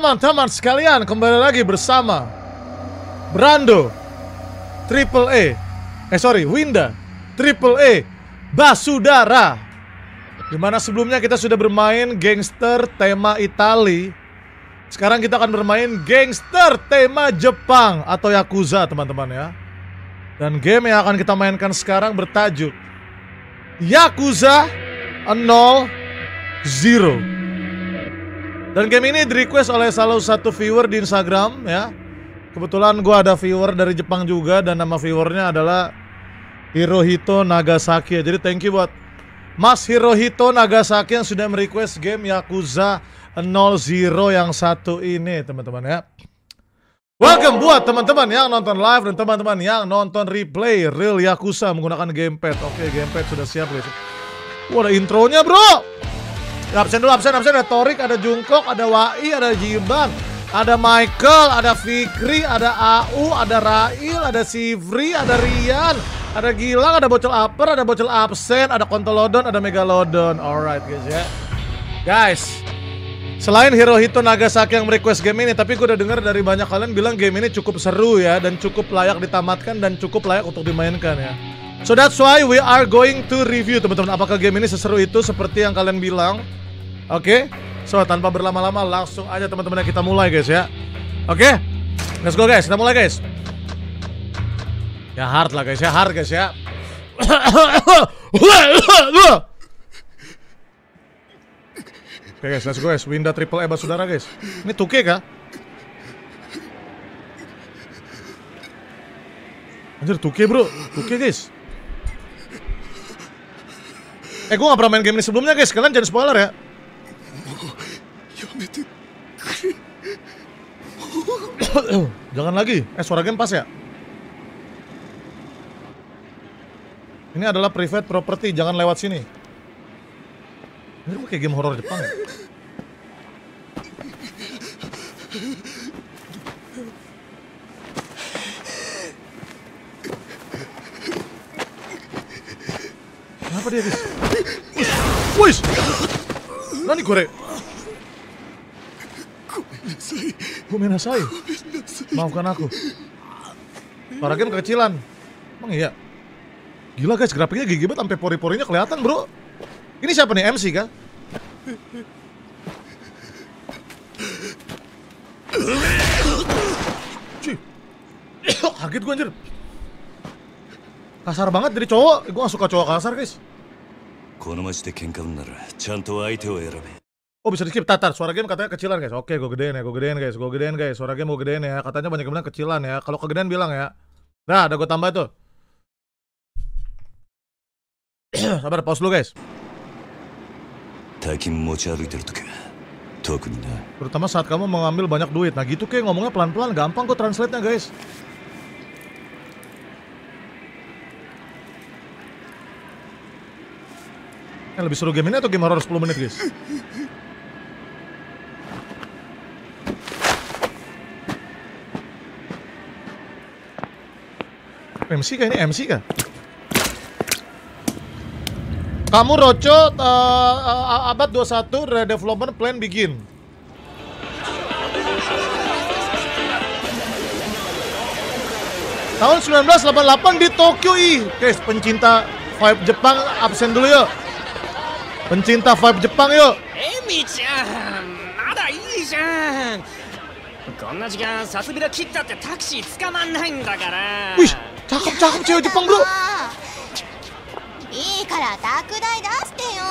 teman-teman sekalian kembali lagi bersama Brando Triple A Eh sorry Winda Triple A Basudara. Di mana sebelumnya kita sudah bermain gangster tema Itali. Sekarang kita akan bermain gangster tema Jepang atau Yakuza teman-teman ya. Dan game yang akan kita mainkan sekarang bertajuk Yakuza 0 Zero dan game ini di request oleh salah satu viewer di Instagram ya. Kebetulan gue ada viewer dari Jepang juga dan nama viewernya adalah Hirohito Nagasaki. Jadi thank you buat Mas Hirohito Nagasaki yang sudah merequest game Yakuza 00 yang satu ini teman-teman ya. Welcome buat teman-teman yang nonton live dan teman-teman yang nonton replay Real Yakuza menggunakan gamepad. Oke, gamepad sudah siap guys. Wah, ada intronya, Bro. Absen dulu, absen, absen. Ada Torik, ada Jungkook, ada Wai, ada Jiban, ada Michael, ada Fikri, ada Au, ada Rail, ada Sivri, ada Rian, ada Gilang, ada Bocel Upper, ada Bocel Absen, ada Kontolodon, ada Megalodon. Alright guys ya. Guys, selain Hirohito Nagasaki yang request game ini, tapi gue udah dengar dari banyak kalian bilang game ini cukup seru ya, dan cukup layak ditamatkan dan cukup layak untuk dimainkan ya. So that's why we are going to review teman-teman apakah game ini seseru itu seperti yang kalian bilang. Oke, okay? so tanpa berlama-lama langsung aja teman-teman kita mulai guys ya. Oke, okay? let's go guys, kita mulai guys. Ya hard lah guys ya, hard guys ya. Oke okay guys, let's go guys. Winda triple Eba saudara guys. Ini 2K kah? Anjir 2K bro, 2K guys. Eh gue gak pernah main game ini sebelumnya guys, kalian jangan spoiler ya. Jangan lagi. Eh suara game pas ya? Ini adalah private property, jangan lewat sini. Ini kok kayak game horror Jepang ya? Kenapa dia guys? Wih! Nani kore? Gomenasai. Maafkan aku. Para game kekecilan. Emang iya? Gila guys, grafiknya gigi banget sampai pori-porinya kelihatan, Bro. Ini siapa nih? MC kah? Cuy. Kaget gue anjir. Kasar banget dari cowok. Gue gak suka cowok kasar, guys. この街で喧嘩売んならちゃんと相手を選べ Oh bisa di skip, tatar. Suara game katanya kecilan guys. Oke, gue gedein ya, gue gedein guys, gue gedein guys. Suara game gue gedein ya. Katanya banyak yang bilang kecilan ya. Kalau kegedean bilang ya. Nah, ada gue tambah tuh. Sabar, pause dulu guys. 大金持ち歩いてる時は特にな Terutama saat kamu mengambil banyak duit. Nah gitu kayak ngomongnya pelan-pelan, gampang kok translate-nya guys. Yang lebih seru game ini atau game horror 10 menit guys? MC kah ini MC kah? Kamu Roco uh, uh, abad 21 redevelopment plan begin. Tahun 1988 di Tokyo ih. Guys, pencinta vibe Jepang absen dulu yuk. Pencinta vibe Jepang yuk. Emi-chan, nada ii-jan. こんな時間サスビラ切ったってタクシー捕まんないんだから。ウィッ、タカタカチェジパンブロ。いいから宅代出してよ。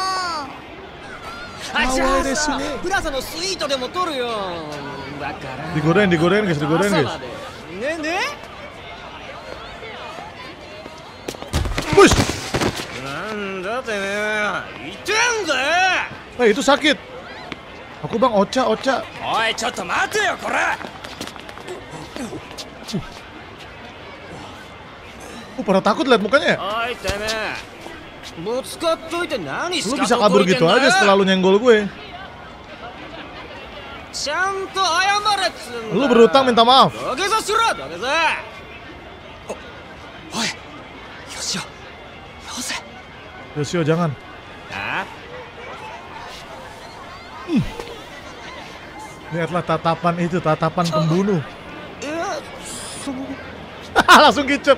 あ、じゃあさ、プラザのスイートでも取るよ。だから。digoreng digoreng guys digoreng guys。ねね。Push. なんだてめえ言ってんだよ Eh itu sakit. Aku bang Ocha Ocha. おいちょっと待てよこれ Oh pada takut lihat mukanya ya. おいてめえぶつかっといて何 Lu bisa kabur gitu aja setelah lu nyenggol gue. ちゃんと謝れっつうんだ Lu berutang minta maaf. Lucio jangan. Nah. Hmm. Lihatlah tatapan itu, tatapan oh. pembunuh. Iya, Langsung kicep.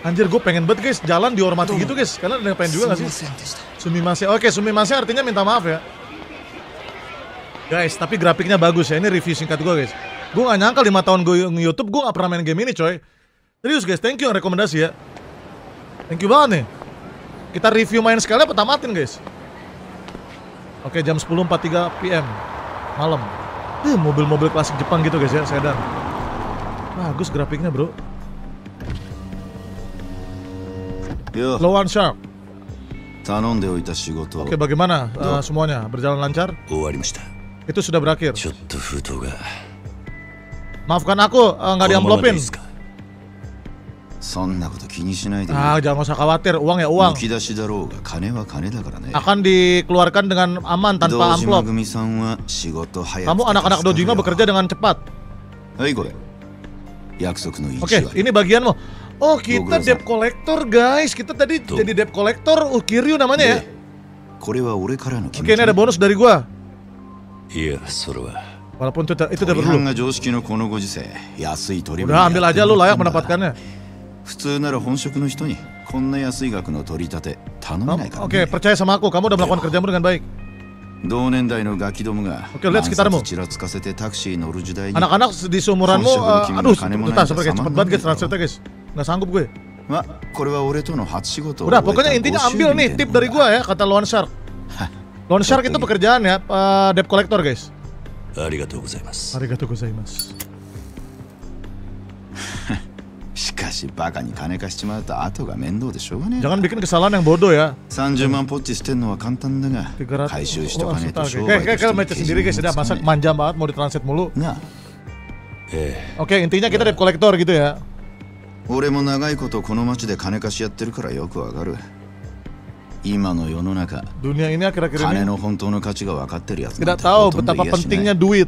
Anjir gue pengen banget guys, jalan dihormati gitu guys Kalian ada yang pengen juga gak sih? Sumimase, oke Sumimase artinya minta maaf ya Guys, tapi grafiknya bagus ya, ini review singkat gue guys Gue gak nyangka 5 tahun gue nge-youtube, gue gak pernah main game ini coy Serius guys, thank you rekomendasi ya. Thank you banget nih. Kita review main sekali apa tamatin guys? Oke, jam 10.43 PM malam. Eh, mobil-mobil klasik Jepang gitu guys ya, sedan. Bagus grafiknya, Bro. Yo. Low one sharp. Oke, bagaimana uh, semuanya? Berjalan lancar? Itu sudah berakhir. Maafkan aku eh, nggak uh, diamplopin. Ah, jangan usah khawatir, uang ya uang. Akan dikeluarkan dengan aman tanpa amplop. Kamu anak-anak Dojima bekerja dengan cepat. Oke, okay, ini bagianmu. Oh, kita debt collector, guys. Kita tadi jadi debt collector. Oh Kiryu namanya ya. Iya. Oke, okay, ini ada bonus dari gua. Iya, suruh. Walaupun itu, itu udah perlu. Udah ambil aja lu layak mendapatkannya. 普通なら本職の人にこんな安い額の取り立て頼めないか、プチャーマーコカモドブランクルデムルガンバイ。同年代のガキどもが、OK、レッツキタラモ。チラつかせてタクシー乗る時代に。あなたのディシモランモー、あの金もいから。あなたのディションモンモー、あなたのデランモー、あなたのンモランモー、あなたのディションモランモー、あなたのディションモラー、あなたのィショ、ディションモラン、ションモン、ションモランモー、あなたディションモランモー、あなたのディションモランモー、あな Jangan bikin kesalahan yang bodoh ya. 30万ポッチ捨てんのは簡単だが 300 回収しと Oh, かねえと astaga. 商 Kayak 売 kayak と kalian baca して sendiri guys, 手 udah 順も masa つかね manja banget mau ditranslate mulu. えなあ え Oke, intinya kita debt collector gitu ya. 俺も長いことこの町で金貸しやってるからよくわかる今の世の中 Dunia ini akhir-akhir 金 ini の本当の価値が分かってるやつな tidak んて tahu ほとんど betapa いやしない pentingnya duit.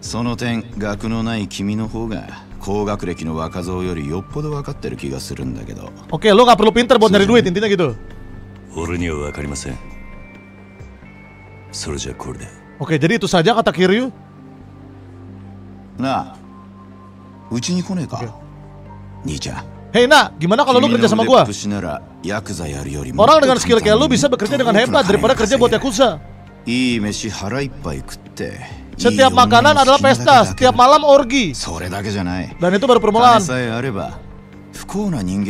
その点学のない君の方が 高学歴の若造よりよっぽど分かってる気がするんだけど Oke, lo nggak perlu pinter buat nyari duit, intinya gitu. 俺には分かりませんそれじゃこれで Oke, jadi itu saja kata Kiryu. なあうちに来ねえか兄ちゃん Hei nak, gimana kalau lu 君 kerja の sama 腕 gua? っぷしならヤクザやるよりも Orang dengan skill kayak lu bisa bekerja dengan hebat 金 daripada kerja buat Yakuza. いい飯腹いっぱい食って Setiap makanan adalah pesta, setiap malam orgi. Dan itu baru permulaan.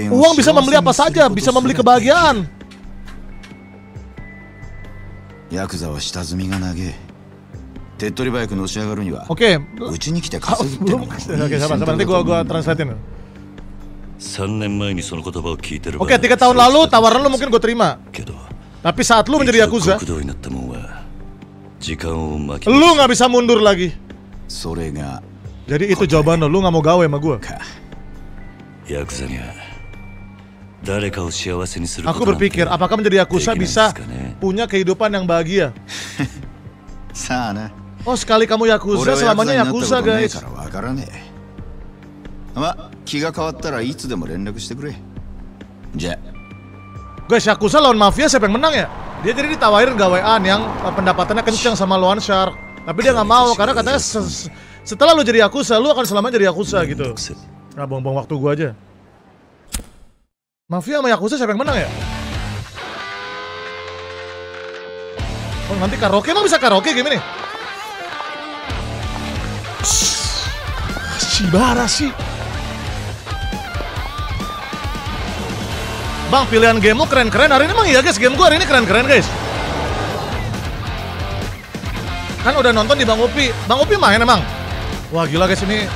Uang bisa membeli apa saja, bisa membeli kebahagiaan. Oke. Oke, sabar, sabar. Nanti gua gua translatein. Oke, tiga tahun lalu tawaran lu mungkin gue terima. Tapi saat lu menjadi yakuza, lu nggak bisa mundur lagi. それが Jadi itu jawaban lo, lu nggak mau gawe sama gue. かヤクザには誰かを幸せにするこ Aku となんて berpikir, apakah menjadi Yakuza できないんで bisa すかね punya kehidupan yang bahagia? さあな Oh, sekali kamu 俺 Yakuza, はヤクザ selamanya になったこ Yakuza, とねえ guys. からわからねえま気が変わったらいつでも連絡してくれじゃ Guys, Yakuza lawan Mafia siapa yang menang ya? Dia jadi ditawarin gawaian yang eh, pendapatannya kencang sama lawan Shark Tapi dia nggak mau karena katanya se setelah lu jadi Yakuza, lu akan selama jadi Yakuza gitu Nah, buang-buang waktu gua aja Mafia sama Yakuza siapa yang menang ya? Oh, nanti karaoke emang bisa karaoke game ini? Shibara sih Bang, pilihan game lu keren-keren. Hari ini emang iya guys, game gua hari ini keren-keren guys. Kan udah nonton di Bang Upi. Bang Upi main emang? Wah gila guys ini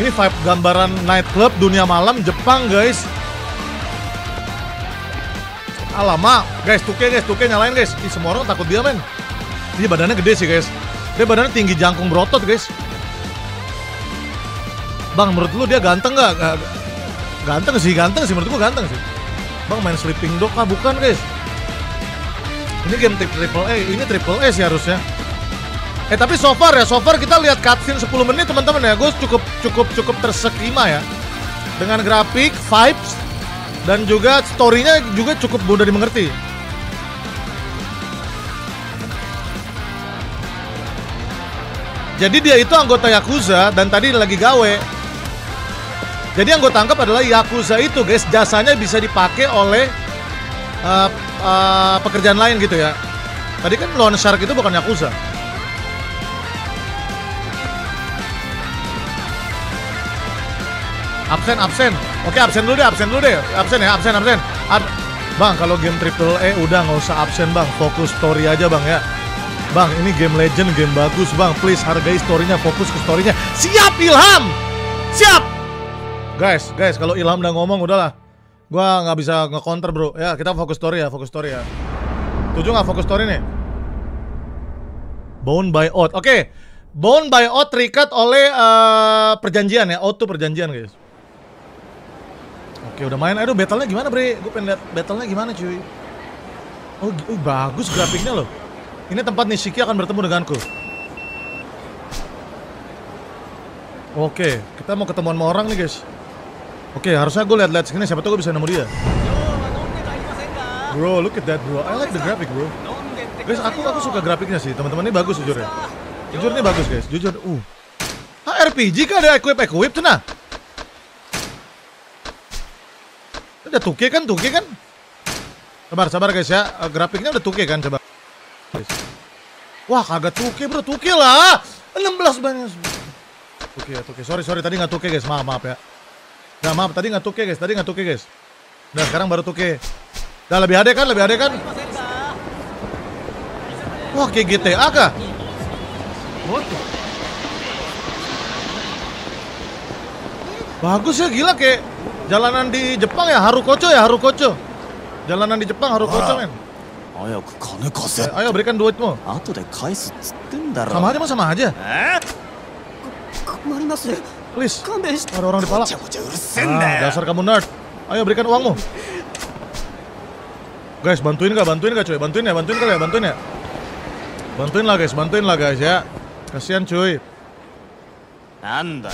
ini vibe gambaran nightclub dunia malam Jepang guys. Alamak, guys, tuke guys, tuke nyalain guys. Ih, semua orang takut dia men. Dia badannya gede sih guys. Dia badannya tinggi jangkung berotot guys. Bang, menurut lu dia ganteng? Nggak- Ganteng sih, ganteng sih menurut gua ganteng sih. Bang main sleeping dog ah bukan guys. Ini game triple A, ini triple A sih harusnya. Eh tapi so far ya, so far kita lihat cutscene 10 menit teman-teman ya. Gue cukup cukup cukup tersekima ya. Dengan grafik, vibes, dan juga storynya juga cukup mudah dimengerti. Jadi dia itu anggota Yakuza dan tadi lagi gawe jadi yang gue tangkap adalah Yakuza itu guys jasanya bisa dipakai oleh uh, uh, pekerjaan lain gitu ya. Tadi kan Loan Shark itu bukan Yakuza. Absen, absen. Oke, absen dulu deh, absen dulu deh. Absen ya, absen, absen. Ab- bang, kalau game triple E udah nggak usah absen bang, fokus story aja bang ya. Bang, ini game legend, game bagus bang. Please hargai storynya, fokus ke storynya. Siap Ilham, siap. Guys, guys, kalau Ilham udah ngomong udahlah. Gua nggak bisa nge-counter bro. Ya, kita fokus story ya, fokus story ya. Tujuh nggak fokus story nih? Bound by oath. Oke, bound by oath terikat oleh eh, perjanjian ya. Oath tuh perjanjian guys. Oke, udah main. Aduh, battle-nya gimana, Bre? Gue pengen lihat battle-nya gimana, cuy. Oh, oh, bagus grafiknya loh. Ini tempat Nishiki akan bertemu denganku. Oke, kita mau ketemuan sama orang nih, guys. Oke, harusnya gue lihat-lihat sini siapa tahu gue bisa nemu dia. Bro, look at that, bro. I like the graphic, bro. Guys, aku aku suka grafiknya sih. Teman-teman ini bagus jujur ya. Jujur ini bagus, guys. Jujur. Uh. Ah, RPG kan ada equip-equip tuh nah. Udah 2K kan, 2K kan? Sabar, sabar guys ya. Eh, grafiknya udah 2K kan, coba. Wah, kagak 2K bro, 2K lah. 16 banyak. 2K, 2K. Sorry, sorry, tadi nggak 2K guys. Maaf, maaf ya. Nah maaf, tadi nggak tuke guys, tadi nggak tuke guys. Nah sekarang baru tuke. Dah lebih ada kan, lebih ada kan? Wah kayak GTA kah? Bagus ya gila kayak jalanan di Jepang ya haru koco ya haru koco. Jalanan di Jepang haru koco men. Ayo, eh, ayo berikan duitmu. Sama aja mas sama aja. Eh? mas Please. Ada orang di palak. nah, dasar kamu nerd. Ayo berikan uangmu. Guys, bantuin gak? Bantuin gak cuy? Bantuin ya? Bantuin kali ya? Bantuin ya? Bantuin lah guys, bantuin lah guys ya. Kasihan cuy. Nanda.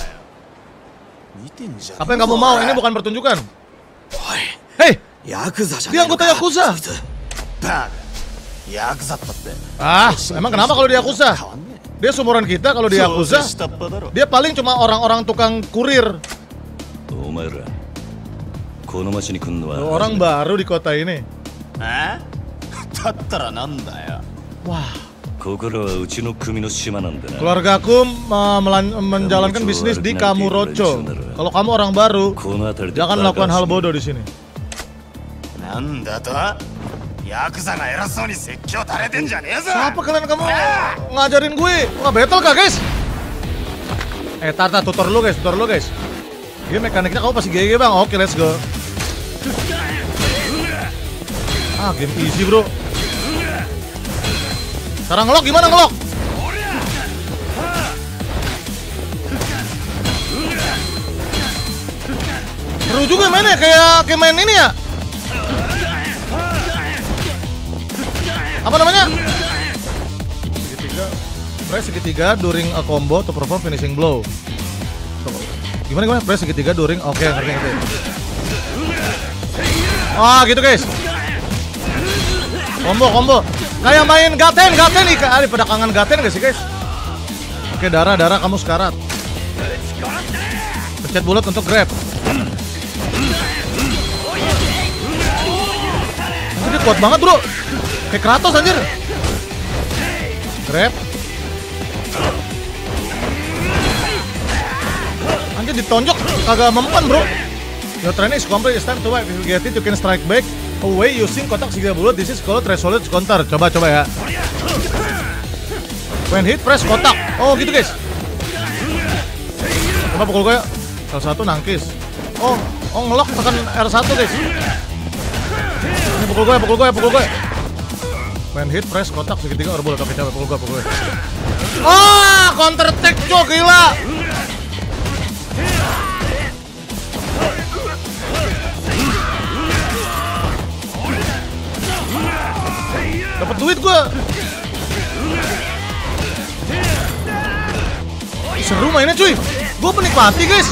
Ya. Apa yang kamu mau? Ini bukan pertunjukan. Hei! Dia anggota Yakuza! Ah, emang kenapa kalau dia Yakuza? Dia seumuran kita kalau dia Yakuza. Dia paling cuma orang-orang tukang kurir. Orang baru di kota ini. Wah. Keluarga aku menjalankan bisnis di Kamurocho. Kalau kamu orang baru, jangan melakukan hal bodoh di sini. ヤクザが偉そうに説教垂れてんじゃねえぞ Siapa kalian kamu ngajarin gue? Wah, battle kah, guys? Eh, tar, tar, tutor lu, guys, tutor lu, guys. Dia mekaniknya kamu pasti GG, Bang. Oke, let's go. Ah, game easy, Bro. Sekarang ngelok gimana ngelok? Seru juga mainnya kayak kayak main ini ya. Apa namanya? Segitiga. Press segitiga during a combo to perform finishing blow. Gimana gimana? Press segitiga during oke ngerti ngerti. Ah gitu guys. Combo combo. Kayak main Gaten Gaten nih. Ah, pada kangen Gaten gak sih guys? Oke darah darah kamu sekarat. Pencet bulat untuk grab. Dia kuat banget bro. Kayak Kratos anjir. Grab. Anjir ditonjok kagak mempan bro. Your training is complete. It's time to wipe. If you get it, you can strike back away using kotak 30. This is called threshold counter. Coba coba ya. When hit, press kotak. Oh gitu guys. Coba pukul gue. Salah satu nangkis. Oh, oh ngelok tekan R1 guys. Ini pukul gue, pukul gue, pukul gue. When hit, press kotak segitiga orbol. Oke, coba pukul gue, pukul gue. Ah, counter attack cok gila. Dapat duit gue. Seru mainnya cuy. Gue menikmati guys.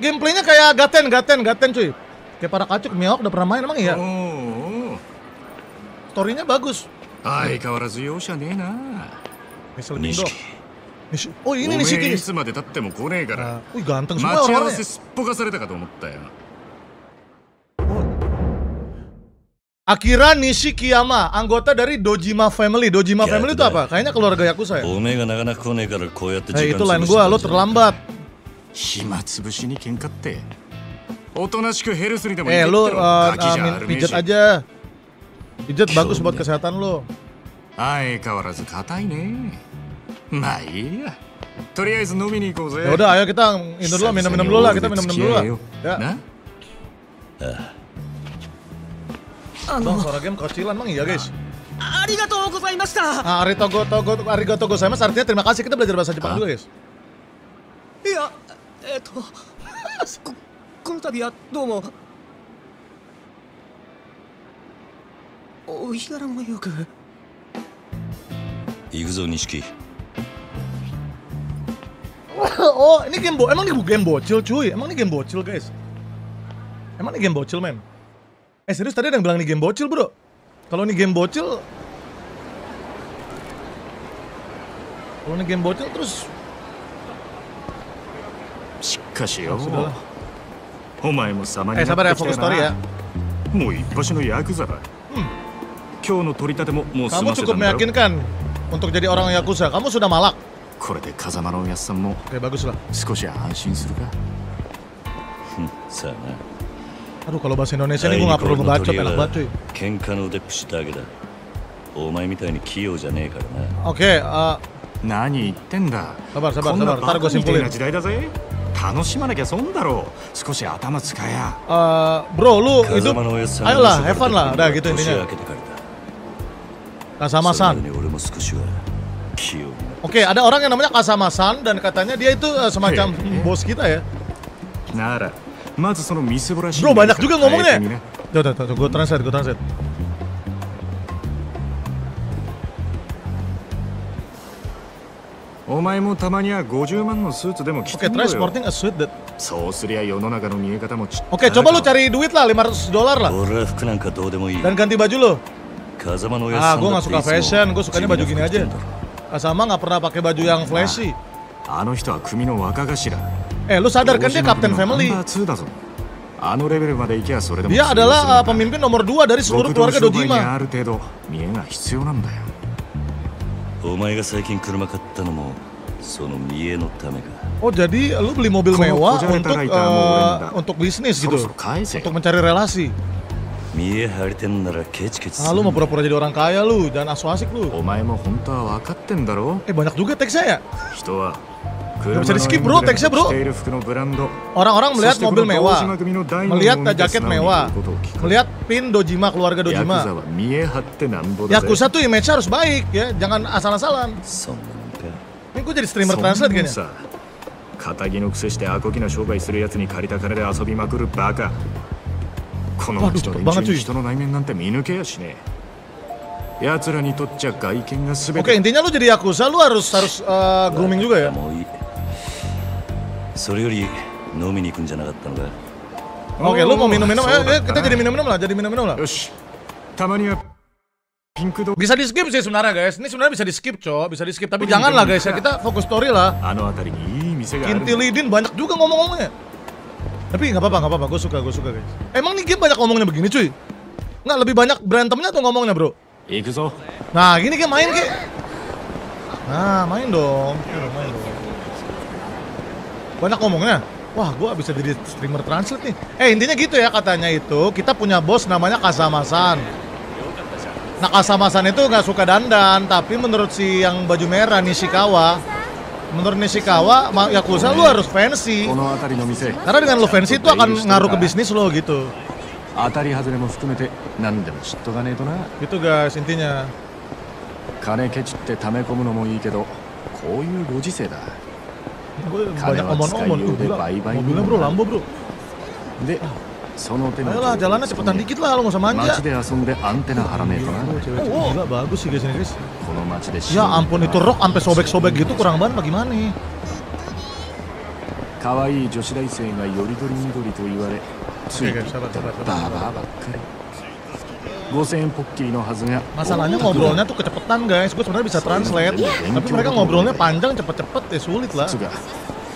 Gameplaynya kayak Gaten, Gaten, Gaten cuy. Kayak para kacuk Miok udah pernah main emang ya? Oh. Storynya bagus. Ai kawarazu yosha ne na. Nishiki. Oh ini Nishiki. Omae itsu made tatte mo konei kara. Ah, Wih ganteng semua orangnya. Machiawase suppo ga sareta ka to omotta. Ya. Oh. Akira Nishikiyama, anggota dari Dojima Family. Dojima iya, Family itu apa? Kayaknya keluarga Yakuza ya? Hey, eh, itu lain gua, lo terlambat. Himatsubushi ni kenka Eh lu uh, uh, pijat aja. Pijat bagus buat kesehatan lo. Ai kawarazu katai ne. Nah iya. Toriaizu nomi ni ikou ze. Ya ayo kita minum dulu minum-minum dulu lah, kita minum-minum dulu lah. Ya. Bang, suara game kocilan bang iya guys. Arigatou gozaimashita. Ah, arigatou togo arigatou gozaimasu artinya terima kasih. Kita belajar bahasa Jepang dulu, guys. Iya, eto. ここの度はどうもお日柄もよく行くぞ錦 oh, ini game bo, emang ini game bocil cuy. Emang ini game bocil guys. Emang ini game bocil men. Eh serius tadi ada yang bilang ini game bocil bro. Kalau ini game bocil, kalau ini game bocil terus しっかしよ Sudahlah. お前も様になってきたな、えー、ストーリーもう一発のヤクザだ、うん、今日の取り立てももう済ませたんだろ Kamu cukup untuk jadi orang Yakuza. Kamu sudah malak. これで風間のおやさんも少し安心するか。さあな。あと、このバスインドネシアにもアプローバッチョペラバッチョ。喧嘩のデップしただけだ。お前みたいに器用じゃねえからな。オッケー。何言ってんだ sabar sabar こんな sabar. バ Ntar gue カみたい simpulin. な時代だぜ楽しまなきゃ損だろう少し頭使えや Uh, bro, lu 風 hidup 間のおやっさん Ayolah, have fun lah. Udah gitu 年 intinya. 明けてからだ Kasama-san. それまでに俺も少しは器用にな Oke, ada orang yang namanya Kasama-san dan katanya dia itu uh, semacam Hei. bos kita ya. ならまずそのみすぼらしい Bro, banyak juga 変えてみ ngomongnya. な Tuh, tuh, tuh, gue translate, gue translate. お前もたまには50万のスーツでも着 Oke, てみろ try よ sporting a suit that. そうすりゃ世の中の見え方もちっ Oke, coba lu cari duit lah 500 dolar lah 俺は服なんかどうでもいい dan ganti baju lu. 風間のおやっ Ah, さん gue だ nggak って suka いつも fashion, gue sukanya 地味 baju な gini 服着て aja. んだろ Kasama nggak pernah pakai baju yang flashy. あの人は組の若頭 Eh, lu sadar kan dia Captain ナン Family? バー2だぞあのレベルまで行きゃそれでも Dia 通用するん adalah だ uh, pemimpin nomor 2 dari seluruh 僕と keluarga 商売に Dojima. ある程度見えが必要なんだよ お前が最近車買ったのもその見栄のためか Oh, jadi lu beli mobil Kalau mewah Kojara untuk Taraita uh, mau rendah. untuk bisnis そろ gitu. そろ返せ Untuk mencari relasi. 見栄張りてんならケチケチ Ah, lu mau pura-pura jadi orang kaya lu, jangan asu asik lu. お前も本当は分かってんだろ Eh, banyak juga teksnya ya. 人は Gak bisa di skip, bro, teksnya, bro. 着ている服のブランド Orang-orang そ melihat して mobil この mewah, 堂島組の大門を melihat 見て jaket 素直に mewah, 言うことを聞く melihat pin Dojima keluarga ヤクザ Dojima. は見え張ってなんぼだぜ Yakuza tuh image harus baik ya, jangan asal-asalan. そんなもんか Ini gue jadi streamer そんな translate もん kayaknya. さ仇の癖してアコギな商売するやつに借りた金で遊びまくるバカこの町の連 Waduh, cepet banget 中 cuy. に人の内面なんて見抜けやしねえ奴らにとっちゃ外見が全 Oke, て intinya lu jadi Yakuza, lu harus harus uh, grooming juga ya. もういいそれより飲みに行くんじゃなかったのか Oke, lu mau minum-minum, so eh, eh, kita dah. jadi minum-minum lah, jadi minum-minum lah. よしたまにはピンクド Bisa di skip sih sebenarnya guys. Ini sebenarnya bisa di skip, cok. Bisa di skip, tapi jangan lah guys ya. Kita fokus story lah. あの辺りにいい店があるんだ Kintilidin banyak juga ngomong-ngomongnya. Tapi nggak apa-apa, nggak apa-apa. Gue suka, gue suka guys. Emang nih game banyak ngomongnya begini cuy? Nggak lebih banyak berantemnya atau ngomongnya bro? 行くぞ Nah gini kayak main kayak. Nah main dong. Ayo, main dong. Banyak ngomongnya. Wah, gua bisa jadi streamer translate nih. Eh intinya gitu ya katanya itu kita punya bos namanya Kasamasan. Nah Kasamasan itu nggak suka dandan, tapi menurut si yang baju merah Nishikawa, menurut Nishikawa ma- Yakuza lu harus fancy. この辺りの店 Karena dengan lu fancy itu akan ngaruh ke bisnis lo gitu. 当たり外れも含めて何でも知っとかねえとな Gitu guys intinya. 金ケチって溜め込むのもいいけどこういうご時世だ Gue Kalian banyak omong-omong. sekali Uh, udah gila. bye-bye Mobilnya dulu, bro, kan? Lambo bro. でその手の Ayolah jalannya cepetan dikit lah, lu nggak usah manja. 街で遊んでアンテナ張らねえとな Oh, cewek-cewek gila bagus sih guys ini guys. この街で Ya ampun itu rok sampai sobek-sobek gitu kurang banget bagaimana nih? 可愛い女子大生がよりどりみどりと言われついていったら Oke, sabar, sabar, sabar. バーバーばっかり 5000円ポッキリのはずが Masalahnya ngobrolnya tuh kecepetan guys. Gue sebenarnya bisa translate, tapi mereka ngobrolnya panjang cepet-cepet ya sulit lah. つが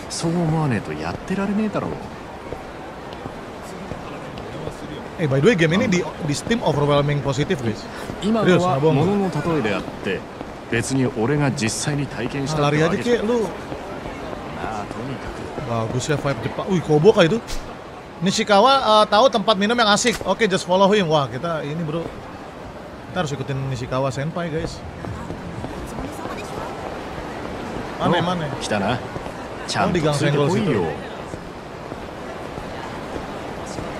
そう思わねえとやってられねえだろう Eh by the way game ini di di Steam overwhelming positif guys. 今 Serius, のは nabong. 物の例えであって別に俺が実際に体験した Nah, って lari わ aja けじゃ kek lu. まあとにかく Bagus ya vibe Jepang. Wih kobo kah itu? Nishikawa uh, tahu tempat minum yang asik. Oke, okay, just follow him. Wah, kita ini bro, kita harus ikutin Nishikawa senpai guys. Mana mana? Kita nah. Kamu di Gang Senggol situ.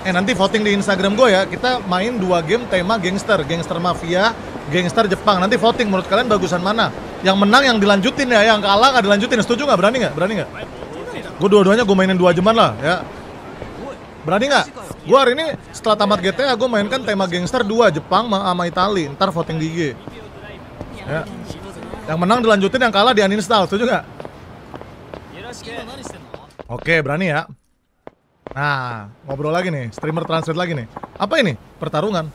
Eh nanti voting di Instagram gue ya, kita main dua game tema gangster, gangster mafia, gangster Jepang. Nanti voting menurut kalian bagusan mana? Yang menang yang dilanjutin ya, yang kalah nggak dilanjutin. Setuju nggak? Berani nggak? Berani nggak? Gue dua-duanya gue mainin dua jaman lah ya. Berani nggak? Gue hari ini setelah tamat GTA gue mainkan tema gangster dua Jepang sama Itali. Ntar voting IG. Ya. Yang menang dilanjutin, yang kalah di uninstall. Setuju nggak? Oke, berani ya. Nah, ngobrol lagi nih, streamer translate lagi nih. Apa ini? Pertarungan.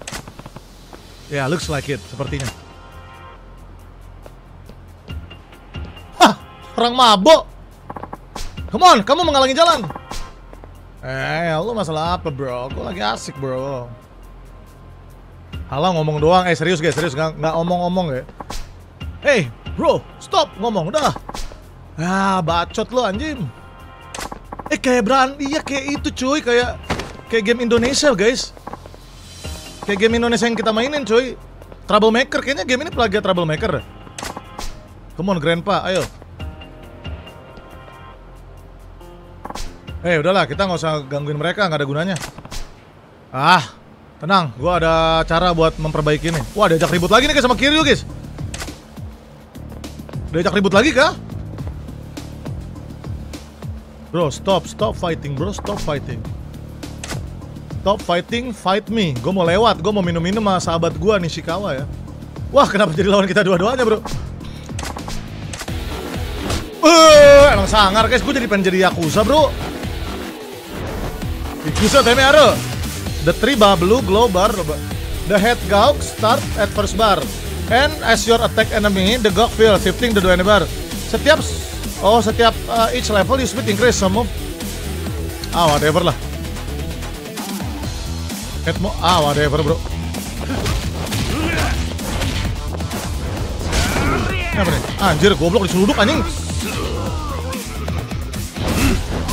Ya, looks like it, sepertinya. Hah, orang mabok. Come on, kamu menghalangi jalan. Eh, lu masalah apa, bro? Gue lagi asik, bro. Halah ngomong doang. Eh, serius guys, serius nggak nggak omong-omong ya. Hey, bro, stop ngomong dah. Ah, bacot lu anjing. Eh kayak brand iya kayak itu cuy kayak kayak game Indonesia guys. Kayak game Indonesia yang kita mainin cuy. Troublemaker kayaknya game ini plagiat Troublemaker. deh. Come on Grandpa, ayo. Eh udahlah kita nggak usah gangguin mereka nggak ada gunanya. Ah tenang, gua ada cara buat memperbaiki ini. Wah diajak ribut lagi nih guys sama Kiryu guys. Diajak ribut lagi kah? Bro, stop, stop fighting, bro, stop fighting. Stop fighting, fight me. Gue mau lewat, gue mau minum-minum sama sahabat gue Nishikawa ya. Wah, kenapa jadi lawan kita dua-duanya, bro? Eh, emang sangar guys, gue jadi pengen jadi Yakuza, bro. Teme aro. The three bar blue glow bar. The head gawk start at first bar. And as your attack enemy, the gawk fill shifting the dua bar. Setiap Oh, setiap uh, each level you speed increase some move. Ah, whatever lah. Hit mo ah, whatever, bro. Ini apa nih? Anjir, goblok diseluduk anjing.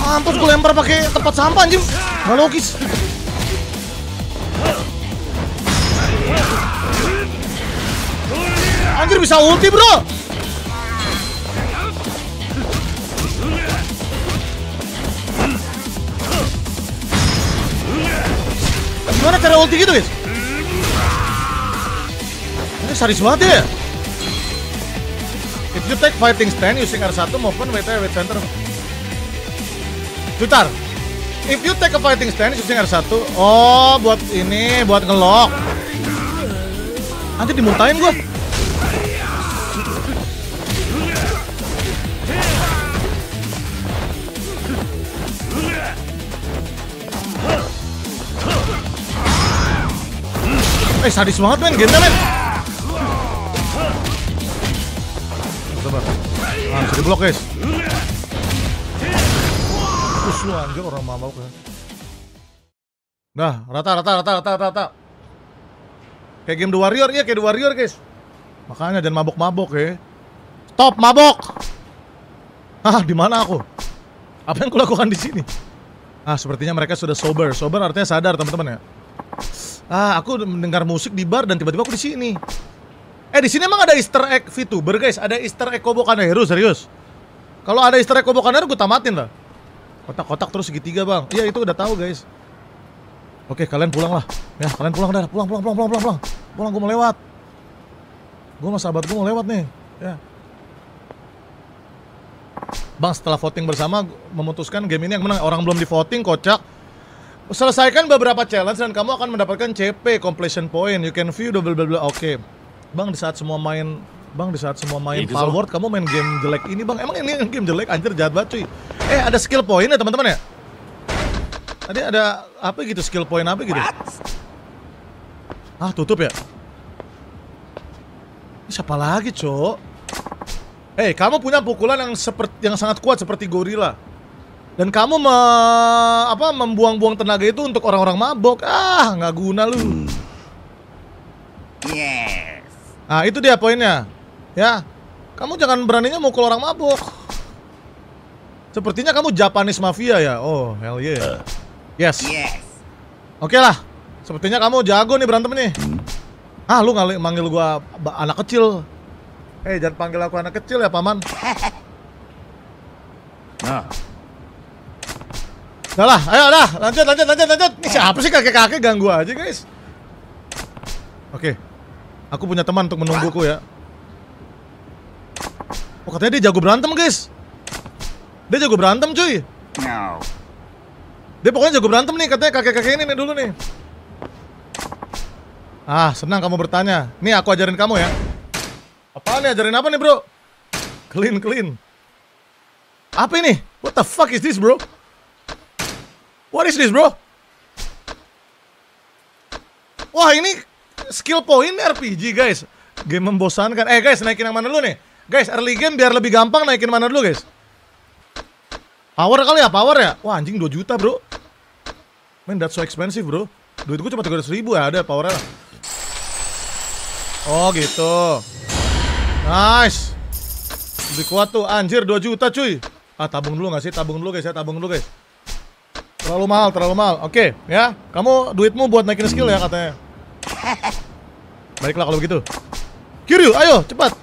Mampus gue lempar pakai tempat sampah anjing. Gak logis. Anjir bisa ulti, bro. Gimana cara ulti gitu guys? Ini sadis banget ya If you take fighting stand using R1 movement WT with center Jutar If you take a fighting stand using R1 Oh buat ini buat ngelock Nanti dimuntahin gua. Eh sadis banget men, game men. Sabar Ah bisa diblok guys Lu anjir orang mabok ya Nah rata rata rata rata rata Kayak game The Warrior, iya kayak The Warrior guys Makanya jangan mabok-mabok ya Stop mabok Ah di mana aku? Apa yang kulakukan di sini? Ah sepertinya mereka sudah sober Sober artinya sadar teman-teman ya Ah, aku mendengar musik di bar dan tiba-tiba aku di sini. Eh, di sini emang ada Easter egg VTuber, guys. Ada Easter egg Kobo Kanehru, serius. Kalau ada Easter egg Kobo Kanehru, gue tamatin lah. Kotak-kotak terus segitiga, Bang. Iya, itu udah tahu, guys. Oke, kalian pulang lah. Ya, kalian pulang dah. Pulang, pulang, pulang, pulang, pulang, pulang. Pulang, gue mau lewat. Gue sama sahabat gue mau lewat nih. Ya. Bang, setelah voting bersama memutuskan game ini yang menang. Orang belum di voting, kocak. Selesaikan beberapa challenge dan kamu akan mendapatkan CP completion point. You can view double bla. Oke. Bang di saat semua main Bang di saat semua main Itu, Palworld kamu main game jelek ini Bang. Emang ini game jelek anjir jahat banget cuy. Eh ada skill point ya teman-teman ya? Tadi ada apa gitu skill point apa gitu? Ah, tutup ya? Ini siapa lagi, Cok? Hei, kamu punya pukulan yang seperti yang sangat kuat seperti gorila. Dan kamu me, apa membuang-buang tenaga itu untuk orang-orang mabok. Ah, nggak guna lu. Yes. Nah, itu dia poinnya. Ya. Kamu jangan beraninya mukul orang mabok. Sepertinya kamu Japanese mafia ya. Oh, hell yeah. Yes. Yes. Oke lah. Sepertinya kamu jago nih berantem nih. Ah, lu ngali manggil gua anak kecil. Eh, jangan panggil aku anak kecil ya, paman. Nah, Udah lah, ayo dah, lanjut, lanjut, lanjut, lanjut. Ini siapa sih kakek-kakek ganggu aja, guys? Oke, aku punya teman untuk menungguku ya. Oh, katanya dia jago berantem, guys. Dia jago berantem, cuy. Dia pokoknya jago berantem nih, katanya kakek-kakek ini nih dulu nih. Ah, senang kamu bertanya. Nih, aku ajarin kamu ya. Apaan nih, ajarin apa nih, bro? Clean, clean. Apa ini? What the fuck is this, bro? What is this, bro? Wah, ini skill point RPG, guys. Game membosankan. Eh, guys, naikin yang mana dulu nih? Guys, early game biar lebih gampang naikin mana dulu, guys? Power kali ya, power ya? Wah, anjing 2 juta, bro. Man, that's so expensive, bro. Duit gue cuma 300 ribu ya, ada powernya lah. Oh, gitu. Nice. Lebih kuat tuh, anjir 2 juta, cuy. Ah, tabung dulu gak sih? Tabung dulu, guys ya, tabung dulu, guys. Terlalu mahal, terlalu mahal. Oke, ya. Kamu duitmu buat naikin skill ya katanya. Baiklah kalau begitu. Kiryu, ayo cepat.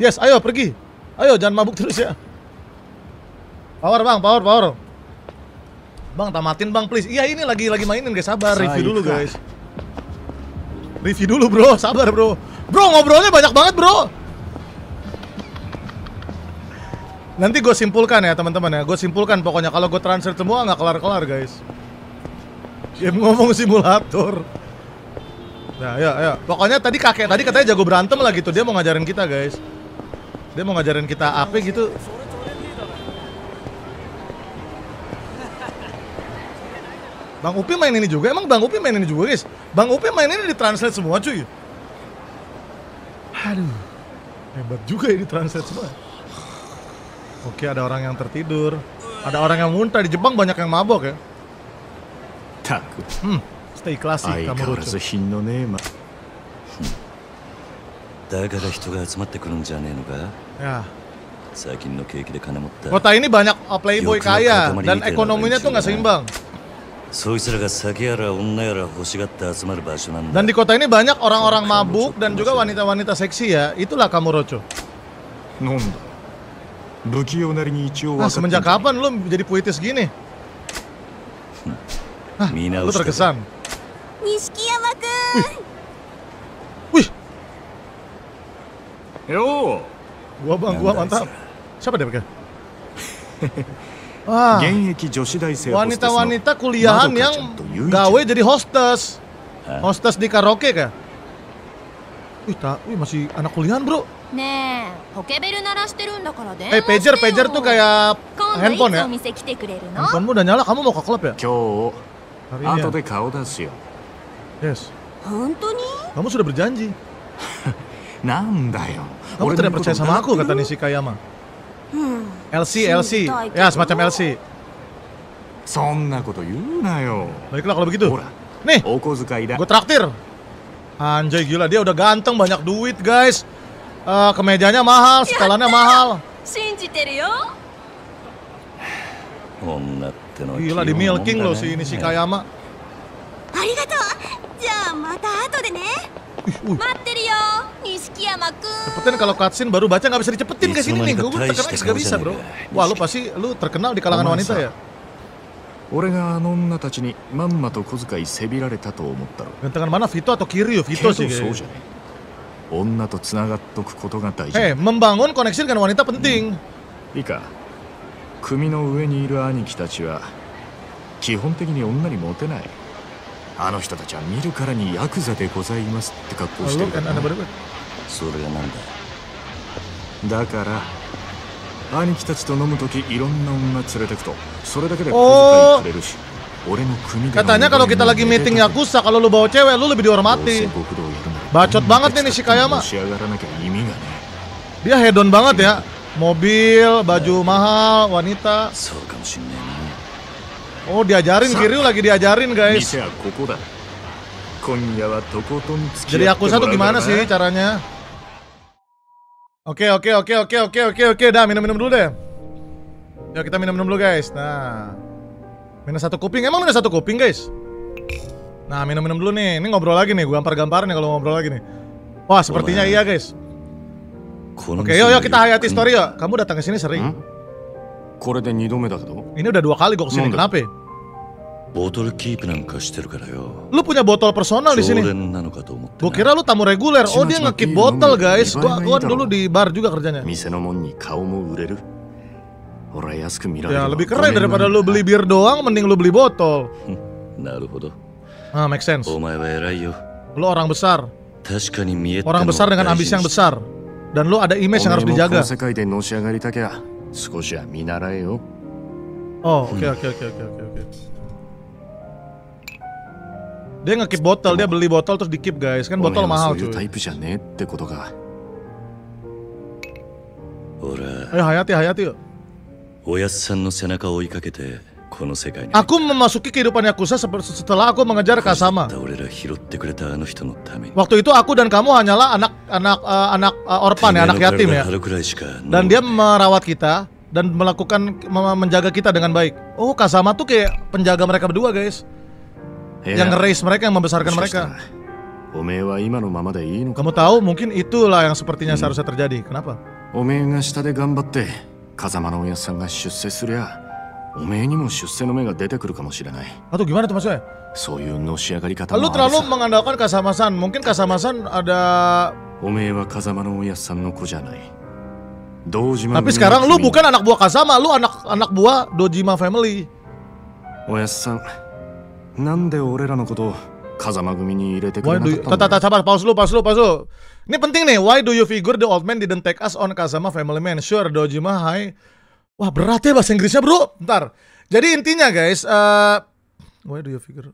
Yes, ayo pergi. Ayo jangan mabuk terus ya. Power bang, power, power. Bang, tamatin bang, please. Iya ini lagi lagi mainin guys, sabar. Review dulu guys. Review dulu bro, sabar bro. Bro ngobrolnya banyak banget bro. Nanti gue simpulkan ya teman-teman ya. Gue simpulkan pokoknya kalau gue transfer semua nggak kelar-kelar guys. Game ngomong simulator. Nah, ya, ya. Pokoknya tadi kakek tadi katanya jago berantem lah gitu. Dia mau ngajarin kita, guys. Dia mau ngajarin kita apa gitu. Bang Upi main ini juga? Emang Bang Upi main ini juga guys? Bang Upi main ini di translate semua cuy. Aduh, hebat juga ya ini translate semua. Oke, ada orang yang tertidur. Ada orang yang muntah di Jepang banyak yang mabok ya. Takut. Hmm, stay classy kamu lucu. だから人が集まってくるんじゃねえのか Ya. 最近の景気で金持った Kota ini banyak uh, playboy Yuk, kaya yuk, dan yuk, ekonominya yuk, tuh nggak yuk. seimbang. そいつらが酒やら女やら欲しがって集まる場所なんだ Dan di kota ini banyak orang-orang mabuk dan juga wanita-wanita seksi ya. Itulah kamu Rocho. なんだ不器用なりに一応 Nah, 分かってん semenjak じゃん kapan lu jadi puitis gini? 見 Lu 直した terkesan. か錦山 Yo. Gua bang, gua mantap. Siapa dia Wah. Wanita-wanita kuliahan yang gawe jadi hostess. Hostess di karaoke kah? Wih, tak, wih masih anak kuliahan, Bro. Eh, hey, pager, pager tuh kayak handphone ya. Handphonemu udah nyala, kamu mau ke klub ya? Hari ini ya. Yes. Kamu sudah berjanji. なんだよ Kamu 俺 tidak のこと percaya sama aku, 疑って kata る Nishikayama. うん LC, LC. Cinta Ya, itu. semacam LC. そんなこと言うなよ Baiklah kalau begitu. ほら Nih, お小遣いだ gue traktir. Anjay gila, dia udah ganteng, banyak duit guys. Eh, kemejanya mahal, setelannya mahal. 信じてるよ女ってのは Gila di 器用なもんだ milking ね loh si Nishikayama. ありがとうじゃあ また後でね Wih, wih. 待ってるよ錦山くん Cepetin kalau cutscene baru baca nggak bisa dicepetin kayak sini nih. Gue taishite nggak bisa bro. Wah lu pasti lu terkenal di kalangan wanita ya. 俺があの女たちにまんまと小遣いせびられたと思ったろ Gantengan mana Vito atau Kiryu? け Vito ど sih そうじ.ゃねえ女とつながっとくことが大事 Eh, membangun koneksi dengan wanita penting. いいか組の上にいる兄貴たちは基本的に女にモテないあの人たちは見るからにヤクザでございますって格好してるからなそれがなんだだから兄貴たちと飲む時いろんな女連れてくとそれだけでおー小遣いくれるし Katanya kalau kita lagi meeting や Yakuza, kalau lu bawa cewek, lu lebih dihormati. Bacot banget nih nih Shikayama. 仕上がらなきゃ意味がね Dia hedon banget ya. Mobil, baju mahal, wanita. Oh diajarin Kiryu lagi diajarin guys. Jadi aku satu gimana sih caranya? Oke oke oke oke oke oke oke dah minum minum dulu deh. Ya kita minum minum dulu guys. Nah minus satu kuping emang minus satu kuping guys. Nah minum minum dulu nih. Ini ngobrol lagi nih. Gue gampar gampar nih kalau ngobrol lagi nih. Wah sepertinya iya guys. Oke yuk yuk kita hayati story yuk. Kamu datang ke sini sering. Ini udah dua kali gue ke sini kenapa? Ya? botol keep Lu punya botol personal di sini. Gua kira lu tamu reguler. Oh dia ngekip botol guys. Gua gua dulu di bar juga kerjanya. Ya lebih keren daripada lu beli bir doang, mending lu beli botol. Ah, make sense. Oh my way rayo. Lu orang besar. Orang besar dengan ambisi yang besar. Dan lu ada image yang harus dijaga. Oh, oke okay, oke okay, oke okay, oke oke. Dia ngekip botol, dia beli botol terus dikip guys. Kan botol mahal cuy. Ayo Hayati, Hayati yuk. Aku memasuki kehidupan Yakuza setelah aku mengejar Kasama. Waktu itu aku dan kamu hanyalah anak anak uh, anak uh, orpan ya, anak yatim ya. Dan dia merawat kita dan melakukan menjaga kita dengan baik. Oh, Kasama tuh kayak penjaga mereka berdua, guys yeah. yang raise mereka yang membesarkan mereka. Kamu tahu mungkin itulah yang sepertinya hmm. seharusnya terjadi. Kenapa? Atau gimana tuh maksudnya? Lu terlalu mengandalkan Kasamasan. Mungkin Kasamasan ada... Tapi sekarang lu bukan anak buah Kasama, lu anak anak buah Dojima family. Oyasan, なんで俺らのことを風間組に入れてく Why れな do か you... ったん Tata, だ tata, sabar, pause dulu, pause dulu, pause dulu. Ini penting nih, why do you figure the old man didn't take us on Kasama family man? Sure, Dojima, hai. Wah, berat ya bahasa Inggrisnya, bro. Bentar. Jadi intinya, guys, eh why do you figure...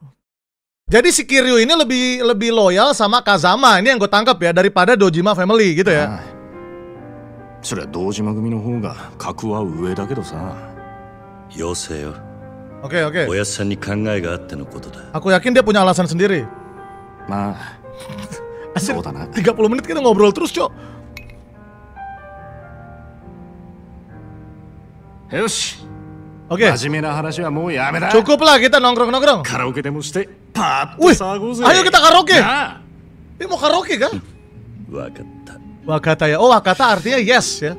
Jadi si Kiryu ini lebih lebih loyal sama Kazama. Ini yang gue tangkap ya daripada Dojima family gitu ya. ああそりゃ堂島組の方が格は上だけどさ要請よ Oke, oke. Aku yakin dia punya alasan sendiri. Ma, Asir, 30 menit kita ngobrol terus, Cok. Yoshi. Oke. Okay. Cukuplah kita nongkrong-nongkrong. Karaoke demo shite. Ayo kita karaoke. Ini mau karaoke kan? Wakata. Wakata ya. Oh, wakata artinya yes ya.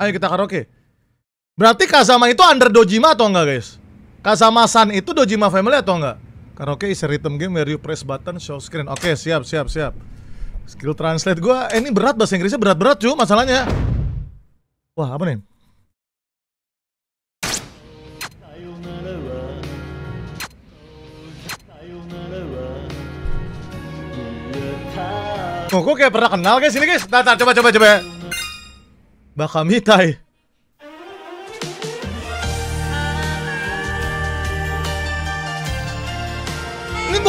Ayo kita karaoke. Berarti Kazama itu under Dojima atau enggak, guys? Kazama-san itu Dojima family atau enggak? Karaoke is a rhythm game where you press button show screen. Oke, siap, siap, siap. Skill translate gua eh, ini berat bahasa Inggrisnya berat-berat cuy masalahnya. Wah, apa nih? Oh, gue kayak pernah kenal guys ini guys. Tar, coba coba coba. Bakamitai.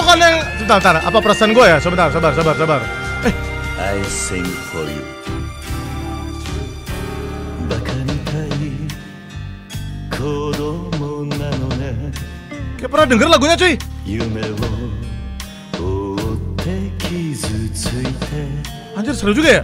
kan yang sebentar, sebentar. Apa perasaan gue ya? Sebentar, sabar, sabar, sabar. Eh. I sing for you. Kayak pernah denger lagunya cuy. Anjir seru juga ya.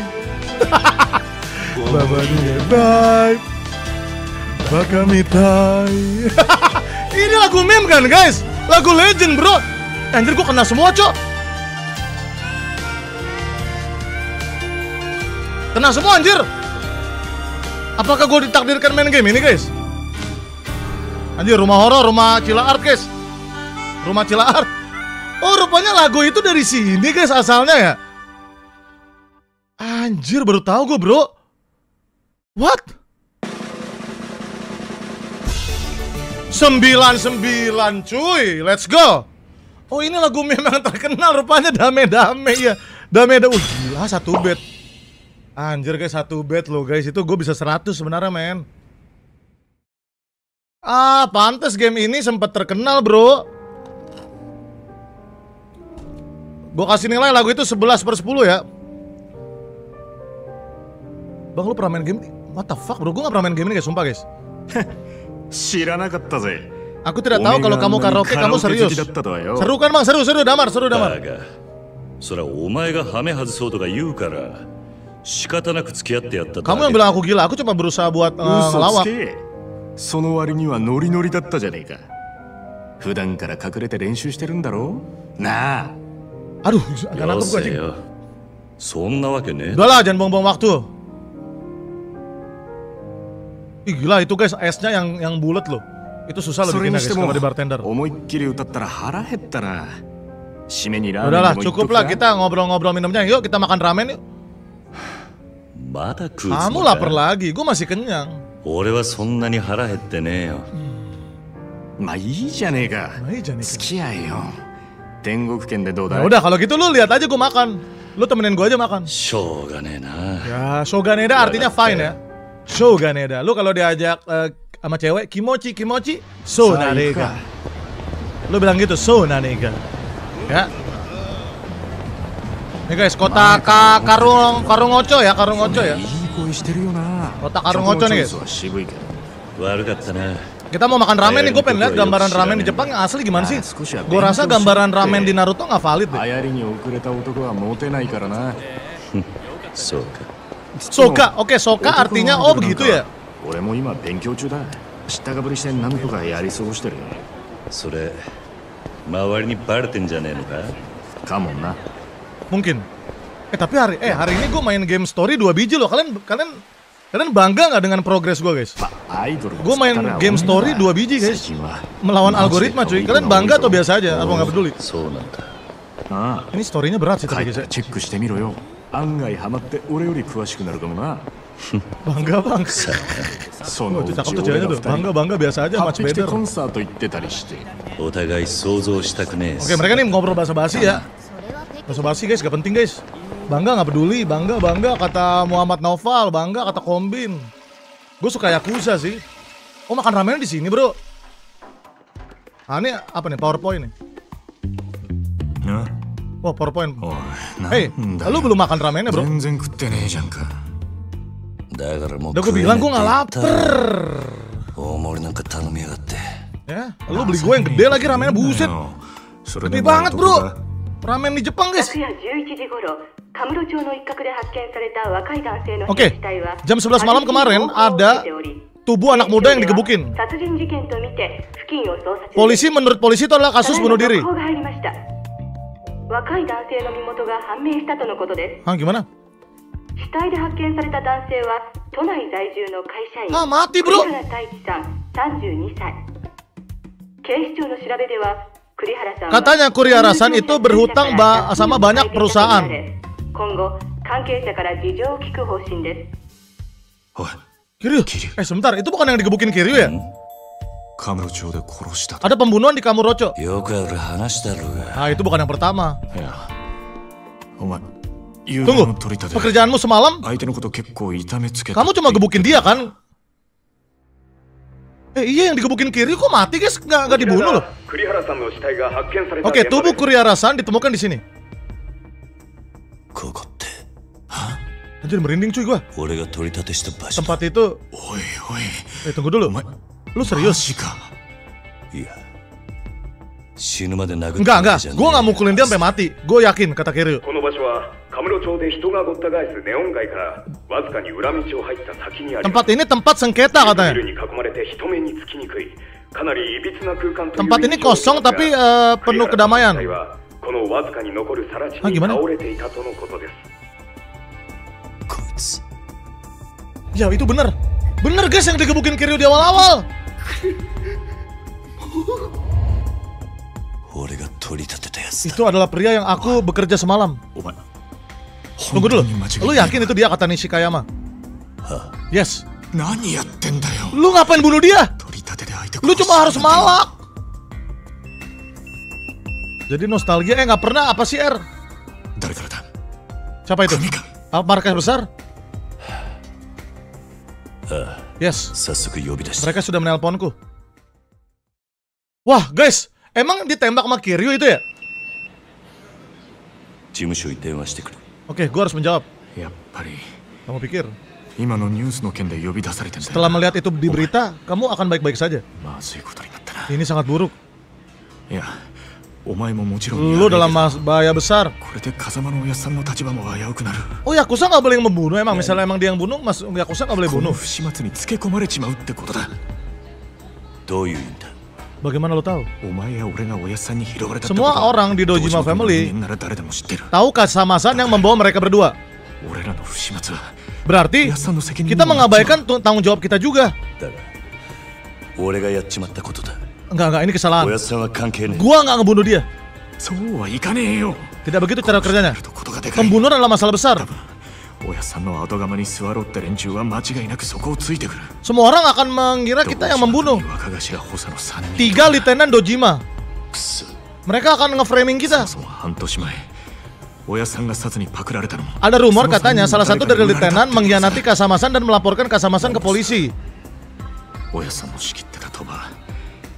ni bye Baka mitai. Ini lagu meme kan guys? Lagu legend bro. Anjir gua kena semua cok. Kena semua anjir. Apakah gue ditakdirkan main game ini guys? Anjir rumah horor, rumah Cila Art guys. Rumah Cila Art Oh rupanya lagu itu dari sini guys asalnya ya? Anjir baru tahu gue bro What? 99 cuy. Let's go. Oh ini lagu memang terkenal. Rupanya dame-dame ya Dame-dame. Uh gila satu bed. Anjir guys satu bed loh guys. Itu gue bisa 100 sebenarnya men. Ah pantes game ini sempat terkenal bro. Gue kasih nilai lagu itu 11 per 10 ya. Bang lu pernah main game? ini? What the fuck bro, gue gak pernah main game ini guys, sumpah guys 知らなかったぜ Aku tidak tahu kalau kamu karaoke, kamu serius だったとはよ Seru kan bang, seru, seru, damar, seru, だ damar がそれはお前がハメ外そうとか言うから仕方なく付き合ってやっただけ Kamu yang bilang aku gila, aku cuma berusaha buat uh, 嘘 ngelawak つけその割にはノリノリだったじゃねえか普段から隠れて練習してるんだろなあ Aduh, agak よ nangkep gue せ anjing よそんなわけねえ Udah lah, jangan buang-buang waktu Ih gila itu guys, esnya yang yang bulat loh Itu susah loh それ bikinnya にし guys ても kalau di bartender 思いっきり歌ったら腹減ったな締めにラーメン Udahlah, でも行っと cukup く lah か kita ngobrol-ngobrol minumnya Yuk kita makan ramen yuk まだ食うつ Kamu もり lapar か lagi, gue masih kenyang 俺はそんなに腹減ってねえよまあいいじゃねえか Nah, iya, Janik. 付き合えよ天国圏でどうだ Ya udah kalau gitu lu lihat aja gue makan Lu temenin gue aja makan しょうがねえな Ya, shoganeda artinya fine ya Shoganeda. Ya, Lu kalau diajak uh, sama cewek kimochi kimochi sonarega. Lu bilang gitu sonarega. Ya. ya, ya. Nih guys, kota ka karung karung oco ya, karung oco ya. Kota karung oco nih guys. Kita mau makan ramen nih, gue pengen lihat gambaran ramen di Jepang asli gimana sih? Gue rasa gambaran ramen di Naruto nggak valid deh. So, りに遅れた男はモテないからなそうか Soka, oke Soka 男の artinya アイ oh ドルなん begitu か ya? 俺も今勉強中だ知ったかぶりしてなんとかやり過ごしてるそれ周りにバレてんじゃねえのかかもな Mungkin. Eh tapi hari eh hari ini gue main game story dua biji loh. Kalian kalian kalian bangga nggak dengan progres gue guys? まあアイドル Gua main game story dua biji, guys. 最近は Melawan algoritma cuy. Kalian bangga atau biasa aja? Apa nggak peduli? そうなんだあ Ini storynya berat sih あ tapi 帰っ guys. て チェックしてみろよ案外ハマって俺より詳しくなるかもな Bangga bang. その Oh, う itu ち cakep tuh 俺 ceweknya ら tuh. 二人 Bangga bangga biasa aja 買っ much てきて better. コンサート行ってたりしてお互い想像したくねえ Oke mereka nih ngobrol bahasa basi ya. Bahasa basi guys, gak penting guys. Bangga nggak peduli, bangga bangga kata Muhammad Naufal, bangga kata Kombin. Gue suka Yakuza sih. Oh makan ramennya di sini bro. Ah ini apa nih PowerPoint nih? Wah PowerPoint. Hey, Hei, lu belum makan ramennya bro? Udah gue bilang gue gak lapar. Ya, lu beli gue yang gede lagi ramennya, buset. Gede banget bro. Ramen di Jepang guys. Oke, jam 11 malam kemarin ada tubuh anak muda yang digebukin. Polisi menurut polisi itu adalah kasus bunuh diri. 若い男性の身元が判明したとのことです。はい、ごな。死体で発見された男性は、都内在住の会社員、マーテさん、三十歳。警視庁の調べでは、栗原さん、Katanya Kuri Arasan itu berhutang ba。今後、関係者から事情を聞く方針です。おい、キリュウ、Kamurocho de. Ada pembunuhan di Kamurocho. Ah, itu bukan yang pertama. Ya. Tunggu, pekerjaanmu semalam? Kamu cuma gebukin dia kan? Eh iya yang digebukin kiri kok mati guys, nggak nggak dibunuh loh. Oke, okay, tubuh Kurihara-san ditemukan di sini. Anjir merinding cuy gua. Tempat itu. Oi, oi. Eh tunggu dulu. Lu serius? Jika. Iya. Enggak, enggak. Gue nggak mukulin dia sampai mati. Gue yakin, kata Kiryu. Tempat ini tempat sengketa katanya. Tempat ini kosong tapi uh, penuh kedamaian. Ah, gimana? Ya itu bener Bener guys yang digebukin Kiryu di awal-awal itu adalah pria yang aku bekerja semalam. Tunggu dulu. Lu yakin itu dia kata Nishikayama? Yes. Lu ngapain bunuh dia? Lu cuma harus malak. Jadi nostalgia eh nggak pernah apa sih er? R? Siapa itu? Markas besar? Yes. Mereka sudah menelponku. Wah, guys, emang ditembak sama Kiryu itu ya? Oke, okay, gua harus menjawab. Kamu pikir? Setelah melihat itu di berita, kamu akan baik-baik saja. Ini sangat buruk. Ya. Lu やべえ dalam けど mas- bahaya besar. これで風間のおやっさんの立場も危うくなる Oh, Yakuza nggak boleh membunuh emang. Misalnya emang dia yang bunuh, mas Yakuza nggak boleh この bunuh. 不始末につけ込まれちまうってことだどういう意味だ Bagaimana lo tahu? お前や俺がおやっさんに拾われたってこと Semua は orang di 同 Dojima 時刻の Family 人間なら誰でも知ってる tahu Kasama-san yang membawa mereka berdua. 俺らの不始末は Berarti おやっさんの責任 kita にもなっちまう mengabaikan tu- tanggung jawab kita juga. だが俺がやっちまったことだ Enggak, enggak, ini kesalahan. Gua enggak ngebunuh dia. Tidak begitu cara kerjanya. Pembunuhan adalah masalah besar. Semua orang akan mengira kita yang membunuh. Tiga Litenan Dojima. Mereka akan ngeframing kita. Ada rumor katanya salah satu dari Litenan mengkhianati Kasamasan dan melaporkan Kasamasan ke polisi.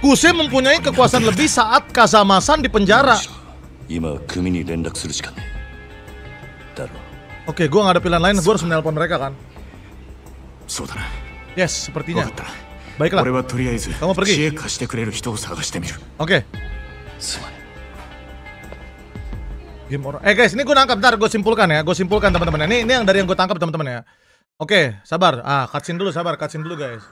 Kuse mempunyai kekuasaan lebih saat Kazamasan di penjara. Oke, gue gak ada pilihan lain, gue harus menelpon mereka kan. Yes, sepertinya. Baiklah. Kamu pergi. Oke. Okay. Eh guys, ini gue nangkap. Ntar gue simpulkan ya. Gue simpulkan teman-teman. Ya. Ini ini yang dari yang gue tangkap teman-teman ya. Oke, okay, sabar. Ah, cutscene dulu, sabar. Cutscene dulu guys.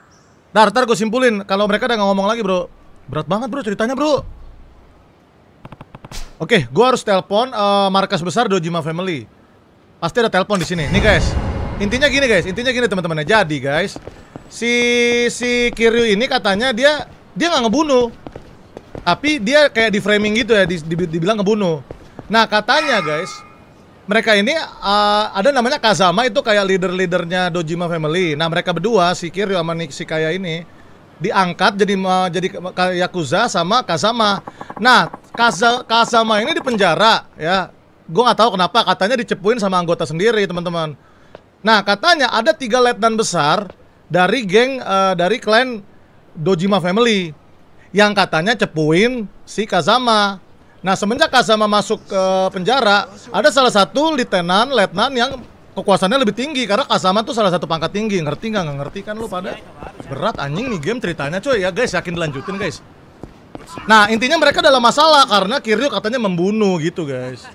Ntar, ntar gue simpulin. Kalau mereka udah nggak ngomong lagi bro. Berat banget bro ceritanya bro. Oke, gue harus telepon eh, markas besar Dojima Family. Pasti ada telepon di sini. Nih guys. Intinya gini guys. Intinya gini teman-teman. Jadi guys, si si Kiryu ini katanya dia dia nggak ngebunuh. Tapi dia kayak di framing gitu ya, di, di- dibilang ngebunuh. Nah katanya guys, mereka ini uh, ada namanya Kazama itu kayak leader-leadernya Dojima Family. Nah mereka berdua si Kiryu sama Nishikaya ini diangkat jadi uh, jadi Yakuza sama Kazama. Nah Kaza, Kazama ini di penjara ya. Gue nggak tahu kenapa katanya dicepuin sama anggota sendiri teman-teman. Nah katanya ada tiga letnan besar dari geng uh, dari klan Dojima Family yang katanya cepuin si Kazama. Nah, semenjak Kazama masuk ke penjara, ada salah satu litenan, letnan yang kekuasaannya lebih tinggi karena Kazama tuh salah satu pangkat tinggi. Ngerti nggak? Ngerti kan lu pada? Berat anjing nih game ceritanya cuy ya guys, yakin dilanjutin guys. Nah, intinya mereka dalam masalah karena Kiryu katanya membunuh gitu guys.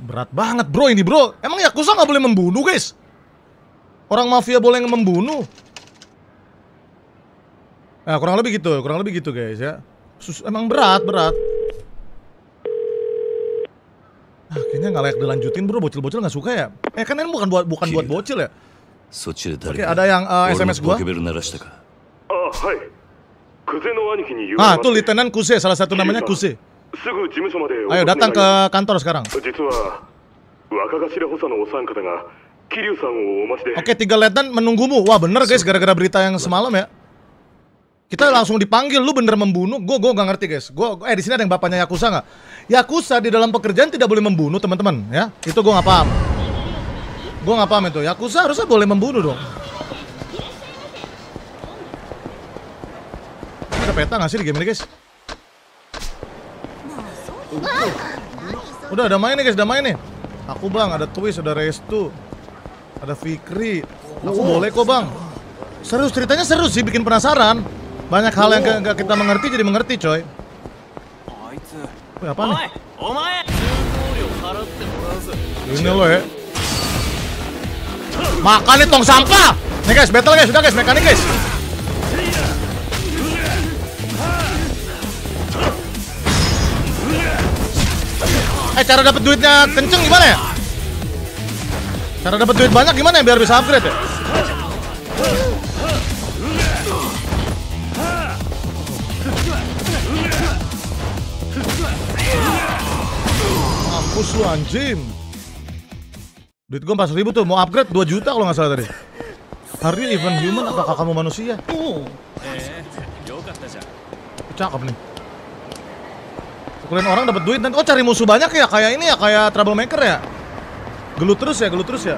Berat banget bro ini bro. Emang Yakuza nggak boleh membunuh guys? Orang mafia boleh membunuh? Nah, kurang lebih gitu, kurang lebih gitu guys ya. Sus emang berat, berat. Ah, kayaknya nggak layak dilanjutin bro, bocil-bocil nggak suka ya. Eh kan ini bukan buat bukan buat bocil ya. Oke, okay, ada yang eh, uh, SMS gua. Ah, ah tuh litenan Kuse, salah satu namanya Kuse. Ayo datang ke kantor sekarang. Oke, okay, tiga letnan menunggumu. Wah, bener guys, gara-gara berita yang semalam ya. Kita langsung dipanggil, lu bener membunuh. Gue gue nggak ngerti guys. Gue eh di sini ada yang bapaknya Yakuza nggak? Yakuza di dalam pekerjaan tidak boleh membunuh teman-teman ya. Itu gue nggak paham. Gue nggak paham itu. Yakuza harusnya boleh membunuh dong. Ada peta nggak sih di game ini guys? Udah ada main nih guys, udah main nih. Aku bang, ada Twist, ada Restu, ada Fikri. Aku boleh kok bang. Seru ceritanya seru sih, bikin penasaran. Banyak hal yang nggak kita mengerti jadi mengerti, coy. Wih, apa nih? Ini lo ya. Makan nih tong sampah. Nih guys, battle guys, sudah guys, mekanik guys. Eh cara dapat duitnya kenceng gimana ya? Cara dapat duit banyak gimana ya biar bisa upgrade ya? Mampus lu anjing. Duit gue 4000 ribu tuh, mau upgrade 2 juta kalau nggak salah tadi. Hari ini even human apakah kamu manusia? Oh. Cakep nih. Kalian orang dapat duit dan oh cari musuh banyak ya kayak ini ya kayak troublemaker ya. Gelut terus ya, gelut terus ya.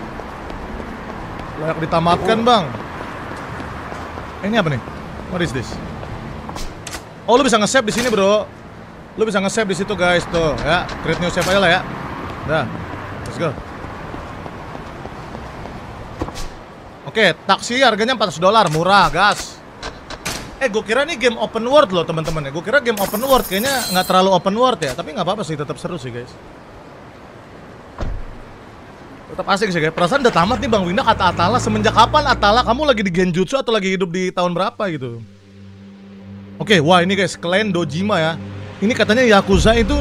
Layak ditamatkan, oh. Bang. Eh, ini apa nih? What is this? Oh, lu bisa nge-save di sini, Bro. Lu bisa nge-save di situ guys tuh ya. Create new save aja lah ya. Dah, let's go. Oke, taksi harganya 400 dolar, murah, gas. Eh, gue kira ini game open world loh teman-teman ya. Gue kira game open world, kayaknya nggak terlalu open world ya. Tapi nggak apa-apa sih, tetap seru sih guys. Tetap asik sih guys. Perasaan udah tamat nih Bang Winda kata Atala. Semenjak kapan Atala kamu lagi di Genjutsu atau lagi hidup di tahun berapa gitu? Oke, wah ini guys, klan Dojima ya. Ini katanya Yakuza itu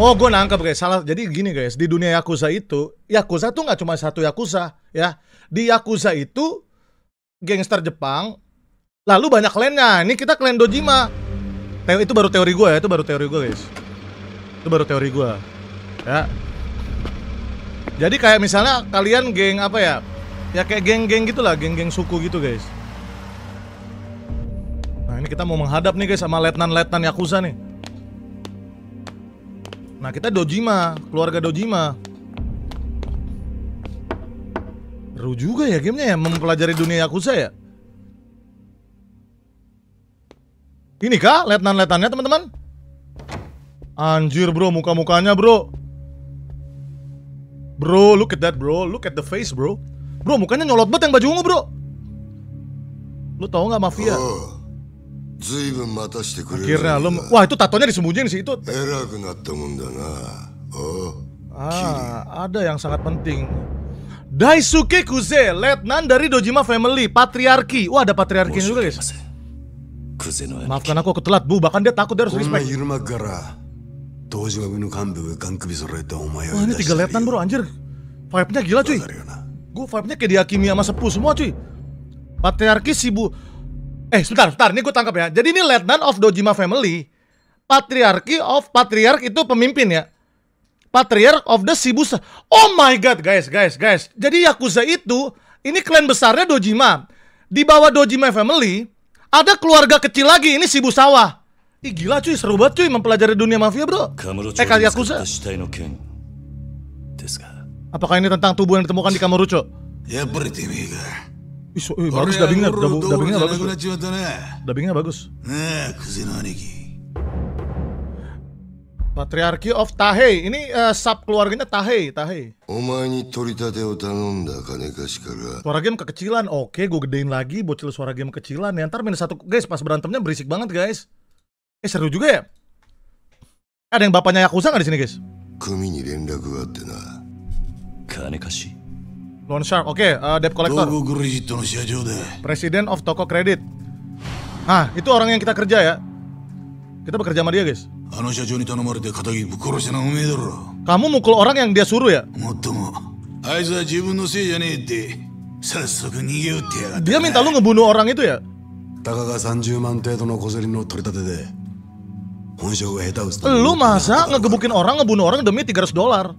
Oh, gue nangkep guys. Salah. Jadi gini guys, di dunia Yakuza itu, Yakuza tuh nggak cuma satu Yakuza ya. Di Yakuza itu gangster Jepang, lalu banyak klannya. Ini kita klan Dojima. Teo itu baru teori gue ya, itu baru teori gue guys. Itu baru teori gue. Ya. Jadi kayak misalnya kalian geng apa ya? Ya kayak geng-geng gitulah, geng-geng suku gitu guys. Nah ini kita mau menghadap nih guys sama letnan-letnan Yakuza nih. Nah kita Dojima, keluarga Dojima. Seru juga ya gamenya ya, mempelajari dunia Yakuza ya. Ini kah letnan-letannya teman-teman? Anjir bro, muka-mukanya bro. Bro, look at that bro, look at the face bro. Bro, mukanya nyolot banget yang baju ungu bro. Lu tahu nggak mafia? ずいぶん待たしてくれる Akhirnya lu, wah itu tatonya disembunyiin sih itu. 偉くなったもんだなおう Ah, ada yang sangat penting. Daisuke Kuze, letnan dari Dojima Family, patriarki. Wah, ada patriarki juga guys. クゼの Maafkan aku, aku telat bu. Bahkan dia takut dia harus こんな respect. 昼間から東島組の幹部がガン首揃えてお前 Wah, を ini tiga letnan bro, anjir. Vibe-nya gila cuy. だよな Gue vibe-nya kayak dihakimi sama sepuh semua cuy. Patriarki Shibu. Eh, sebentar, sebentar. Ini gue tangkap ya. Jadi ini Letnan of Dojima Family. patriarki of patriark itu pemimpin ya. Patriarch of the Shibusa. Oh my god, guys, guys, guys. Jadi Yakuza itu ini klan besarnya Dojima. Di bawah Dojima Family ada keluarga kecil lagi ini Shibusawa. Ih gila cuy, seru banget cuy mempelajari dunia mafia, Bro. Eh, kali Yakuza. Apakah ini tentang tubuh yang ditemukan di Kamurocho? Ya, berarti, Iso, eh, bagus dubbingnya, dubbingnya bagus. Dubbingnya bagus. Patriarki of Tahe. Ini uh, sub keluarganya Tahe, Tahe. Suara game kekecilan. Oke, gue gedein lagi bocil suara game kecilan. Ya, ntar minus satu. Guys, pas berantemnya berisik banget, guys. Eh, seru juga ya. Ada yang bapaknya Yakuza nggak di sini, guys? Kumi ni renraku atte na. Kanekashi. Loan shark. Oke, okay, uh, debt collector. Presiden of Toko Kredit. Nah, itu orang yang kita kerja ya. Kita bekerja sama dia, guys. Kamu mukul orang yang dia suruh ya? ya? Dia minta lu ngebunuh orang itu ya? Lu masa ngegebukin orang ngebunuh orang demi 300 dolar?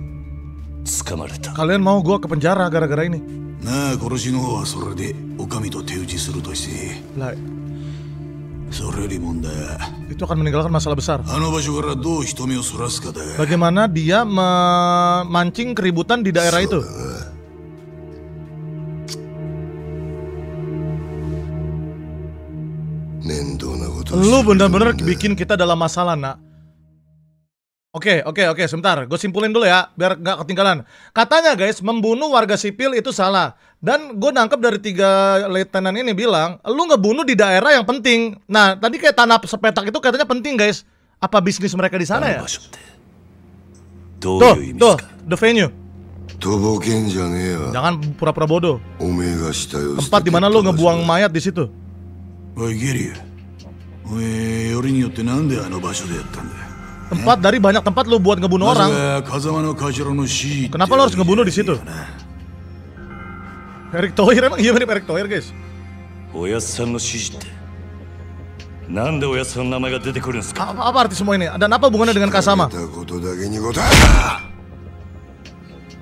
メ出すんじゃねえ安心しろ肩切ったって相手も借金まみれのクズだ臭い飯78年食えばことは収まる俺に掴まれた Kalian mau gua ke penjara gara-gara ini? なあ殺しの方はそれでお上と手打ちするとして Lah, それより問題は itu akan meninggalkan masalah besar. あの場所からどう人目をそらすかだが Bagaimana dia memancing keributan di daerah itu? 面倒なことを Lu してくれるんだ bener-bener bikin kita dalam masalah, nak. Oke, oke, oke, sebentar. Gue simpulin dulu ya, biar nggak ketinggalan. Katanya guys, membunuh warga sipil itu salah. Dan gue nangkep dari tiga letnan ini bilang, lu ngebunuh di daerah yang penting. Nah, tadi kayak tanah sepetak itu katanya penting guys. Apa bisnis mereka di sana ya? 場所ってどう Tuh, いう意味で tuh, すか the venue. とぼけんじゃねえわ Jangan pura-pura bodoh. おめえが死体を捨 Tempat て di て mana った lu 場所 ngebuang だ mayat di situ. おいゲリアおめえよりによってなんであの場所でやったんだ Tempat dari banyak tempat lu buat ngebunuh orang. Kenapa lu harus ngebunuh di situ? Erik Thohir emang iya mirip Eric Thohir guys. Apa, apa arti semua ini? Dan apa hubungannya dengan Kasama?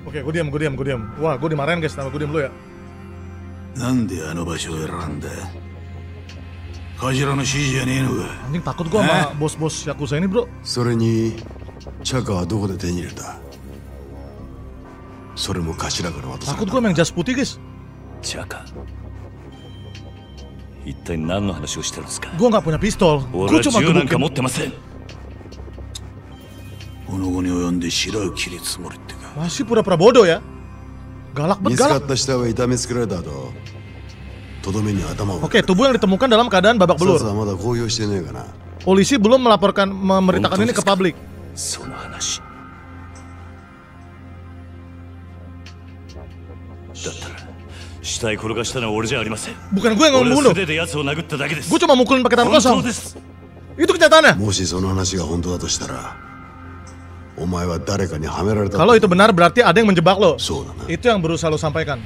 Oke, gue diam, gue diam, gue diam. Wah, gue dimarahin guys, nama gue diam lo ya. Nande ano basho? の場所を選んだ頭の指示じゃねえのか Anjing takut gue sama bos-bos Yakuza ini bro. それにチャカはどこで手に入れたそれも頭から渡さ Takut れ gue た main jas putih guys. チャカ一体何の話をしてるんですか Gue nggak punya pistol. 俺 Gue は cuma 銃なんか持 gebukin. ってませんこの後に及んで白を切りつもりってか Masih pura-pura bodoh ya. Galak 見 banget つか galak. った死体は痛めつけられた後とどめに頭を Oke, tubuh yang ditemukan dalam keadaan babak belur. Polisi belum melaporkan memberitakan ini ke publik. Bukan gue yang mau membunuh. Gue cuma mukulin pakai tangan kosong. Itu kenyataannya. Kalau itu benar berarti ada yang menjebak lo. Itu yang berusaha lo sampaikan.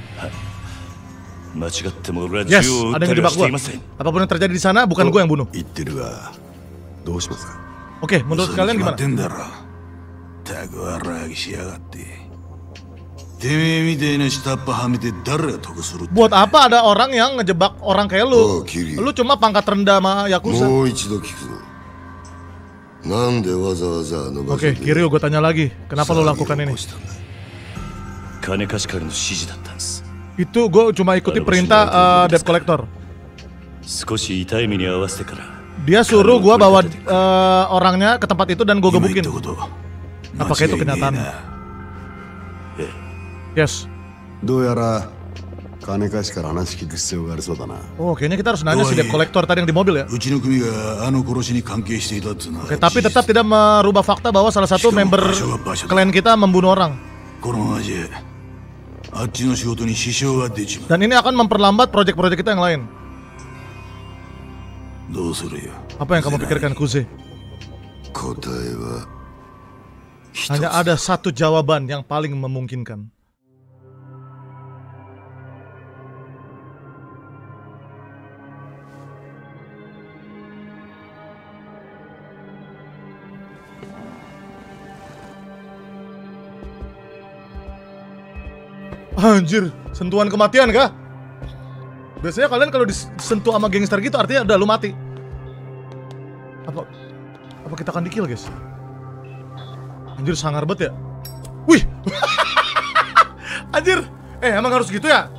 間違っても俺は Yes, 銃を撃 ada った yang りは menjebak してい gue. ません Apapun yang terjadi di sana bukan gue yang bunuh. 言ってるがどうしますか Oke, menurut 嘘に kalian 決ま gimana? ってんだろたくわらぎしやがっててめえみたいな下っ端はめて誰が得するって Buat apa ada orang yang ngejebak orang kayak lu? Oh, Kiri. Lu cuma pangkat rendah sama Yakuza. もう一度聞くぞなんでわざわざあの場所 Oke, で Kiryu gue tanya lagi. Kenapa lu 騒ぎを lakukan 起 ini? こしたんだ金貸し借りの指示だったんです Itu gue cuma ikuti perintah uh, eh, debt collector. Dia suruh gue bawa uh, orangnya ke tempat itu dan gue gebukin. Apakah itu kenyataan? Ya. Eh. Yes. Oh, kayaknya kita harus nanya si debt collector tadi yang di mobil ya. Oke, tapi tetap tidak merubah fakta bahwa salah satu member klien kita membunuh orang. Dan ini akan memperlambat proyek-proyek kita yang lain. Apa yang kamu pikirkan, Kuze? Hanya ada satu jawaban yang paling memungkinkan. Anjir, sentuhan kematian kah? Biasanya kalian kalau disentuh sama gangster gitu artinya udah lu mati. Apa apa kita akan dikill, guys? Anjir sangar banget ya. Wih. Anjir. Eh, emang harus gitu ya?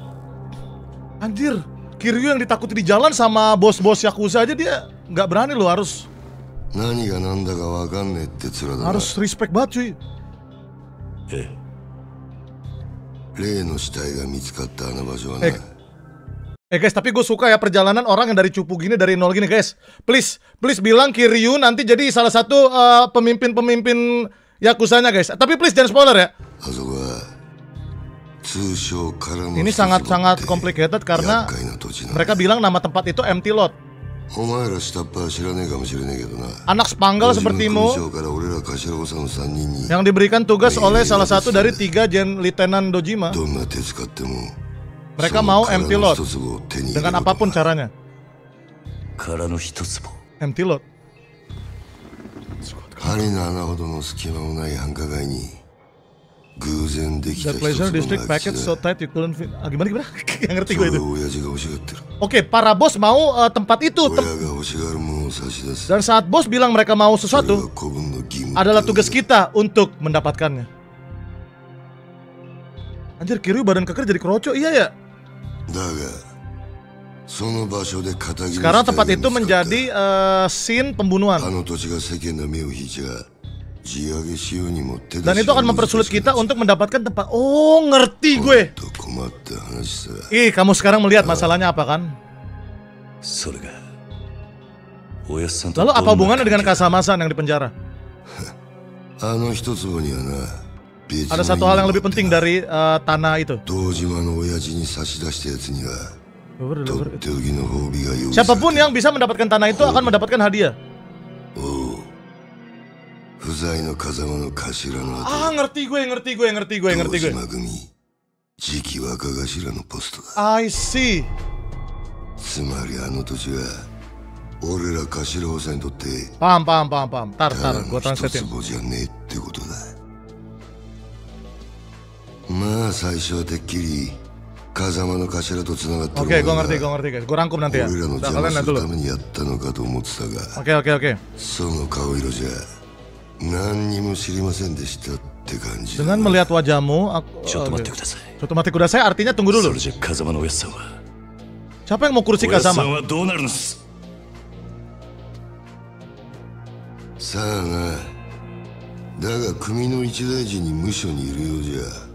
Anjir, Kiryu yang ditakuti di jalan sama bos-bos Yakuza aja dia nggak berani lo harus harus respect banget cuy. Eh, 例の死体が見つかったあの場所はな Eh, eh guys, tapi gue suka ya perjalanan orang yang dari cupu gini dari nol gini guys. Please, please bilang Kiryu nanti jadi salah satu eh, pemimpin-pemimpin Yakuzanya guys. Tapi please jangan spoiler ya. あそこは 通称からの Ini sangat-sangat complicated karena 厄介な土地な mereka bilang nama tempat itu empty lot. お前ら下っ端は知らねえかもしれねえけどな Anak sepanggal 当時の sepertimu 勲章から俺ら頭補佐の3人に yang diberikan tugas oleh salah satu dari tiga Jen Litenan Dojima. どんな手使っても Mereka その mau 殻 empty の lot 一粒を手に入れ dengan ること apapun caranya. 殻の一つも Empty lot. 針の穴ほどの隙間もない繁華街に 偶然できた The 一 pleasure つ district の空き package 地 so だ tight you couldn't fit. Ah, gimana gimana? Gak ngerti そ gue れ itu. を親父が欲しがってる Oke, para bos mau eh, tempat itu tem- 親が欲しがるものを差し出す dan saat bos bilang mereka mau それ sesuatu は子分の義務 adalah tugas kita untuk mendapatkannya. Anjir, Kiryu badan keker jadi keroco. Iya ya. だがその場所で仇に Sekarang tempat itu menjadi eh, scene あ pembunuhan dan itu akan mempersulit kita untuk mendapatkan tempat. Oh, ngerti gue. Ih, kamu sekarang melihat masalahnya apa kan? Lalu apa hubungannya dengan Kasamasan yang dipenjara? Ada satu hal yang lebih penting dari uh, tanah itu. Siapa pun yang bisa mendapatkan tanah itu akan mendapatkan hadiah. 不在の風間の頭の後ああ、ngerti ティグガングティグガングティグガングティグエングティグエングティグエングティグエングティグエン。グティグエングティグエングティグエングティグエングティグエングティグエングティグエングティグエングまあ最初はてっき。り風間の頭とつながってるのが俺らの邪魔するためにやったのかと思ってたがその顔色じゃ Dengan melihat wajahmu, aku... Oh, iya. mati kudasai. Artinya tunggu dulu. Siapa yang mau kursi Kazama?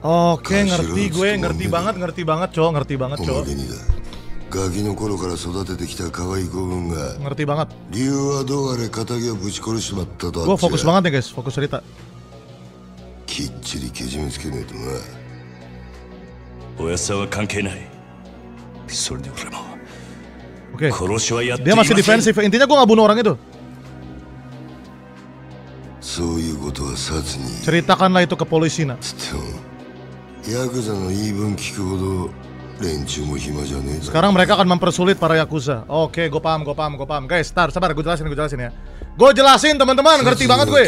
Oke, okay, ngerti gue, ngerti banget, ngerti banget, cowok, ngerti banget, cowok. ガキの頃から育ててきた可愛い子分が Ngerti banget. 理由はどうあれ仇をぶち殺しちまったと Gue あっち fokus ゃ banget nih guys, fokus cerita. きっちりけじめつけねえとなおやっさんは関係ないそれで俺も Oke. 殺しはやってい Dia ま masih defensif. Intinya gue nggak bunuh orang itu. そういうことは殺に Ceritakanlah itu ke polisi nak. ヤクザの言い分聞くほど Sekarang mereka akan mempersulit para yakuza. Oke, gue paham, gue paham, gue paham. Guys, tar, sabar, gue jelasin, gue jelasin ya. Gue jelasin teman-teman, ngerti banget gue.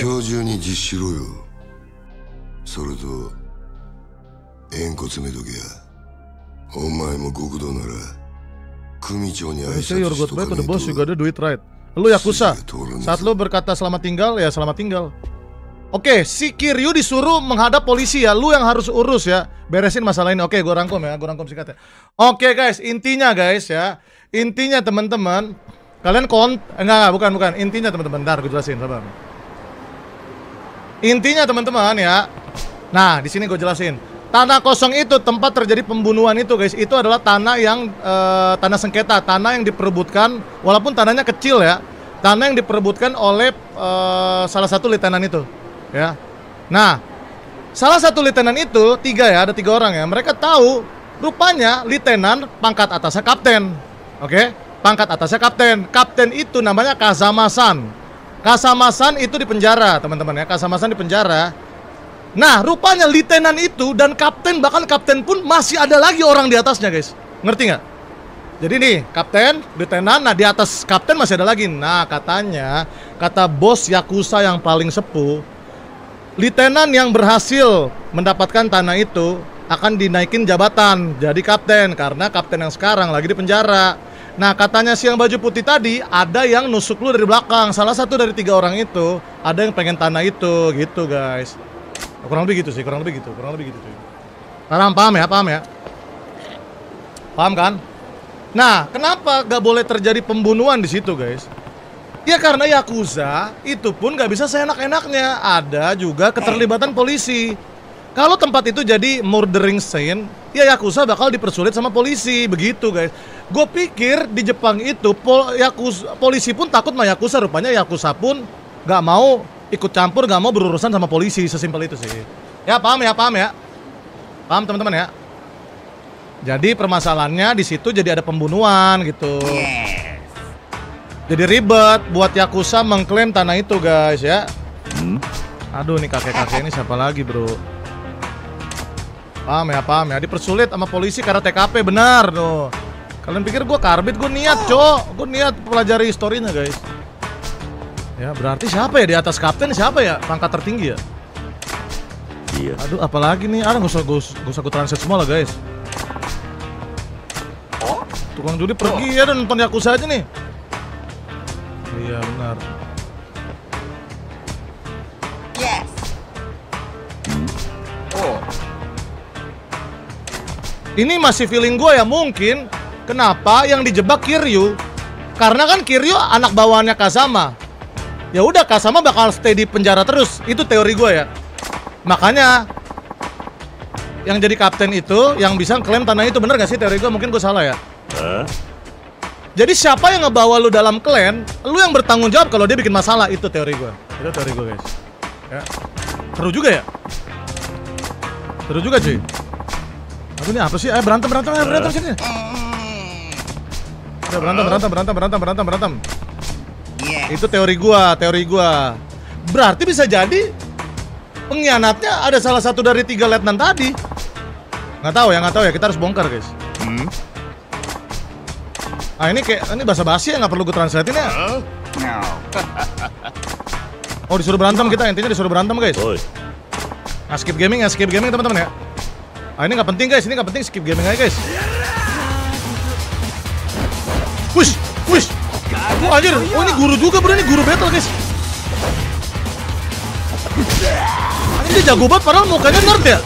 Sure, you're good, but the boss juga ada duit right. Lu yakuza. Saat lu berkata selamat tinggal, ya selamat tinggal. Oke, si Kiryu disuruh menghadap polisi ya. Lu yang harus urus ya. Beresin masalah ini. Oke, gue rangkum ya. Gue rangkum singkatnya. Oke guys, intinya guys ya. Intinya teman-teman. Kalian kon... eh, Enggak, enggak, bukan, bukan. Intinya teman-teman. Ntar gue jelasin, sabar. Intinya teman-teman ya. Nah, di sini gue jelasin. Tanah kosong itu tempat terjadi pembunuhan itu guys. Itu adalah tanah yang eh, tanah sengketa, tanah yang diperebutkan walaupun tanahnya kecil ya. Tanah yang diperebutkan oleh eh, salah satu litenan itu, ya. Nah, salah satu litenan itu tiga ya, ada tiga orang ya. Mereka tahu rupanya litenan pangkat atasnya kapten. Oke? Pangkat atasnya kapten. Kapten itu namanya Kazama-san. Kasamasan itu di penjara, teman-teman ya. Kasamasan di penjara. Nah, rupanya litenan itu dan kapten bahkan kapten pun masih ada lagi orang di atasnya, guys. Ngerti nggak? Jadi nih, kapten, litenan, nah di atas kapten masih ada lagi. Nah, katanya kata bos Yakuza yang paling sepuh, litenan yang berhasil mendapatkan tanah itu akan dinaikin jabatan jadi kapten karena kapten yang sekarang lagi di penjara. Nah katanya si yang baju putih tadi ada yang nusuk lu dari belakang. Salah satu dari tiga orang itu ada yang pengen tanah itu gitu guys. Kurang lebih gitu sih, kurang lebih gitu, kurang lebih gitu cuy. Paham, paham ya, paham ya. Paham kan? Nah, kenapa gak boleh terjadi pembunuhan di situ guys? Ya karena Yakuza itu pun gak bisa seenak-enaknya. Ada juga keterlibatan polisi. Kalau tempat itu jadi murdering scene Ya Yakuza bakal dipersulit sama polisi. Begitu guys. Gue pikir di Jepang itu pol Yakuza, Polisi pun takut sama Yakuza. Rupanya Yakuza pun gak mau ikut campur Gak mau berurusan sama polisi. Sesimpel itu sih. Ya paham ya, paham ya. Paham teman-teman ya. Jadi permasalahannya di situ jadi ada pembunuhan gitu. Jadi ribet buat Yakuza mengklaim tanah itu guys ya. Aduh nih kakek-kakek ini siapa lagi bro? Paham ya, paham ya. Dipersulit sama polisi karena TKP benar tuh. Kalian pikir gue karbit? Gue niat, cok. Gue niat pelajari historinya guys. Ya berarti siapa ya di atas kapten siapa ya pangkat tertinggi ya? Iya. Aduh apalagi nih? Ah gak usah gue usah gue translate semua lah guys. Tukang judi pergi ya dan nonton Yakuza aja nih. Benar. Yes. Ini masih feeling gue ya mungkin kenapa yang dijebak Kiryu karena kan Kiryu anak bawaannya Kazama. Ya udah Kazama bakal stay di penjara terus. Itu teori gue ya. Makanya yang jadi kapten itu yang bisa klaim tanah itu bener gak sih teori gue? Mungkin gue salah ya. Hah? Jadi siapa yang ngebawa lu dalam klan, lu yang bertanggung jawab kalau dia bikin masalah itu teori gue. Itu teori gue guys. Ya. Seru juga ya. Seru juga cuy. Aduh ini apa sih? Eh berantem berantem eh, berantem sini. Udah berantem berantem berantem berantem berantem berantem. Itu teori gua, teori gua. Berarti bisa jadi pengkhianatnya ada salah satu dari tiga letnan tadi. Nggak tahu ya, nggak tahu ya. Kita harus bongkar guys. Hmm? Ah ini kayak ini bahasa basi ya nggak perlu gue translatein ya. Oh disuruh berantem kita intinya disuruh berantem guys. Oi. Nah, skip gaming ya, skip gaming teman-teman ya. Ah ini nggak penting guys, ini nggak penting skip gaming aja guys. Wush, wush. Oh anjir, oh ini guru juga bro, ini guru battle guys. Anjir dia jago banget padahal mukanya nerd ya.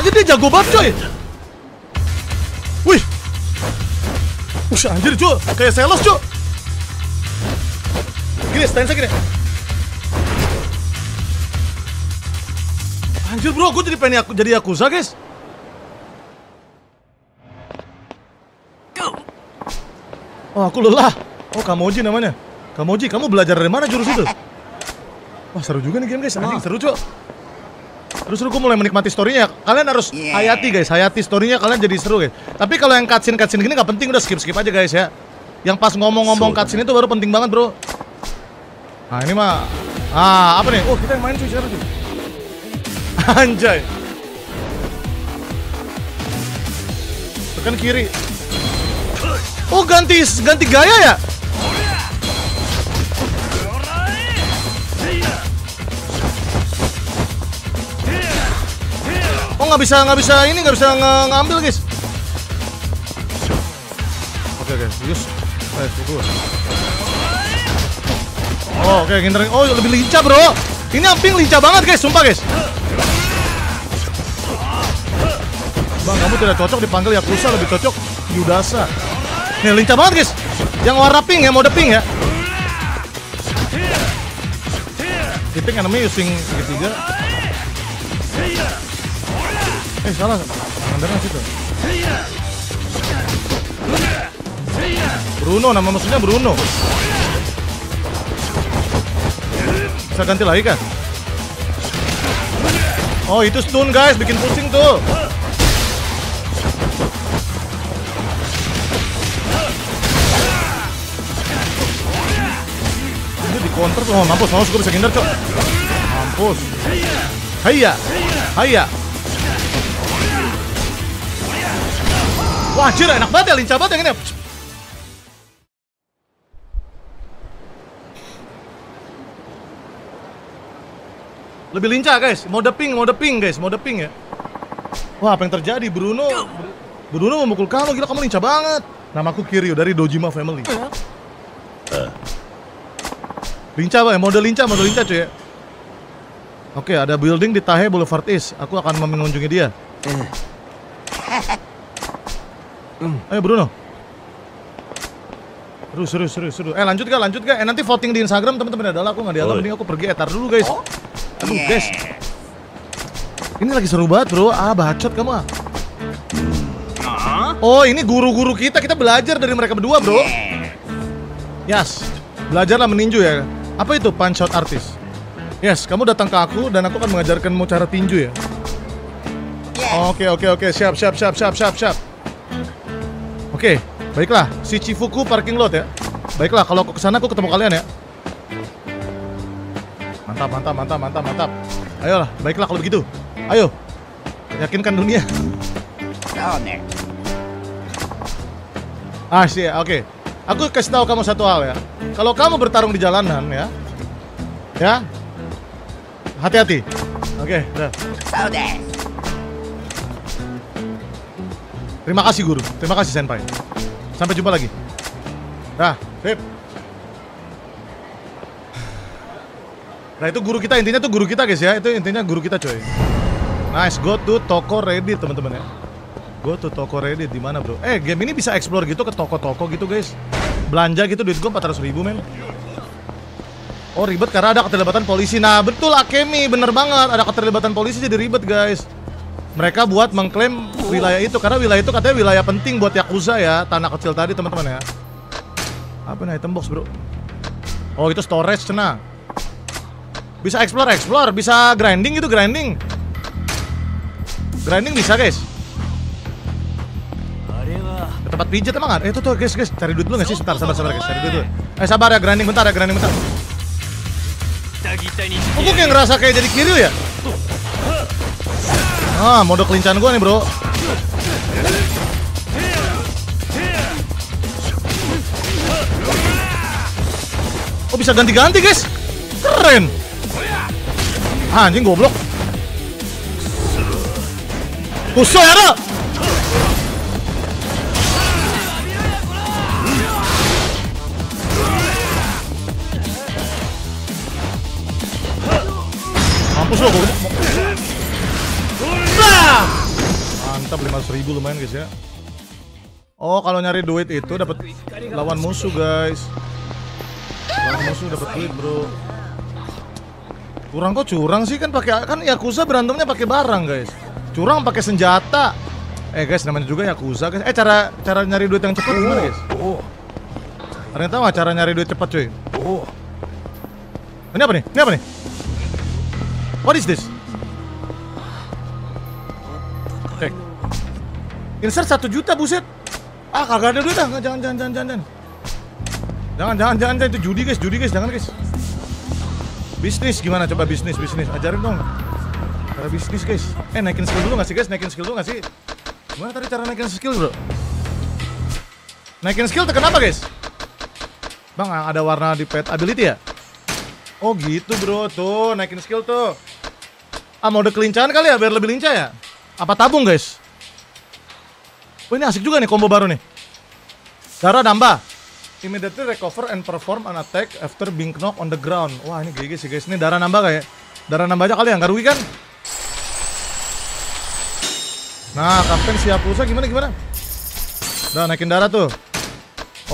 Anjir dia jago banget coy. Wush anjir cuy, kayak selos cuy. Gini, stance gini. Anjir bro, gue jadi pengen yaku, jadi Yakuza guys. Oh aku lelah. Oh Kamoji namanya. Kamoji, kamu belajar dari mana jurus itu? Wah seru juga nih game guys, anjing seru cok Terus gue mulai menikmati storynya Kalian harus hayati guys, hayati storynya kalian jadi seru guys Tapi kalau yang cutscene-cutscene gini gak penting, udah skip-skip aja guys ya Yang pas ngomong-ngomong cutscene itu baru penting banget bro Nah ini mah Ah apa nih? Oh kita yang main cuy, siapa cuy? Anjay. Tekan kiri. Oh ganti ganti gaya ya? Oh nggak bisa nggak bisa ini nggak bisa nge- ngambil guys. Oke oke, Yus. Eh, tunggu. Oh, oke, okay, Oh, lebih lincah, Bro. Ini amping lincah banget, guys. Sumpah, guys. Bang, kamu tidak cocok dipanggil Yakuza, lebih cocok Yudasa. Nih, lincah banget, guys. Yang warna pink ya, mode pink ya. Keeping enemy using segitiga. Eh, salah. Mandarin situ. Bruno, nama musuhnya Bruno. Bisa ganti lagi kan? Oh itu stun guys, bikin pusing tuh. Ini di counter tuh, oh, mampus, mampus gue bisa ngindar cok. Mampus. Hayya, hayya. Wah anjir enak banget ya, lincah banget yang ini. Lebih lincah guys, mode ping, mode ping guys, mode ping ya. Wah apa yang terjadi Bruno? Bruno memukul kamu, gila kamu lincah banget. Namaku Kiryu dari Dojima Family. Lincah bang, mode lincah, mode lincah cuy ya. Oke, ada building di Tahe Boulevard East. Aku akan mengunjungi dia. Ayo Bruno. Seru, seru, seru, seru. Eh lanjut gak, lanjut gak? Eh nanti voting di Instagram teman-teman adalah aku nggak Oi. mending aku pergi etar dulu guys. Aduh guys. Ini lagi seru banget bro. Ah bacot kamu ah. Oh ini guru-guru kita, kita belajar dari mereka berdua bro. Yes, belajarlah meninju ya. Apa itu punch out artist? Yes, kamu datang ke aku dan aku akan mengajarkanmu cara tinju ya. Oke oke oke siap siap siap siap siap siap. Oke baiklah si Chifuku parking lot ya. Baiklah kalau aku ke sana aku ketemu kalian ya. Mantap mantap mantap mantap mantap. Ayolah baiklah kalau begitu. Ayo yakinkan dunia. Ah sih oke. Aku kasih tahu kamu satu hal ya. Kalau kamu bertarung di jalanan ya, ya hati-hati. Oke, udah. Terima kasih guru. Terima kasih senpai. Sampai jumpa lagi. Dah, sip. Nah itu guru kita intinya tuh guru kita guys ya. Itu intinya guru kita coy. Nice, go to toko Reddit teman-teman ya. Go to toko Reddit di mana bro? Eh game ini bisa explore gitu ke toko-toko gitu guys. Belanja gitu duit gue 400 ribu men. Oh ribet karena ada keterlibatan polisi. Nah betul Akemi bener banget ada keterlibatan polisi jadi ribet guys. Mereka buat mengklaim wilayah itu karena wilayah itu katanya wilayah penting buat Yakuza ya tanah kecil tadi teman-teman ya. Apa nih item box bro? Oh itu storage cena. Bisa explore explore, bisa grinding gitu grinding. Grinding bisa guys. Ke tempat pijat emang ada? Eh itu tuh guys guys cari duit dulu nggak sih? Sebentar sabar sabar guys cari duit dulu. Eh sabar ya grinding bentar ya grinding bentar. Oh, gue kayak ngerasa kayak jadi Kiryu ya? Ah, mode kelincahan gua nih, bro. Oh, bisa ganti-ganti, guys. Keren. Anjing goblok. Kusoi ada. Mampus lo, gua. Mantap 500 ribu lumayan guys ya. Oh kalau nyari duit itu dapat lawan musuh guys. Lawan musuh dapat duit bro. Curang kok curang sih kan pakai kan Yakuza berantemnya pakai barang guys. Curang pakai senjata. Eh guys namanya juga Yakuza guys. Eh cara cara nyari duit yang cepat gimana guys? Ternyata nggak cara nyari duit cepat cuy. Ini apa nih? Ini apa nih? What is this? Insert satu juta buset. Ah kagak ada duit ah. Jangan jangan jangan jangan. Jangan jangan jangan jangan itu judi guys, judi guys, jangan guys. Bisnis gimana coba bisnis bisnis ajarin dong. Cara bisnis guys. Eh naikin skill dulu nggak sih guys? Naikin skill dulu nggak sih? Gimana tadi cara naikin skill bro? Naikin skill tekan apa guys? Bang ada warna di pet ability ya? Oh gitu bro, tuh naikin skill tuh. Ah mode kelincahan kali ya biar lebih lincah ya? Apa tabung guys? Oh ini asik juga nih combo baru nih. Darah nambah. Immediately recover and perform an attack after being knocked on the ground. Wah ini GG sih guys. Ini darah nambah kayak. Darah nambah aja kali ya, nggak rugi kan? Nah, kapten siap pulsa gimana gimana? Udah naikin darah tuh.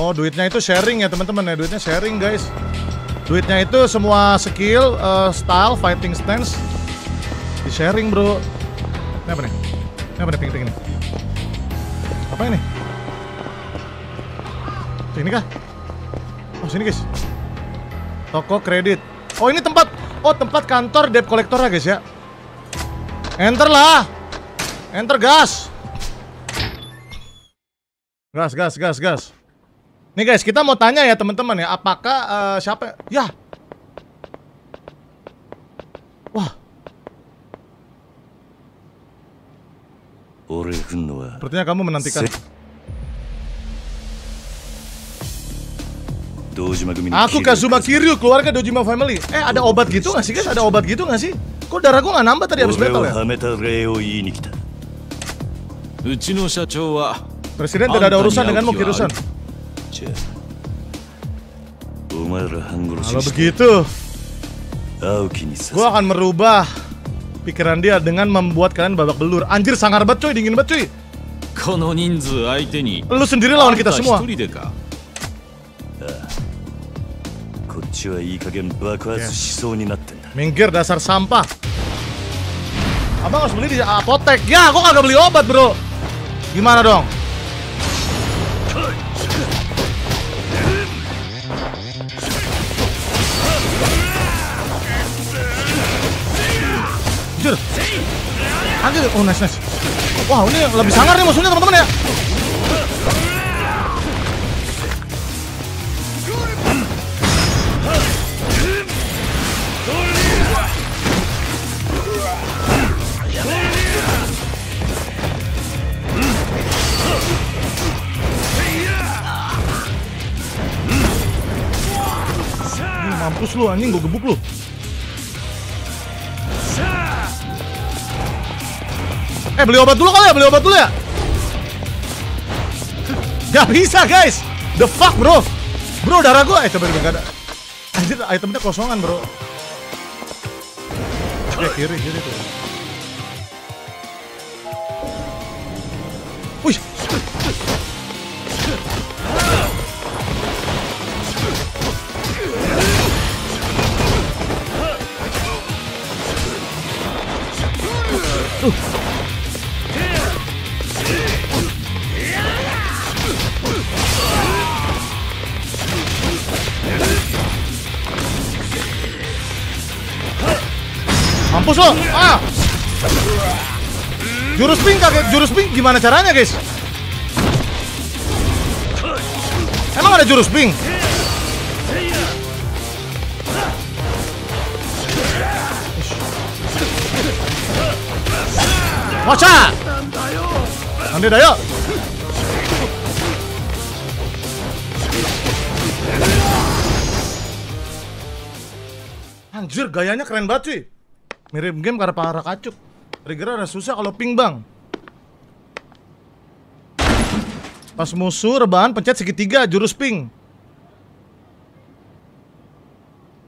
Oh duitnya itu sharing ya teman-teman ya. Duitnya sharing guys. Duitnya itu semua skill, eh, style, fighting stance di sharing bro. Ini apa nih? Ini apa nih ping-ping ini? Apa ini? Sini kah? Oh sini guys. Toko kredit. Oh ini tempat. Oh tempat kantor debt collector ya guys ya. Enter lah. Enter gas. Gas gas gas gas. Nih guys kita mau tanya ya teman-teman ya. Apakah eh, siapa? Ya. Sepertinya kamu menantikan. Aku Kazuma Kiryu, keluarga Dojima Family. Eh, ada obat gitu gak sih, guys? Ada obat gitu gak sih? Kok darah gue gak nambah tadi habis battle ya? Presiden tidak ada urusan denganmu, Kirusan. Kalau begitu, gue akan merubah pikiran dia dengan membuat kalian babak belur. Anjir sangar banget cuy, dingin banget cuy. Lu sendiri lawan kita semua. Minggir dasar sampah. Abang harus beli di apotek. Ya, gua kagak beli obat, Bro. Gimana dong? Anjir, oh nice nice. Wah, ini lebih sangar nih musuhnya teman-teman ya. Mampus lu anjing, gue gebuk lu. Eh beli obat dulu kali ya, beli obat dulu ya. Gak bisa guys. The fuck bro. Bro darah gue, eh coba gak ada. Anjir itemnya kosongan bro. Eh kiri kiri tuh. Lo. Ah. Jurus pink kaget, jurus pink gimana caranya, guys? Emang ada jurus pink? Wacha! Ande dayo. Anjir, gayanya keren banget cuy. Mirip game karena para kacuk. Trigger ada susah kalau ping bang. Pas musuh rebahan pencet segitiga jurus ping.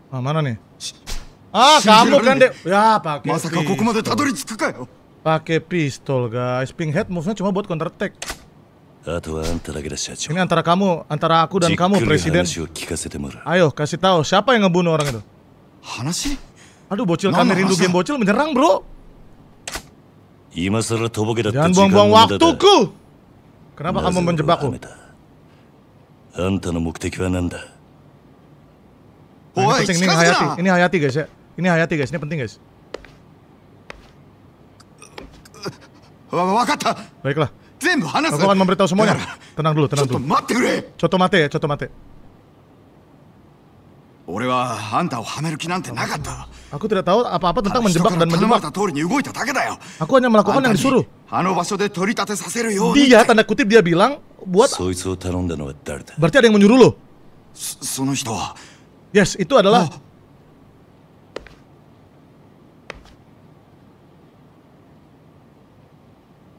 Ah mana nih? Ah kamu kan deh. Ya pakai. pistol. Pakai pistol guys. Ping head musuhnya cuma buat counter attack. Ini antara kamu, antara aku dan kamu, Presiden. Ayo, kasih tahu siapa yang ngebunuh orang itu. Hanasi? Aduh bocil kami rindu game bocil menyerang bro. Jangan buang-buang waktuku. Kenapa kamu menjebakku? Anta no mukteki wa nanda? Nah, ini penting, ini Hayati, ini Hayati guys ya. Ini Hayati guys, ini penting guys. Wakata. Baiklah. Aku akan memberitahu semuanya. Tenang dulu, tenang dulu. Coto mate ya, coto mate. 俺はあんたをはめる気なんてなかった。Aku tidak tahu apa-apa tentang menjebak dan menjebak. Aku hanya melakukan yang disuruh. Dia tanda kutip dia bilang buat. Berarti ada yang menyuruh lo. Yes, itu adalah.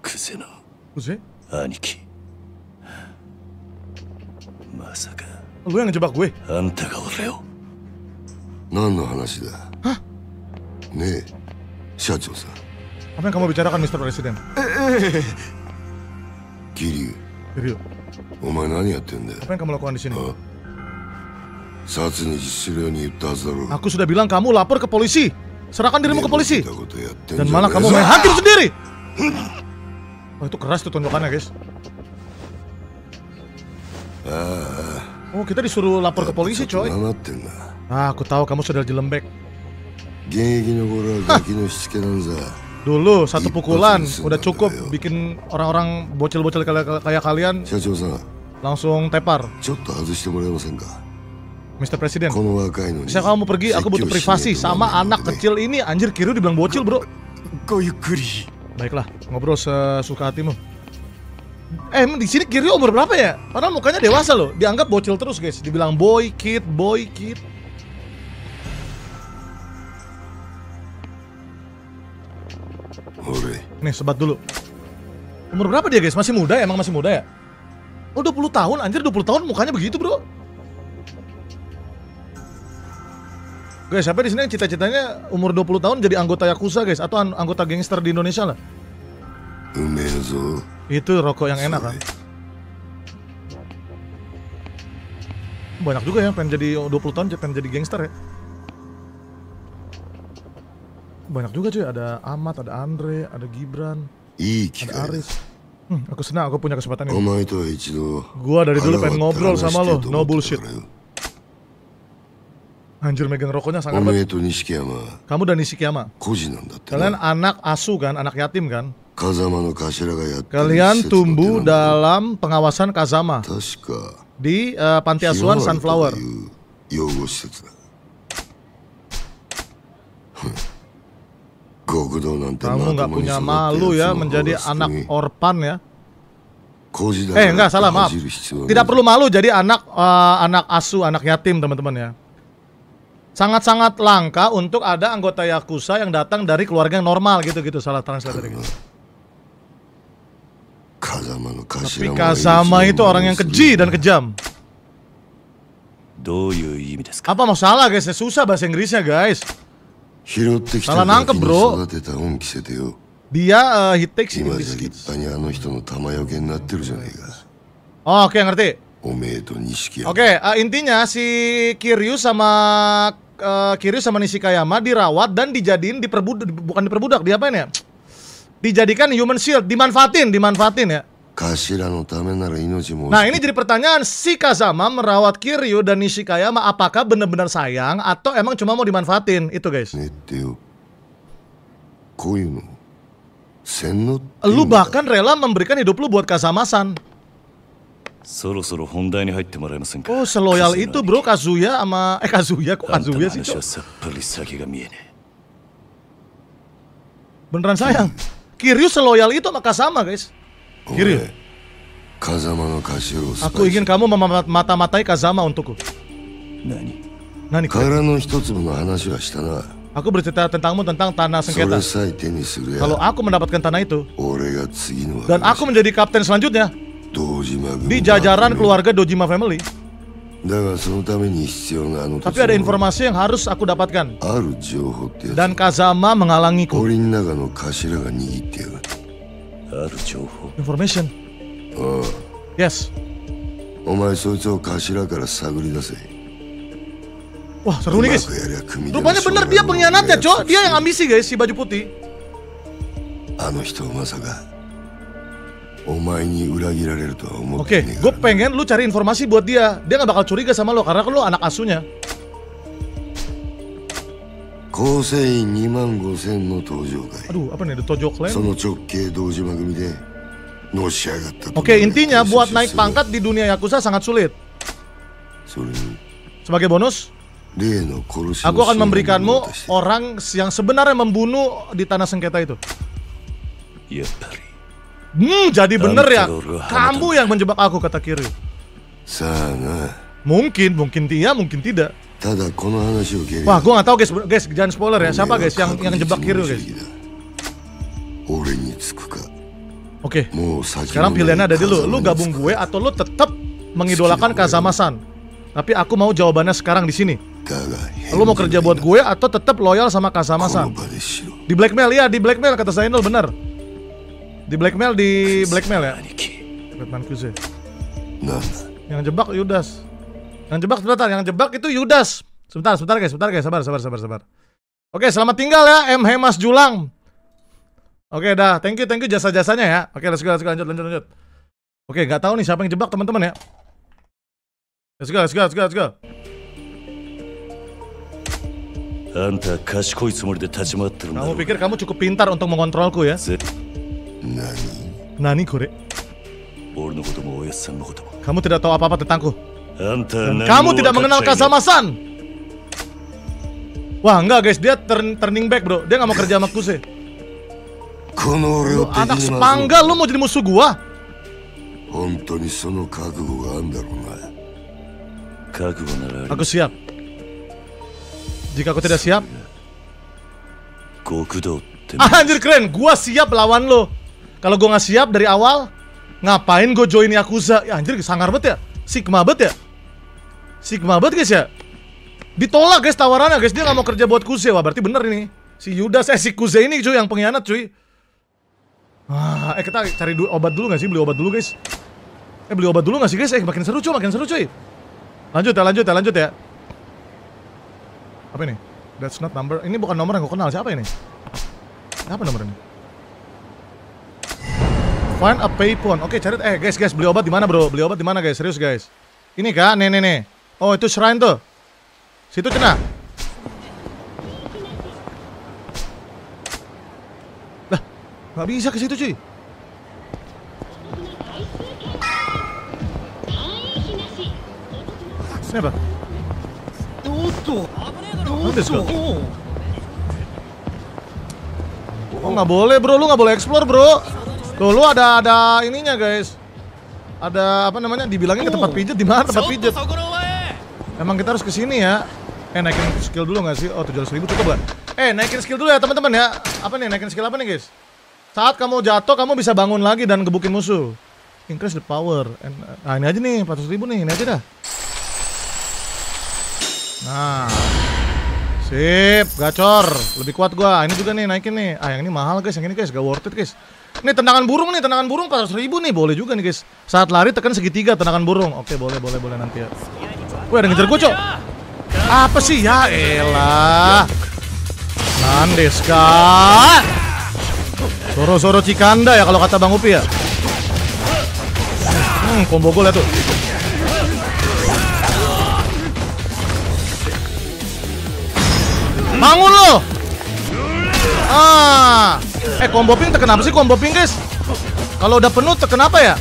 Kuze no. Kuze? Aniki. Masaka. Lu yang ngejebak gue. Anta ga ore 何の話だねえ社長さん Apa yang kamu bicarakan, Mr. Presiden? 桐 Kiryu, 生お前何やってんだよ apa yang kamu lakukan di sini? 殺に実するように言ったはずだろ Aku sudah bilang kamu lapor ke polisi. Serahkan dirimu ke polisi. たことやってん Dan じゃ malah ねえ kamu ぞ main hakim sendiri. Wah itu keras tuh tonjokannya guys. Oh kita disuruh lapor ke polisi ちょっ coy. Ah, aku tahu kamu sudah jelembek. Dulu satu pukulan udah cukup bikin orang-orang bocil-bocil kayak kalian langsung tepar. Mr. Presiden, bisa kamu pergi, aku butuh privasi sama anak kecil ini. Anjir, Kiru dibilang bocil, bro. Baiklah, ngobrol sesuka hatimu. Eh, di sini Kiru umur berapa ya? Padahal mukanya dewasa loh. Dianggap bocil terus, guys. Dibilang boy, kid, boy, kid. Nih, sebat dulu. Umur berapa dia, guys? Masih muda? ya Emang masih muda ya? Oh, 20 tahun. Anjir, 20 tahun mukanya begitu, Bro. Guys, siapa di sini yang cita-citanya umur 20 tahun jadi anggota Yakuza, guys, atau anggota gangster di Indonesia lah? Umezo. Itu rokok yang enak kan? Banyak juga yang pengen jadi 20 tahun pengen jadi gangster ya banyak juga cuy, ada Ahmad, ada Andre, ada Gibran, ada Arif. Hmm, aku senang aku punya kesempatan ini. Gua dari dulu pengen ngobrol sama lo, no bullshit. Anjir megang rokoknya sangat banget. Kamu dan Nishikiyama. Kalian anak asuh kan, anak yatim kan? Kalian tumbuh dalam pengawasan Kazama. Di uh, panti asuhan Sunflower. Kamu nggak punya malu ya menjadi anak orpan ya. Eh enggak salah maaf. Tidak perlu malu jadi anak uh, anak asu anak yatim teman-teman ya. Sangat-sangat langka untuk ada anggota yakuza yang datang dari keluarga yang normal gitu-gitu salah translator gitu. Tapi Kazama itu orang yang keji dan kejam. Apa masalah guys? Susah bahasa Inggrisnya guys salah nangkep bro dia uh, he takes him. oh, oke okay, ngerti. oke okay, uh, intinya si Kiryu sama uh, Kiryu sama Nishikayama dirawat dan dijadiin diperbudak bukan diperbudak ini ya? Dijadikan human shield dimanfaatin dimanfaatin ya. Kasih. Nah ini jadi pertanyaan, si Kazama merawat Kiryu dan Nishikayama apakah benar-benar sayang atau emang cuma mau dimanfaatin? Itu guys. Lu bahkan rela memberikan hidup lu buat Kazama-san. Oh seloyal itu bro Kazuya sama... Eh Kazuya kok Kazuya sih? Beneran sayang. Kiryu seloyal itu sama Kazama guys. Kiri. Kazama no Kashiro Aku ingin kamu memata-matai Kazama untukku. Nani? Nani? Kara no hitotsubu no hanashi wa shita na. Aku bercerita tentangmu tentang tanah sengketa. Kalau aku mendapatkan tanah itu, dan aku menjadi kapten selanjutnya di jajaran keluarga Dojima Family. Tapi ada informasi yang harus aku dapatkan. Dan Kazama menghalangiku. 檻の中の頭が握ってやがるある情報 Information. ああ Yes. お前そいつを頭から探り出せ Wah, seru nih, guys. うまくやりゃ組でも Rupanya bener dia pengkhianatnya, Cok. Dia yang ambisi, guys, si baju putih. あの人まさかお前に裏切られるとは思っ Oke, てねえ gue pengen lu cari informasi buat dia. Dia nggak bakal curiga sama lo karena kan lu anak asuhnya. 構成員2万5千の登場会 Aduh, apa nih? The Tojo そ Clan? の直系堂島組でのし上がったと Oke, intinya buat naik pangkat di dunia Yakuza sangat sulit. それに Sebagai bonus, 例の殺し aku akan の memberikanmu 渡して orang yang sebenarnya membunuh di tanah sengketa itu. やっぱり Hmm, jadi bener ya. Antara Rahmat Kamu yang menjebak aku, kata Kiri. さあな Mungkin, mungkin dia, mungkin tidak. ただこの話を聞け Wah, gua nggak tahu guys, guys jangan spoiler ya. Siapa guys yang yang jebak Kiri guys? 俺につくか Oke. もう先 Sekarang のない pilihannya ada di lu. Lu 風間に gabung gue atau lu tetap mengidolakan Kazama-san. Tapi aku mau jawabannya sekarang di sini. だが Lu mau kerja buat gue atau tetap loyal sama この Kazama-san? 場でしろ Di blackmail ya, di blackmail kata Zainul bener. Di blackmail di blackmail ya. 兄貴 Batman Kuze. なんだ Yang jebak Yudas. Yang jebak sebentar, yang jebak itu Yudas. Sebentar, sebentar guys, sebentar guys, sabar, sabar, sabar, sabar. Oke, selamat tinggal ya M Hemas Julang. Oke, dah. Thank you, thank you jasa-jasanya ya. Oke, let's go, let's go, lanjut, lanjut, lanjut. Oke, nggak tahu nih siapa yang jebak teman-teman ya. Let's go, let's go, let's go, let's go. あんた賢いつもりで立ち回ってるんだろ Kamu pikir kamu cukup pintar untuk mengontrolku ya? ぜ 何 Nani kore? 俺のこともおやつさんのことも Kamu tidak tahu apa-apa tentangku. Kamu tidak mengenal Kazama-san. Wah, enggak guys, dia turn, turning back, Bro. Dia nggak mau kerja sama Kuse. Lu anak sepanggal lu mau jadi musuh gua? Aku siap. Jika aku tidak siap. Ah, anjir keren, gua siap lawan lo. Kalau gua nggak siap dari awal, ngapain gue join Yakuza? Ya anjir, sangar banget ya. Sigma banget ya. Sigma banget guys ya. Ditolak guys tawarannya guys. Dia nggak mau kerja buat Kuze. Wah berarti bener ini. Si Yudas, eh si Kuze ini cuy yang pengkhianat cuy. Ah, eh kita cari du- obat dulu nggak sih? Beli obat dulu guys. Eh beli obat dulu nggak sih guys? Eh makin seru cuy, makin seru cuy. Lanjut ya, lanjut ya, lanjut ya. Apa ini? That's not number. Ini bukan nomor yang gue kenal. Siapa ini? Apa nomor ini? Find a payphone. Oke, cari. Eh guys, guys, beli obat di mana bro? Beli obat di mana guys? Serius guys. Ini kan, nih nih nih. Oh itu shrine tuh. Situ cina. Lah, nggak bisa ke situ cuy. Ini apa? Sekali. Oh nggak boleh bro, lu nggak boleh explore bro. Tuh lu ada ada ininya guys. Ada apa namanya? Dibilangin ke tempat pijat di mana tempat pijat? Emang kita harus ke sini ya. Eh naikin skill dulu nggak sih? Oh 700 ribu cukup gak? Eh naikin skill dulu ya teman-teman ya. Apa nih naikin skill apa nih guys? Saat kamu jatuh kamu bisa bangun lagi dan gebukin musuh. Increase the power. And, nah ini aja nih 400 ribu nih, ini aja dah. Nah, sip, gacor, lebih kuat gua. Ini juga nih naikin nih. Ah yang ini mahal guys, yang ini guys, gak worth it guys. Ini tendangan burung nih, tendangan burung 400 ribu nih, boleh juga nih guys. Saat lari tekan segitiga tendangan burung. Oke, boleh, boleh, boleh nanti ya. Wih, ada ngejar gua cok. Apa sih ya elah. Nandeska. Soro-soro Cikanda ya kalau kata Bang Upi ya. Hmm, combo gue liat tuh. Bangun lo. Ah. Eh combo ping tekan apa sih combo ping guys? Kalau udah penuh tekan apa ya?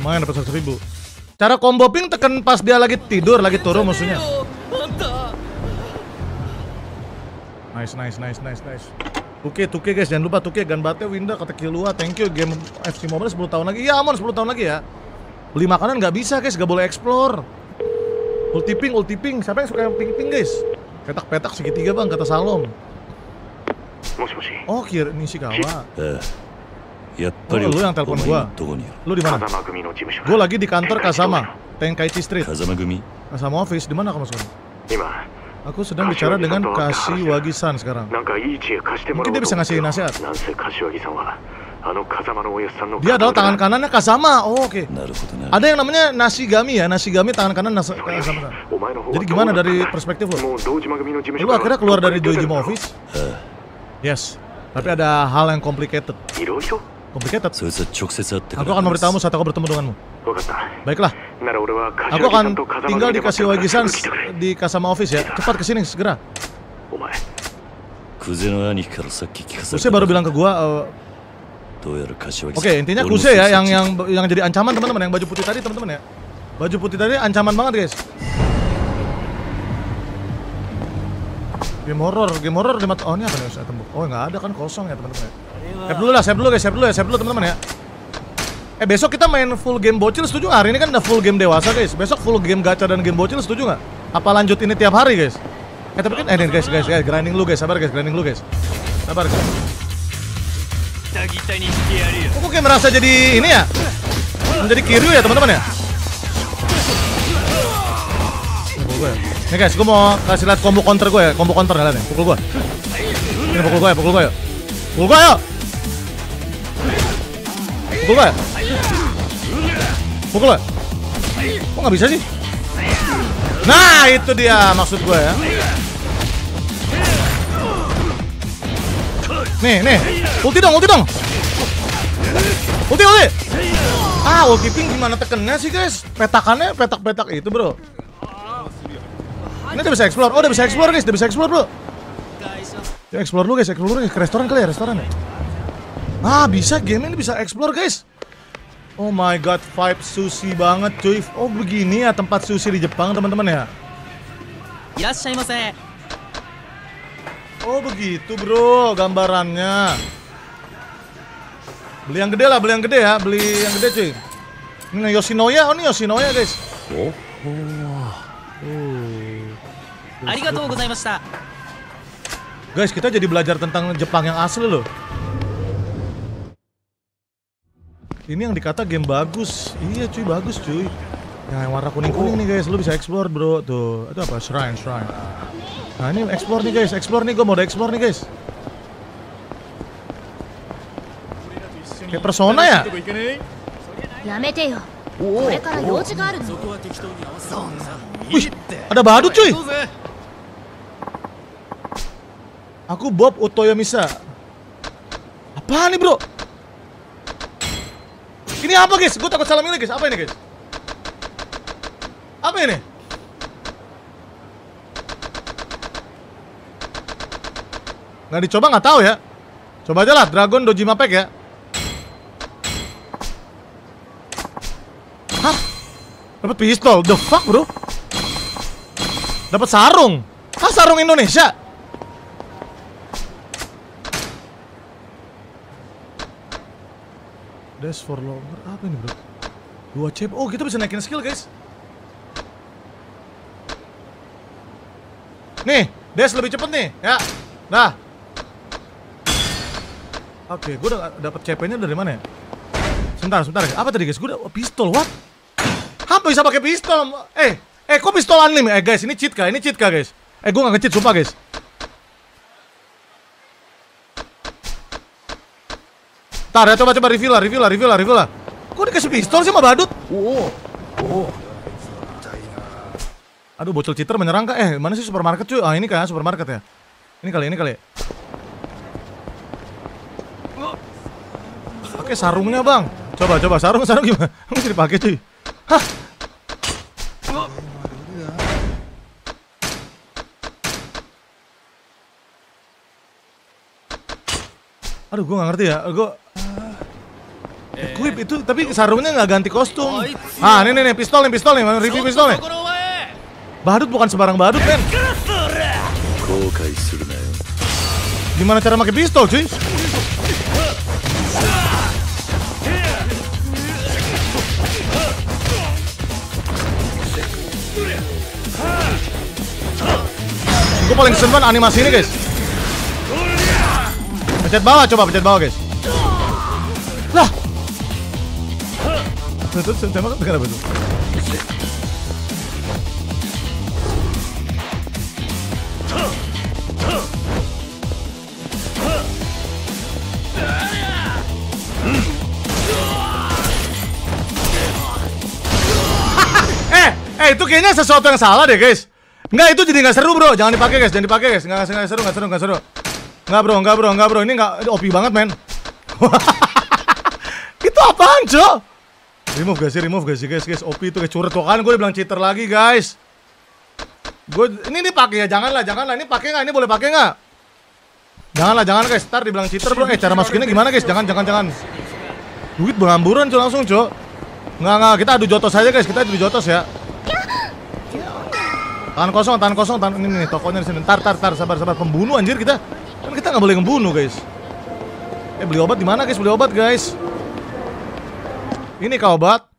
Lumayan dapat 100 ribu. Cara combo ping tekan pas dia lagi tidur, lagi turun musuhnya. Nice, nice, nice, nice, nice. Tuke, tuke guys, jangan lupa tuke Ganbate, Winda, kata Kilua, thank you game FC Mobile 10 tahun lagi. ya aman 10 tahun lagi ya. Beli makanan nggak bisa guys, nggak boleh explore. Ulti ping, ulti ping. Siapa yang suka yang ping-ping guys? Petak-petak segitiga bang, kata Salom. Oh, kira ini si kawa. Eh. Oh, lu yang telepon gua. Lu di mana? Gua lagi di kantor Kasama, Tenkaichi Street. Kasama Gumi. Kasama Office, di mana kamu sekarang? Aku sedang bicara dengan Kashiwagi-san sekarang. Mungkin dia bisa ngasih nasihat. Dia adalah tangan kanannya Kasama. Oh, oke. Okay. Ada yang namanya nasi Nashigami ya, nasi Nashigami tangan kanan. Jadi gimana dari perspektif lu? Lu akhirnya keluar dari Dojima Office? Yes. Tapi ada hal yang complicated. Complicated. Aku akan memberitahumu saat aku bertemu denganmu. Baiklah. Aku akan tinggal di Kashiwagi Sans di Kasama Office ya. Cepat ke sini segera. Kuse baru bilang ke gua uh, Oke, okay, intinya Kuse ya yang yang yang jadi ancaman teman-teman yang baju putih tadi teman-teman ya. Baju putih tadi ancaman banget, guys. Game horror, game horror lima oh ini apa nih? Oh nggak ada kan kosong ya teman-teman ya. Save dulu lah, save dulu guys, save dulu ya, save dulu teman-teman ya. Eh, besok kita main full game bocil setuju nggak? Hari ini kan udah full game dewasa, guys. Besok full game gacha dan game bocil setuju nggak? Apa lanjut ini tiap hari, guys? Eh, tapi kan eh guys, guys, guys, grinding lu guys, sabar guys, grinding lu guys. Sabar guys. Kok kayak merasa jadi ini ya? Menjadi Kiryu ya teman-teman ya? Gue ya. Nih guys, gue mau kasih lihat combo counter gue ya, combo counter kalian nih, pukul gue. Ini pukul gue ya, pukul gue ya. Pukul gue ya. Pukul ya. Pukul gue. Kok nggak bisa sih? Nah, itu dia maksud gue ya. Nih, nih. Ulti dong, ulti dong. Ulti, ulti. Ah, ulti ping gimana tekennya sih, guys? Petakannya petak-petak itu, Bro. Ini udah bisa explore. Oh, udah bisa explore, guys. Udah bisa explore, Bro. Ya, explore dulu, guys. Explore dulu, guys. Ke restoran kali ya, restoran ya. Ah, bisa game ini bisa explore, guys. Oh my god, vibe sushi banget, cuy. Oh, begini ya tempat sushi di Jepang, teman-teman ya. Oh, begitu, Bro, gambarannya. Beli yang gede lah, beli yang gede ya, beli yang gede, cuy. Ini Yoshinoya, oh ini Yoshinoya, guys. Oh. Oh. Arigatou. Guys, kita jadi belajar tentang Jepang yang asli loh. Ini yang dikata game bagus. Iya cuy, bagus cuy. Nah, yang warna kuning-kuning nih guys, lu bisa explore bro. Tuh, itu apa? Shrine, shrine. Nah, ini explore nih guys, explore nih, gue mau explore nih guys. Kayak persona ya? Oh, oh. oh. Wih, ada badut cuy. Aku Bob Otoyomisa. Apa nih bro? Ini apa guys? Gue takut salah milih guys. Apa ini guys? Apa ini? Nggak dicoba nggak tahu ya. Coba aja lah Dragon Dojima Pack ya. Hah? Dapat pistol. The fuck, Bro? Dapat sarung. Hah, sarung Indonesia? Dash for longer. Apa ini, Bro? Dua chip. Oh, kita bisa naikin skill, guys. Nih, Dash lebih cepet nih, ya. Nah. Oke, gue udah dapet CP-nya dari mana ya? Sebentar, sebentar. Apa tadi, guys? Gue udah pistol, what? Apa bisa pakai pistol? Eh, eh, kok pistol unlim? Eh, guys, ini cheat kah? Ini cheat kah, guys? Eh, gue gak nge-cheat, sumpah, guys. Ntar ya, coba coba review lah, review lah, review lah, review lah. Kok dikasih pistol sih sama badut? Wow. Oh. Aduh, bocil cheater menyerang kah? Eh, mana sih supermarket cuy? Ah, ini kan supermarket ya. Ini kali, ini kali. Pakai sarungnya, Bang. Coba, coba sarung, sarung gimana? Mesti dipakai cuy. Hah? Aduh, gue gak ngerti ya. Gue Equip itu, tapi sarungnya nggak ganti kostum. Ah, ini nih, nih pistol nih, pistol nih, mana review pistol nih. Badut bukan sembarang badut, men. Gimana cara pakai pistol, cuy? Gue paling seneng animasi ini, guys. Pencet bawah, coba pencet bawah, guys. Lah, Terus saya tembak dengan apa tuh? eh, eh itu kayaknya sesuatu yang salah deh guys. Enggak itu jadi nggak seru bro, jangan dipakai guys, jangan dipakai guys, nggak nggak seru nggak seru nggak seru. Nggak bro, nggak bro, nggak bro, ini nggak OP banget men. itu apaan cok? Remove guys, remove guys, guys, guys. OP itu kayak curut tuh kan gue bilang cheater lagi guys. Gue ini nih pakai ya, janganlah, janganlah. Ini pakai nggak? Ini boleh pakai nggak? Janganlah, jangan guys. Ntar dibilang cheater bro. Eh cara masukinnya gimana guys? Jangan, jangan, jangan. Duit berhamburan cok langsung cok. Nggak nggak, kita adu jotos aja guys. Kita adu jotos ya. Tahan kosong, tahan kosong, tahan ini nih tokonya di sini. Tar, tar, tar, sabar, sabar. Pembunuh anjir kita. Kan kita nggak boleh ngebunuh guys. Eh beli obat di mana guys? Beli obat guys. Ini kau obat.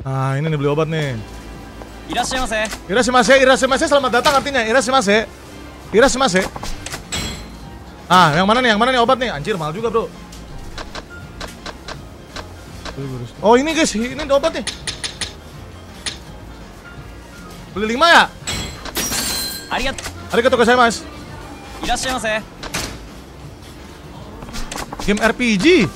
Nah, ini nih beli obat nih. Irashimase. Irashimase, irashimase selamat datang artinya. Irashimase. Irashimase. Ah, yang mana nih? Yang mana nih obat nih? Anjir, mahal juga, Bro. Oh, ini guys, ini obat nih. Beli 5 ya? Arigatou. Arigatou gozaimasu. Irashimase. Game RPG.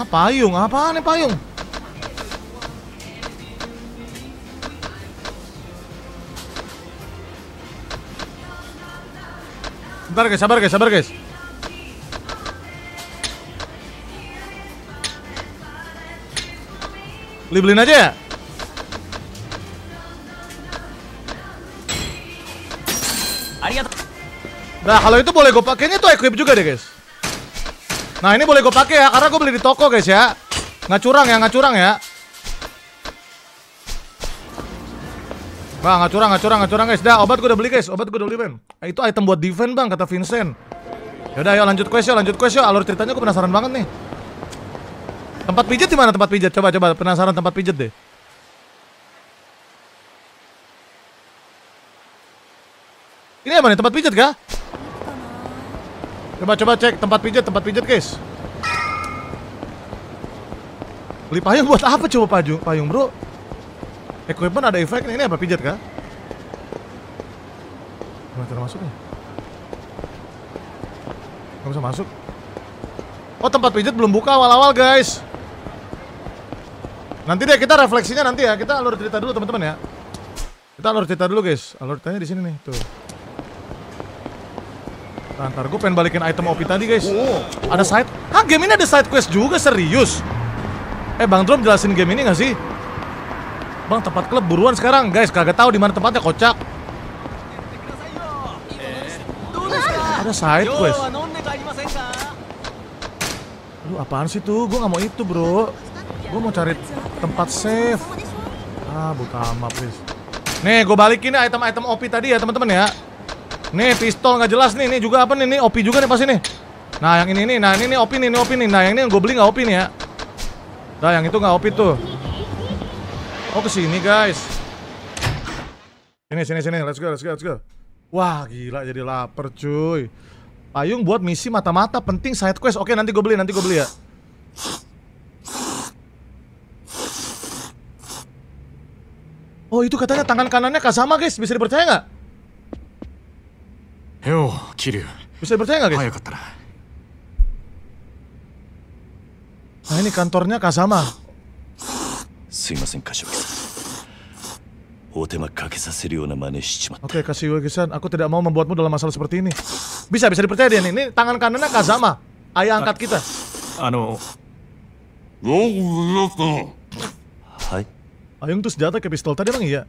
Ah, payung. Apaan nih payung? Bentar guys, sabar beliin aja. Nah kalau itu boleh gue pakainya tuh equip juga deh guys. Nah ini boleh gue pakai ya karena gue beli di toko guys ya. Nggak curang ya, nggak curang ya. Bang, nggak curang, nggak curang, nggak curang guys. Dah, obat gue udah beli guys, obat gue udah beli bang. Nah, itu item buat defense bang, kata Vincent. Yaudah, ayo lanjut quest yuk, lanjut quest yuk. Alur ceritanya gue penasaran banget nih. Tempat pijat di mana tempat pijat? Coba coba penasaran tempat pijat deh. Ini apa nih tempat pijat kah? Coba coba cek tempat pijat, tempat pijat guys. Beli payung buat apa coba payung, payung bro? Equipment ada efek ini apa pijat kah? Gimana cara masuknya? Gak bisa masuk. Oh tempat pijat belum buka awal-awal guys. Nanti deh kita refleksinya nanti ya. Kita alur cerita dulu teman-teman ya. Kita alur cerita dulu guys. Alur ceritanya di sini nih tuh. Ntar gue pengen balikin item OP tadi guys. Ada side. Hah game ini ada side quest juga serius. Eh Bang Drom jelasin game ini gak sih? Bang tempat klub buruan sekarang guys. Kagak tahu di mana tempatnya kocak. Ada side quest. Aduh apaan sih tuh? Gue nggak mau itu bro. Gue mau cari tempat save. Ah buka ama please. Nih gue balikin item-item OP tadi ya teman-teman ya. Nih pistol nggak jelas nih. Nih juga apa nih? Nih OP juga nih pasti nih. Nah yang ini nih. Nah ini nih OP nih. Ini OP nih. Nah yang ini yang gue beli nggak OP nih ya. Nah yang itu nggak OP tuh. Oh ke sini guys. Sini sini sini. Let's go let's go let's go. Wah gila jadi lapar cuy. Payung buat misi mata-mata penting side quest. Oke nanti gue beli nanti gue beli ya. Oh itu katanya tangan kanannya Kazama guys bisa dipercaya nggak? よう桐生 Bisa dipercaya nggak guys? 早かったな Nah ini kantornya Kazama. すいません柏木さんお手間かけさせるような真似しちまった Oke kasih Wagisan, aku tidak mau membuatmu dalam masalah seperti ini. Bisa bisa dipercaya dia nih. Ini tangan kanannya Kazama, ayah angkat kita. あのはい Payung tuh senjata kayak pistol tadi emang iya?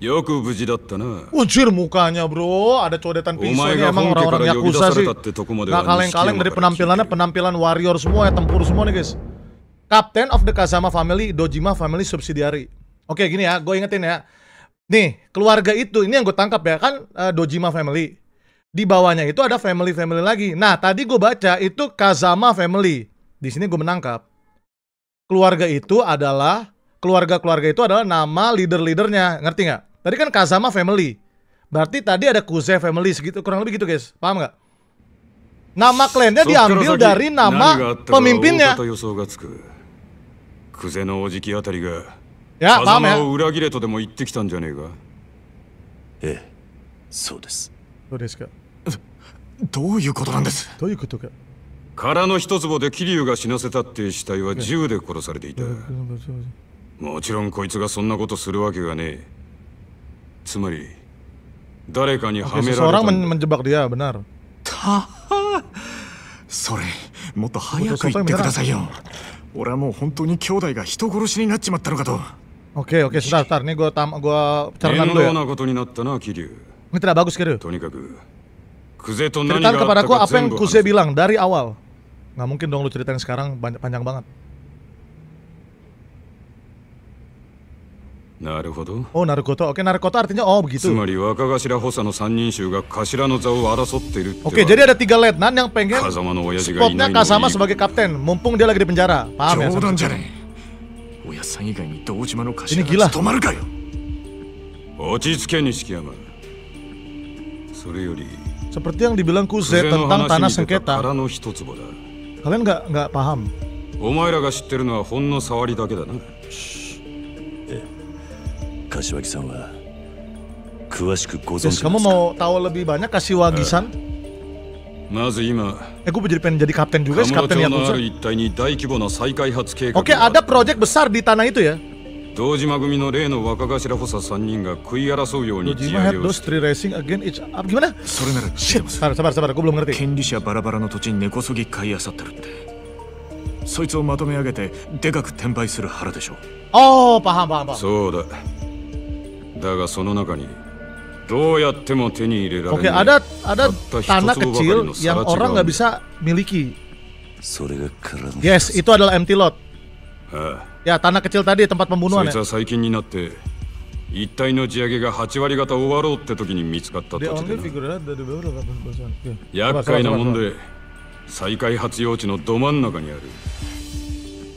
よく無事だったな Wajir mukanya bro, ada codetan Oh my pisaunya God, emang orang-orang Honke Yakuzaから呼び出されsih.たってとこまでは Gak kaleng-kaleng dari Nishiki penampilannya, penampilan warrior semua ya, tempur semua nih guys. Captain of the Kazama Family, Dojima Family Subsidiary. Oke gini ya, gue ingetin ya. Nih, keluarga itu, ini yang gue tangkap ya, kan eh, Dojima Family. Di bawahnya itu ada family-family lagi. Nah, tadi gue baca itu Kazama Family. Di sini gue menangkap. Keluarga itu adalah, keluarga-keluarga itu adalah nama leader-leadernya. Ngerti nggak? Tadi kan Kazama family. Berarti tadi ada Kuze family segitu kurang lebih gitu guys. Paham nggak? Nama klannya diambil dari nama pemimpinnya. Ya, paham ya? ええ、そうです。そうですか。どういうことなんですどういうことか殻の一坪で桐生が死なせたって死体は銃で殺されていたもちろんこいつがそんなことするわけがねえ Oke, seseorang men menjebak dia, benar. Sore, motto hayaku itte kudasai yo. Ya. Ora mou hontou ni kyoudai ga hito goroshi ni natchimatta no ka. Oke, oke, sebentar, sebentar. Ini gue tam, gue cerna dulu ya. Ini tidak bagus, Kiryu. Ceritakan kepadaku apa yang Kuze bilang dari awal. Nggak mungkin dong lu ceritain sekarang banyak panjang banget. なるほど Oh, Narukoto. Oke, Narukoto artinya oh つ begitu. まり若頭補佐の三人衆が頭の座を争っているって Oke, わ jadi ada tiga letnan yang pengen 風間の親父がいな spotnya いのを Kasama いい sebagai kapten. Mumpung dia lagi di penjara. Paham ya? 冗談 sampai じゃ situ? ねえ親さん以外に堂島の Ini 頭 gila. が務まるかよ落ち着け錦山それより Seperti yang dibilang 久 Kuze 世の tentang 話 tanah に出た sengketa. 空の一坪だ Kalian nggak nggak paham. お前らが知ってるのはほんの触りだけだな 柏木さんは詳しくご存知でか yes, kamu mau tahu んまず今、え、グブジルペンジャリカプテンジュガシカプテンヤ。に大規模な再開発計画。オケ、アダプロジェクトサルタナイトや。道島組の例の若頭補佐三人が食い争うように。それなら知ってます。サバサバ、ゴブロムレ権利者バラバラの土地に根こそぎ買い漁ってるって。そいつをまとめ上げてでかく転売する腹でしょう。おお、パハンハ。そうだ。だがその中にどうやっても手に入れられない ada ada たった一 tanah kecil の yang orang が nggak bisa miliki. それが空の Yes, itu adalah empty lot. あ Ya, tanah kecil tadi tempat pembunuhan い ya. つは最近になって一体の地上げが8割方終わろうって時に見つかった土地で.厄介なもんで再開発用地のど真ん中にある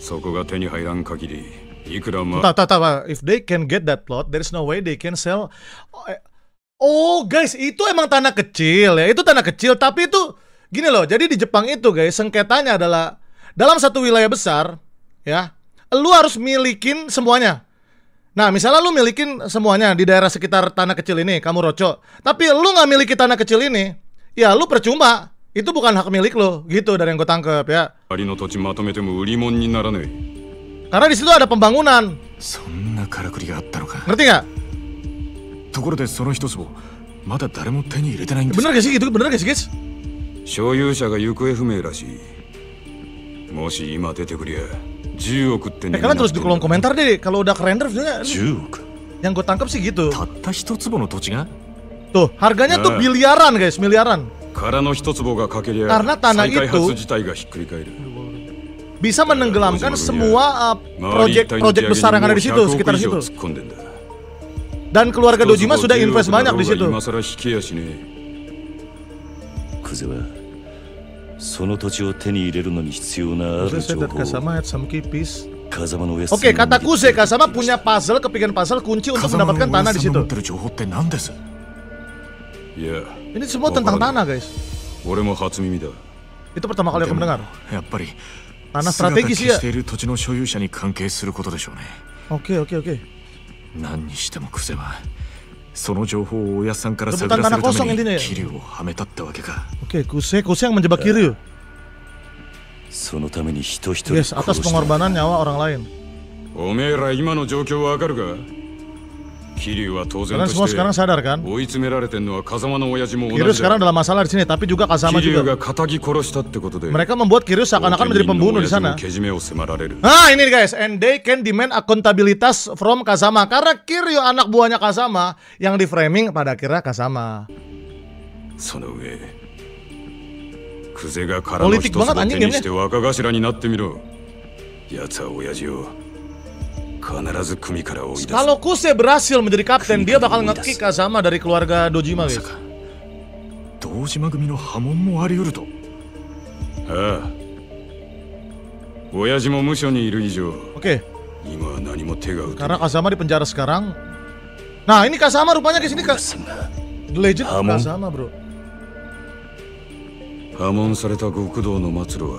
そこが手に入らん限りいくら sabar. ま Tah, tah, tah. If they can get that plot, there is no way they can sell. Oh, eh. Oh, guys, itu emang tanah kecil ya. Itu tanah kecil, tapi itu gini loh. Jadi di Jepang itu, guys, sengketanya adalah dalam satu wilayah besar, ya, lu harus milikin semuanya. Nah, misalnya lu milikin semuanya di daerah sekitar tanah kecil ini, kamu rocok. Tapi lu nggak miliki tanah kecil ini, ya lu percuma. Itu bukan hak milik lo, gitu dari yang gue tangkep ya. Karena di situ ada pembangunan, そんなからくりがあったのか ngerti nggak? ところでその一坪まだ誰も手に入れてないんです Bener gak sih gitu? Bener gak sih guys? 所有者が行方不明らしいもし今出てくりゃ10億って Eh kalian tulis di kolom komentar deh kalau udah kerender videonya. 10億 Yang gue tangkap sih gitu. たった一坪の土地が Tuh, harganya tuh Nah. miliaran guys, miliaran. 空の一坪がかけりゃ Karena tanah 再開発 itu- 自体がひっくり返る bisa menenggelamkan semua uh, proyek-proyek besar yang ada di situ sekitar situ. Dan keluarga Dojima sudah invest banyak di situ. Oke, okay, kata Kuse Kasama punya puzzle, kepingan puzzle kunci untuk mendapatkan tanah di situ. Ini semua tentang tanah, guys. Itu pertama kali aku mendengar. あなたができしている土地の所有者に関係することでしょうね。オッケーオッケーオッケー。何にしてもクセは、その情報を親さんから。ー、ク、はそのために人人。おめえら今の状況わかるか？桐生は当然 Kalian と semua して sekarang sadar kan? 追い詰められてんのは風間の親父も同 Kiryu じ sekarang だ dalam masalah di sini, tapi juga Kasama 桐生 juga. が仇殺したってことで Mereka membuat Kiryu seakan-akan menjadi pembunuh di sana. けじめを迫られる Nah ini nih guys, and they can demand akuntabilitas from Kasama karena Kiryu anak buahnya Kasama yang di framing pada akhirnya Kasama. その上クゼが空の Politik 一つ banget を anjing 手に gamenya. Kalau Kuse berhasil menjadi kapten, dia bakal ngekick Kazama dari keluarga Dojima, guys. Dojima Kumi no hamon mo ariuru to. Ah. 親父も無所にいる以上。Oke. Okay. 今は何も手が Karena Kazama di penjara sekarang. Nah, ini Kazama rupanya ke sini The Legend hamon? Kazama, Bro. 破門された極道の末路は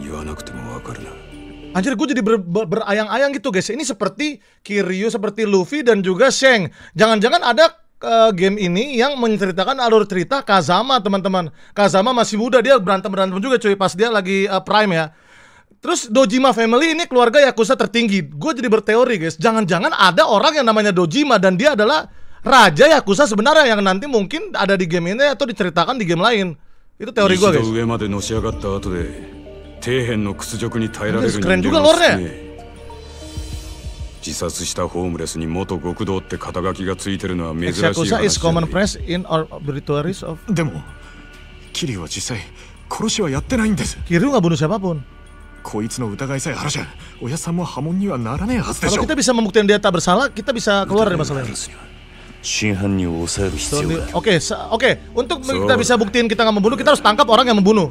言わなくてもわかるな。Anjir gue jadi ber- ber- berayang-ayang gitu guys. Ini seperti Kiryu, seperti Luffy dan juga Sheng. Jangan-jangan ada eh, game ini yang menceritakan alur cerita Kazama teman-teman. Kazama masih muda dia berantem berantem juga cuy pas dia lagi eh, prime ya. Terus Dojima family ini keluarga Yakuza tertinggi. Gue jadi berteori guys. Jangan-jangan ada orang yang namanya Dojima dan dia adalah raja Yakuza sebenarnya yang nanti mungkin ada di game ini atau diceritakan di game lain. Itu teori 一 gue 度 guys. 底辺の屈辱に耐えられる人間は.少ねえ自殺したホームレスに元極道って肩書きがついてるのは珍しい話でもキリュウは実際殺しはやってないんです Kiryu nggak bunuh siapapun. こいつの疑いさえ晴らしゃ親さんも波紋にはならねえはずでし Kalau ょ kita bisa membuktikan dia tak bersalah, kita bisa keluar dari masalah ini. 真犯人を抑える必要が Oke, sa- oke. Untuk So- kita bisa buktiin kita nggak membunuh, kita harus tangkap orang yang membunuh.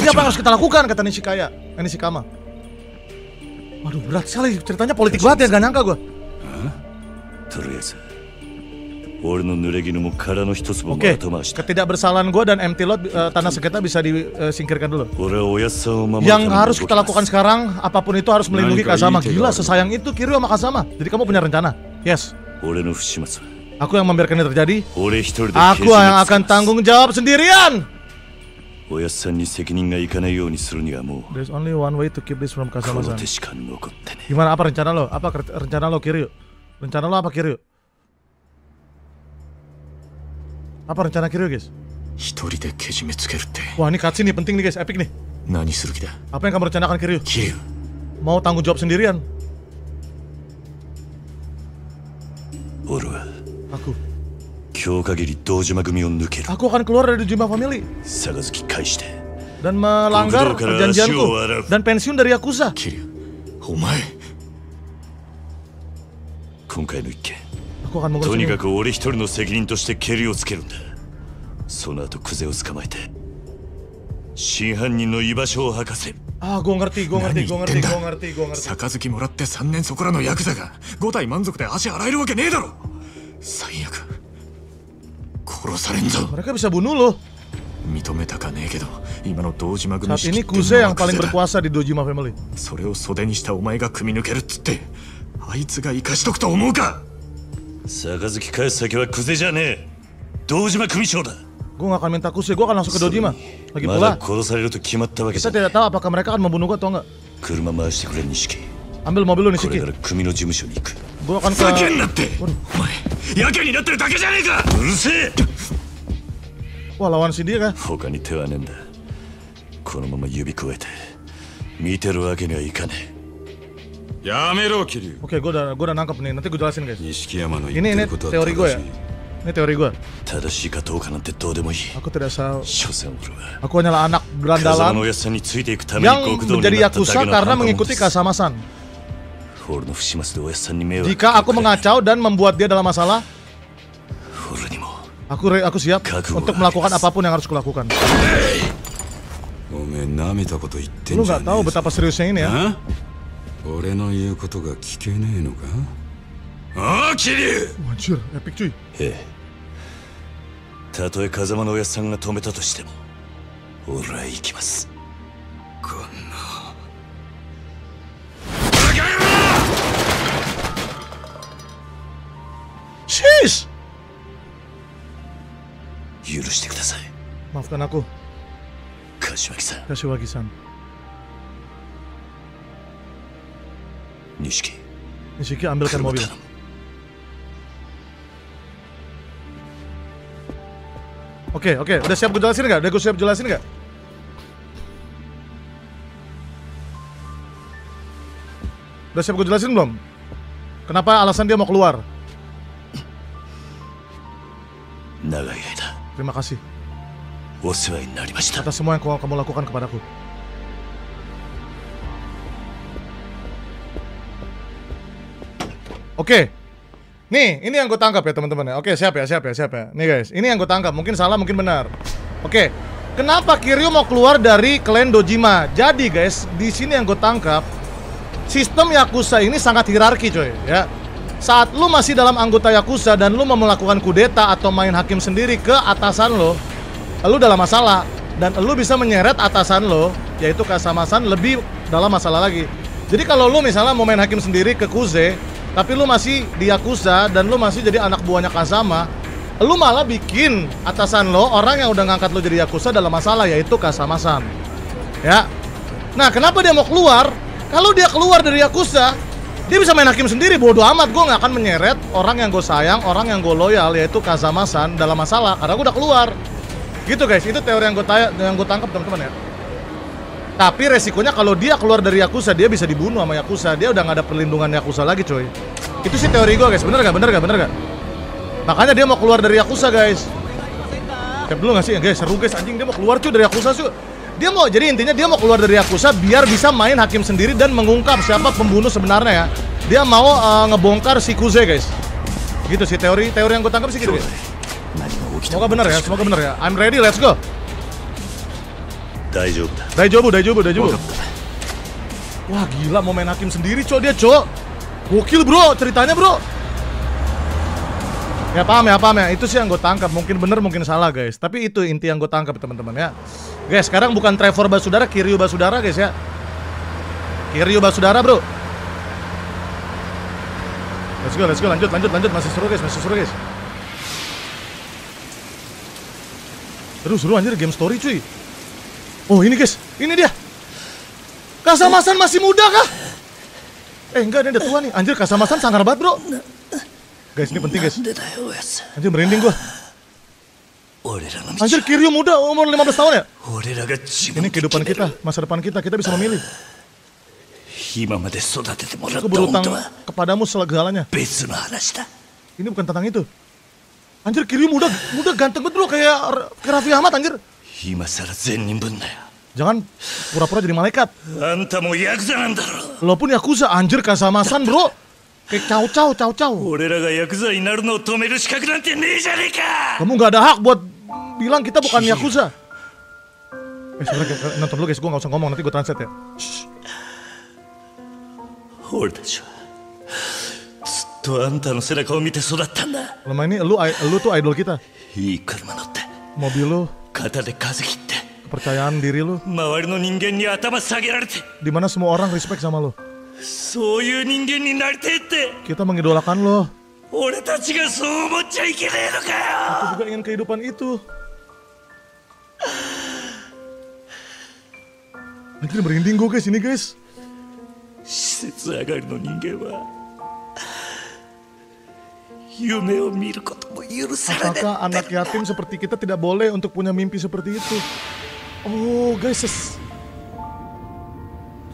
Jadi apa yang harus kita lakukan kata Nishikaya, eh, Nishikama? Waduh berat sekali ceritanya politik banget ya gak nyangka gue. Oke, okay. ketidakbersalaan gue dan MT Lot uh, tanah sekitar bisa disingkirkan dulu. Yang harus kita lakukan sekarang, apa pun itu harus melindungi Kazama. Gila, sesayang itu Kiryu sama Kazama. Jadi kamu punya rencana? Yes. Aku yang membiarkannya terjadi. Aku yang akan tanggung jawab sendirian. おやっさんに責任がいかないようにするにはも There's only one way to keep this from うこ Kazama-san. の手しか残ってね Gimana apa rencana lo? Apa ker- rencana lo Kiryu? Rencana lo apa Kiryu? Apa rencana Kiryu guys? 一人でけじめつけるって Wah ini cutscene nih penting nih guys, epic nih. 何する気だ Apa yang kamu rencanakan Kiryu? キリュウ Mau tanggung jawab sendirian? 俺は Aku. 今日限り堂島組を抜ける Aku akan keluar dari Jumba Family 杯返して dan melanggar perjanjianku dan pensiun dari Yakuza. キリュウお前今回の一件とに.かく俺一人の責任としてケリをつけるんだその後クゼを捕まえて真犯人の居場所を吐かせ Ah, gue ngerti, gue ngerti, gue 何 ngerti, 言ってんだ gue ngerti, gue ngerti. 杯もらって3年そこらのヤクザが5体満足で足洗えるわけねえだろ最悪殺されんぞ Mereka bisa bunuh lo. 認めたかねえけど今の堂島組 ini 切ってん Kuze のは yang paling クゼだ berkuasa di Dojima Family. それを袖にしたお前が組み抜けるっつってあいつが生かしとくと思うか杯返す先はクゼじゃねえ堂島組長だ Gue gak akan minta Kuze, gue akan langsung ke Dojima. Lagi ま pula, だ殺されると決まったわけじ kita ゃ tidak tahu apakah mereka akan membunuh gue atau enggak. Ambil mobil lu nih, これ Shiki. から組の事務所に行く Gue akan ふざけん ke... なってお前やけになってるだけじゃねえかうるせえ Wah, lawan si dia kan? 他に手はねえんだこのまま指くわえて見てるわけにはいかねやめろ桐生 Oke, gue udah, gue udah nangkep nih. Nanti gue jelasin guys. 錦山の言っ Ini て ini ることは teori gue 正 ya. しい Ini teori gue. 正しいかどうかなんてどうでもいい Aku tidak tahu. 所詮俺は Aku hanyalah anak 風間の berandalan おやっさんについていくために yang 極道に menjadi なっただ yakuza けの karena 半端もんで mengikuti す Kasama-san. Jika aku mengacau dan membuat dia dalam masalah, aku aku siap untuk melakukan apapun yang harus kulakukan. Lu gak tahu betapa seriusnya ini ya? Wajir, epic cuy. たとえ風間のおやさんが止めたとしても俺は行きますこん Sheesh! 許してください Maafkan aku, 柏木さん Kashiwagi-san. 錦 Nishiki ambilkan mobil. Oke, oke, udah siap gue jelasin nggak? Udah gue siap jelasin nggak? Udah siap gue jelasin belum? Kenapa alasan dia mau keluar? Terima kasih atas semua yang kamu lakukan kepadaku. Oke. Okay. Nih, ini yang gue tangkap ya teman-teman ya. Oke, okay, siap ya, siap ya, siap ya. Nih guys, ini yang gue tangkap. Mungkin salah, mungkin benar. Oke. Okay. Kenapa Kiryu mau keluar dari klan Dojima? Jadi guys, di sini yang gue tangkap, sistem Yakuza ini sangat hierarki coy, ya. Saat lu masih dalam anggota Yakuza dan lu mau melakukan kudeta atau main hakim sendiri ke atasan lo, lu dalam masalah dan lu bisa menyeret atasan lo yaitu Kasamasan lebih dalam masalah lagi. Jadi kalau lu misalnya mau main hakim sendiri ke Kuze, tapi lu masih di Yakuza dan lu masih jadi anak buahnya Kasama, lu malah bikin atasan lo orang yang udah ngangkat lo jadi Yakuza dalam masalah yaitu Kasamasan. Ya. Nah, kenapa dia mau keluar? Kalau dia keluar dari Yakuza, dia bisa main hakim sendiri, bodoh amat gue nggak akan menyeret orang yang gue sayang, orang yang gue loyal yaitu Kazama-san dalam masalah karena gue udah keluar. Gitu guys, itu teori yang gue tanya, yang gue tangkap teman-teman ya. Tapi resikonya kalau dia keluar dari Yakuza, dia bisa dibunuh sama Yakuza. Dia udah nggak ada perlindungan Yakuza lagi, coy. Itu sih teori gue guys, bener gak? Bener gak? Bener gak? Makanya dia mau keluar dari Yakuza guys. Kayak dulu gak sih? Guys, seru guys, anjing dia mau keluar cuy dari Yakuza cuy. Dia mau jadi intinya dia mau keluar dari Yakuza biar bisa main hakim sendiri dan mengungkap siapa pembunuh sebenarnya ya. Dia mau uh, ngebongkar si Kuze, guys. Gitu sih teori teori yang gue tangkap sih gitu. Guys. Semoga benar ya, semoga benar ya. I'm ready, let's go. Daijoubu Daijoubu Daijoubu Wah, gila mau main hakim sendiri, cowok dia, cowok Gokil, Bro, ceritanya, Bro. Ya paham ya paham ya. Itu sih yang gue tangkap. Mungkin bener mungkin salah guys. Tapi itu inti yang gue tangkap teman-teman ya. Guys sekarang bukan Trevor Basudara Kiryu Basudara guys ya. Kiryu Basudara bro. Let's go let's go. Lanjut lanjut lanjut. Masih seru guys masih seru guys. Seru seru anjir. Game story cuy. Oh ini guys. Ini dia. Kasamasan masih muda kah? Eh enggak, ini udah tua nih. Anjir, Kasamasan sangar banget, bro. Guys, ini penting guys. Anjir merinding gua. Anjir Kiryu muda umur 15 tahun ya? Ini kehidupan kita, masa depan kita, kita bisa memilih. Aku berutang kepadamu segalanya. Ini bukan tentang itu. Anjir Kiryu muda, muda ganteng betul kayak kayak Raffi Ahmad anjir. Jangan pura-pura jadi malaikat. Lo pun Yakuza, anjir Kasamasan bro Kayak caw-caw, caw-caw. 俺らがヤクザになるのを止める資格なんてねえじゃねえか Kamu nggak ada hak buat bilang kita bukan Yakuza. Eh, sebenarnya kayak- nonton dulu guys, gue nggak usah ngomong, nanti gue translate ya. 俺たちはずっ とあんたの背中を見て育ったんだ Selama ini lu lu tuh idol kita. いい車乗って Mobil lu, 肩で風切って kepercayaan diri lu, 周りの人間に頭下げられて di mana semua orang respect sama lu. そういう人間になりてえって Kita mengidolakan lo. 俺たちがそう思っちゃいけねえのか Aku juga ingin kehidupan itu. Anjir merinding gue guys ini guys. 施設上がりの人間は夢を見ることも許されね Apakah anak yatim seperti kita tidak boleh untuk punya mimpi seperti itu? Oh guys, ses-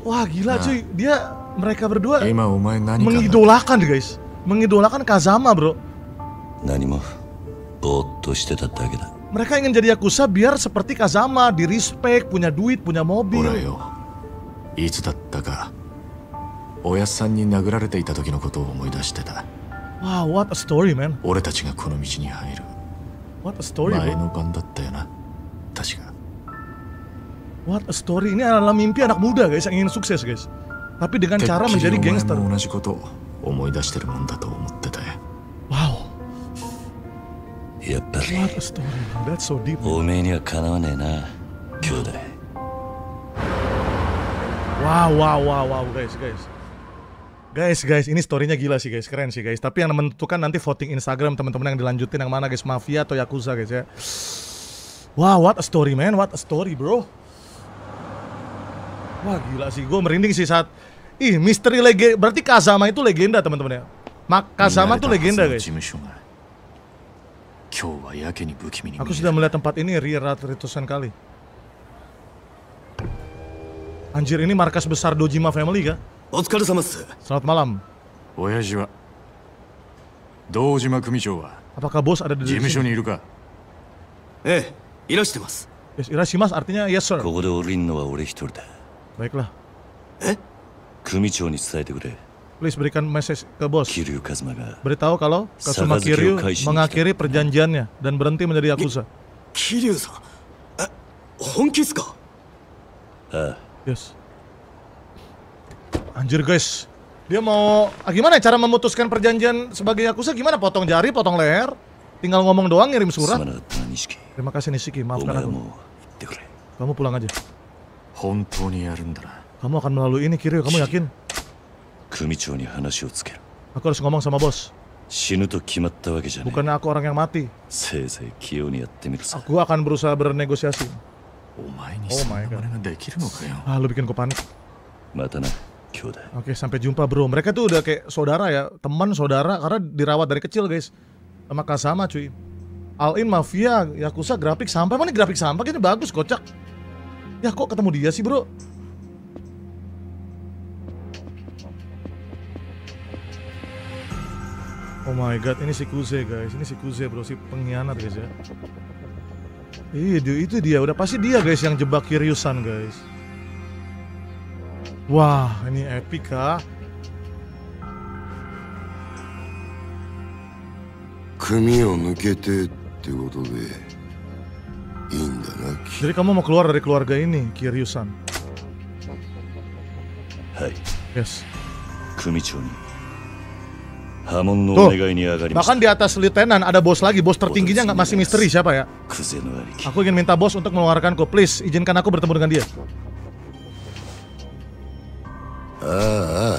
wah gila Nah. cuy, dia mereka berdua mengidolakan guys, mengidolakan Kazama bro. Mereka ingin jadi Yakuza biar seperti Kazama, di respect, punya duit, punya mobil. Wow, what a story, man. What a story, bro. What a story. Ini adalah mimpi anak muda guys yang ingin sukses guys tapi dengan cara menjadi gangster. Wow. What a story. That's so deep. Wow, wow, wow, wow, guys, guys. Guys, guys, ini storynya gila sih guys, keren sih guys. Tapi yang menentukan nanti voting Instagram teman-teman yang dilanjutin yang mana guys, mafia atau yakuza guys ya. Wow, what a story man, what a story bro. Wah gila sih, gue merinding sih saat Ih, misteri legenda. Berarti Kazama itu legenda, teman-teman ya. Mak Kazama itu legenda, guys. Aku sudah melihat tempat ini rirat ratusan kali. Anjir, ini markas besar Dojima Family ga? Selamat malam. Dojima Apakah bos ada di sini? Eh, irashimasu. Yes, irashimasu artinya yes sir. Baiklah. Eh? 組長に伝えてくれ please berikan message ke bos. 桐生一馬が Beritahu kalau Kazuma Sakazuki Kiryu Okai Shinji. mengakhiri perjanjiannya dan berhenti menjadi Yakuza. 桐生さんえ本気っすかああ Yes. Anjir guys, dia mau ah, gimana ya cara memutuskan perjanjian sebagai Yakuza gimana? Potong jari, potong leher, tinggal ngomong doang ngirim す surat. まなかったな錦 Terima kasih Nishiki, お maafkan 前は aku. もう行ってくれ Kamu pulang aja. 本当にやるんだな kamu akan melalui ini, Kiryu. Kamu yakin? Aku harus ngomong sama bos. Bukan aku orang yang mati. Aku akan berusaha bernegosiasi. Oh my god. Ah, lu bikin panik. Oke, okay, sampai jumpa bro. Mereka tuh udah kayak saudara ya, teman saudara karena dirawat dari kecil guys. Maka sama cuy. Alin Mafia, Yakuza grafik sampah. Mana grafik sampah? Ini bagus, kocak. Ya kok ketemu dia sih bro? Oh my god, ini si Kuze guys, ini si Kuze bro, si pengkhianat guys ya. Iya, itu dia, udah pasti dia guys yang jebak Kiryusan guys. Wah, ini epic kah? Kumi o nukete. Jadi kamu mau keluar dari keluarga ini, Kiryusan? Hai. Yes. Kumi-chou ni Tuh, bahkan di atas Litenan ada bos lagi, bos tertingginya nggak masih misteri siapa ya? Aku ingin minta bos untuk mengeluarkanku, please izinkan aku bertemu dengan dia. Ah, ah.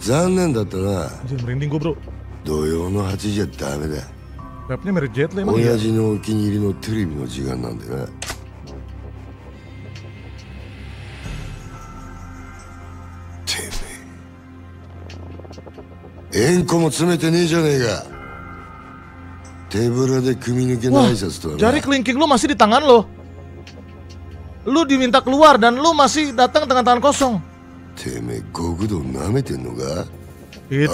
zanen merinding gue bro. No hachi je. Webnya Mary emang. Iya? Oyaji no no no. 縁故も詰めてねえじゃねえか手ぶらで組み抜けの Wah, 挨拶とはな jari kelingking lu masih di tangan lo. Lu diminta keluar dan lu masih datang dengan tangan kosong. てめえ極道舐めてんのか Itu,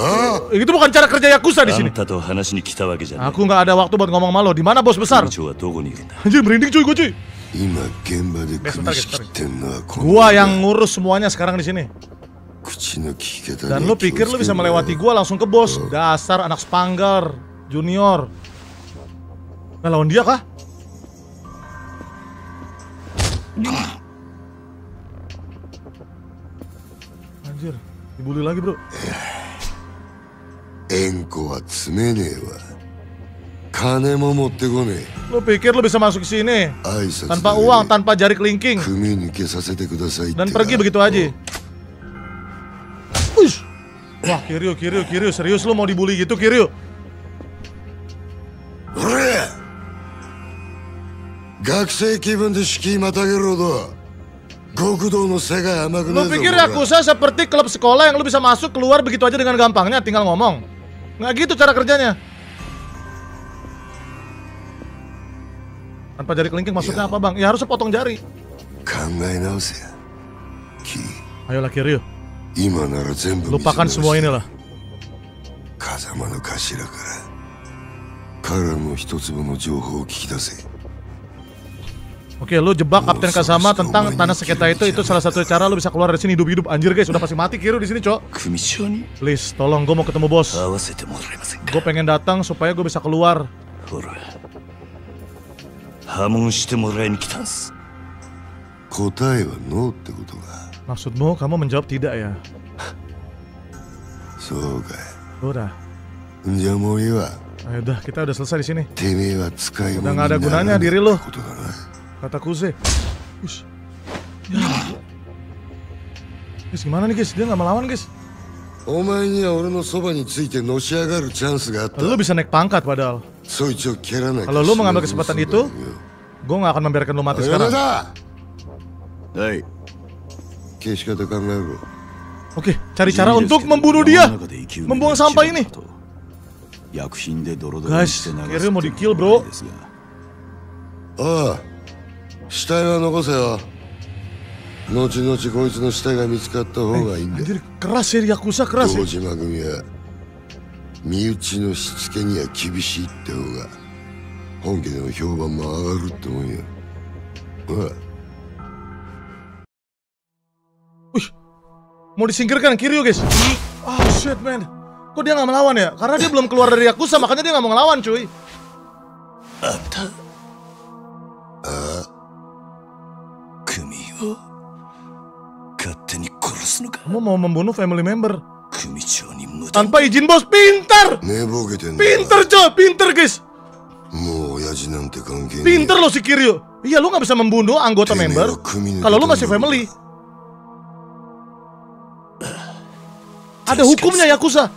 itu bukan cara kerja Yakuza di あ sini. んたと話に来たわけじゃない Aku nggak ada waktu buat ngomong sama lo. Di mana bos besar? 組長はどこにいるんだ Anjir, merinding cuy gue cuy. 今現場で組み仕切ってんのはこの Gua yang ngurus semuanya sekarang di sini. Dan lu pikir lu bisa melewati gua langsung ke bos? Oh. Dasar anak Spanggar Junior. Nah, lawan dia kah? Anjir, dibully lagi, Bro. Eh, enko wa tsumene e wa kane mo motte ne. Lu pikir lo bisa masuk ke sini? Tanpa uang, tanpa jari kelingking. Dan pergi begitu aja. Wih. Wah, Kiryu, Kiryu, Kiryu, serius lu mau dibully gitu, Kiryu? Lu pikir Yakuza seperti klub sekolah yang lu bisa masuk keluar begitu aja dengan gampangnya, tinggal ngomong? Nggak gitu cara kerjanya. Tanpa jari kelingking maksudnya apa bang? Ya harus sepotong jari. Ayolah Kiryu. Lupakan semua inilah. lah. no Kashira kara. Oke, lu jebak Kapten Kazama tentang tanah seketa itu itu salah satu cara lu bisa keluar dari sini hidup-hidup. Anjir guys, sudah pasti mati Kiru di sini, Cok. Please, tolong gue mau ketemu bos. Gue pengen datang supaya gue bisa keluar. Hamun shite morai ni kitas. Kotae wa no tte koto ga. Maksudmu kamu menjawab tidak ya? Soga. Udah. Ayo udah, kita udah selesai di sini. Udah enggak ada gunanya diri lo. Kata Kuze. Ush. Ya. Guys, gimana nih guys? Dia nggak melawan guys. Lo bisa naik pangkat padahal. Kalau lo mengambil kesempatan itu, gue nggak akan membiarkan lo mati sekarang. Hey. はい消し方考えろ Oke, cari cara untuk membunuh dia. Membuang sampah ini. Guys, して流す Kiryu mau di kill bro. ですがああ死体は残せよ後々こいつの死体が見つかった方がいいんだ.堂島組は身内のしつけには厳しいって方が本家での評判も上がるって思うよおい Mau disingkirkan Kiryu guys. Oh, shit man. Kok dia gak melawan ya? Karena dia belum keluar dari Yakuza makanya dia gak mau ngelawan cuy. Kamu mau membunuh family member? Tanpa izin bos, pintar! Pinter coy, pintar guys. Pinter lo si Kiryu. Iya lo gak bisa membunuh anggota member. Kalau lo masih family. Ada hukumnya Yakuza.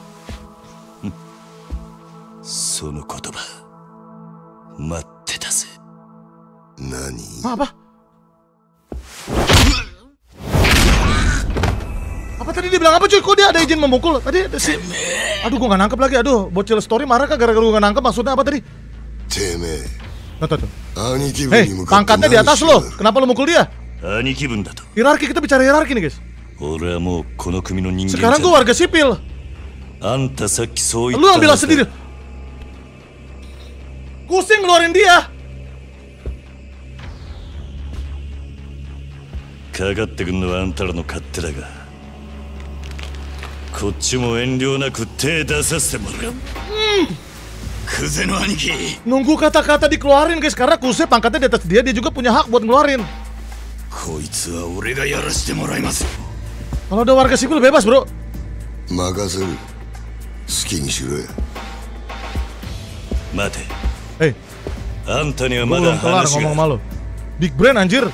Sono kotoba. Matte ta. Nani? Apa? Apa tadi dia bilang apa cuy? Kok dia ada izin memukul? Tadi ada si... Aduh gua gak nangkep lagi, aduh. Bocil story marah kah gara-gara gua gak nangkep? Maksudnya apa tadi? Teme. Tuh, tuh, tuh. Hei, pangkatnya di atas lo. Kenapa lo mukul dia? Hierarki, kita bicara hierarki nih guys. Sekarang gue warga sipil. Lu yang bilang sendiri. Kucing ngeluarin dia. No naku hmm. no aniki. Nunggu kata-kata dikeluarin guys karena Kuze pangkatnya di atas dia dia juga punya hak buat ngeluarin. Koitsu wa ore ga moraimasu. Kalau udah warga sipil bebas, Bro. Makasih. Skin shiro ya. Mate. Hey. Anta ni belum kelar ngomong malu. Big brand anjir.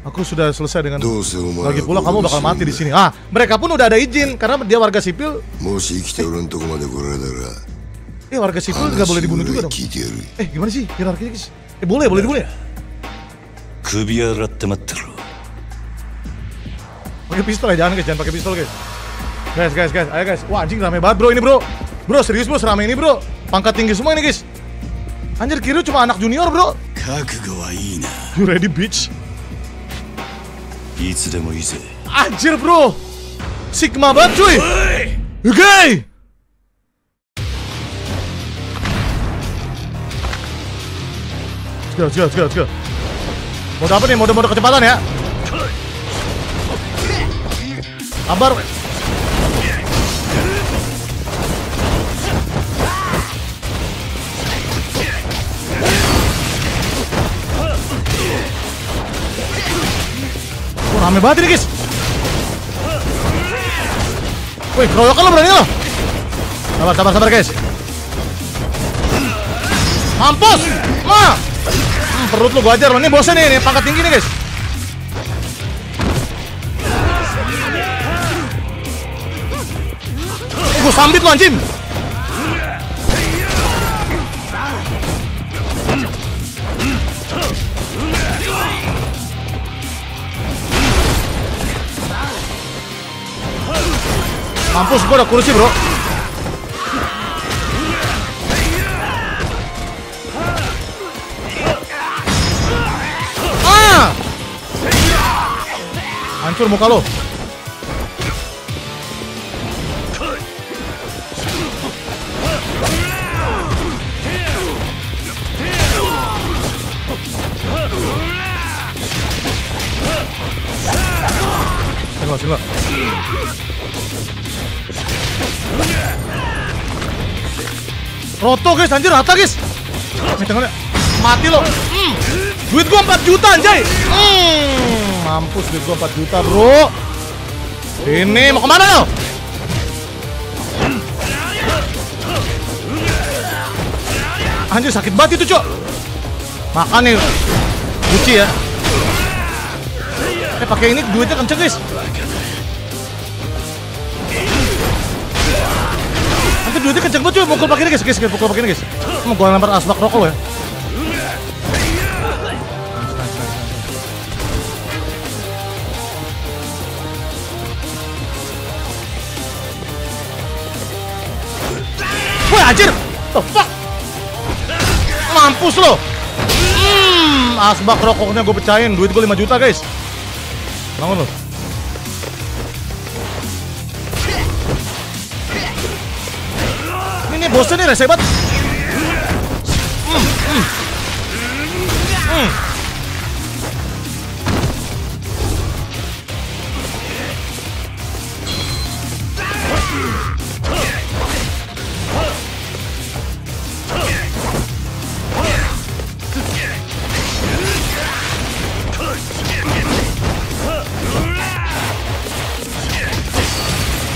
Aku sudah selesai dengan Lagi pula kamu bakal mati di sini. Ah, mereka pun udah ada izin karena dia warga sipil. Eh, eh warga sipil nggak boleh dibunuh juga dong. Eh, gimana sih hierarkinya, guys? Eh, boleh, boleh dibunuh ya? Kubi Pakai pistol ya, jangan guys, jangan pakai pistol guys. Guys, guys, guys, ayo guys. Wah, anjing rame banget bro ini bro. Bro, serius bro, serame ini bro. Pangkat tinggi semua ini guys. Anjir, Kiru cuma anak junior bro. You ready, bitch? Anjir bro. Sigma banget cuy. Oke. Okay. Let's go, let's go, let's go. Mode apa nih? Mode-mode kecepatan ya? Sabar. Wah, rame banget ini guys. Woi, keroyokan lo berani lo? Sabar, sabar, sabar guys. Mampus! Ma! Hmm, perut lu gua ajar lo. Ini bosnya nih, nih pangkat tinggi nih guys. Gua sambit lu anjing. Mampus gua udah kursi bro. Ah! Hancur muka lo. Lo, sini lo. Roto guys, anjir rata guys. Nih tengoknya. Mati lo. Hmm. Duit gua 4 juta anjay. Hmm. Mampus duit gua 4 juta, Bro. Ini mau ke mana lo? Anjir sakit banget itu, Cok. Makan nih. Guci ya. Eh pakai ini duitnya kenceng, guys. Pukul pakai ini guys, guys, guys, pukul pakai ini guys. Mau gua lempar asbak rokok lo ya. Wah anjir, the fuck? Mampus lo. Hmm, asbak rokoknya gue pecahin, duit gue 5 juta guys. Bangun lo. Ini nih rese.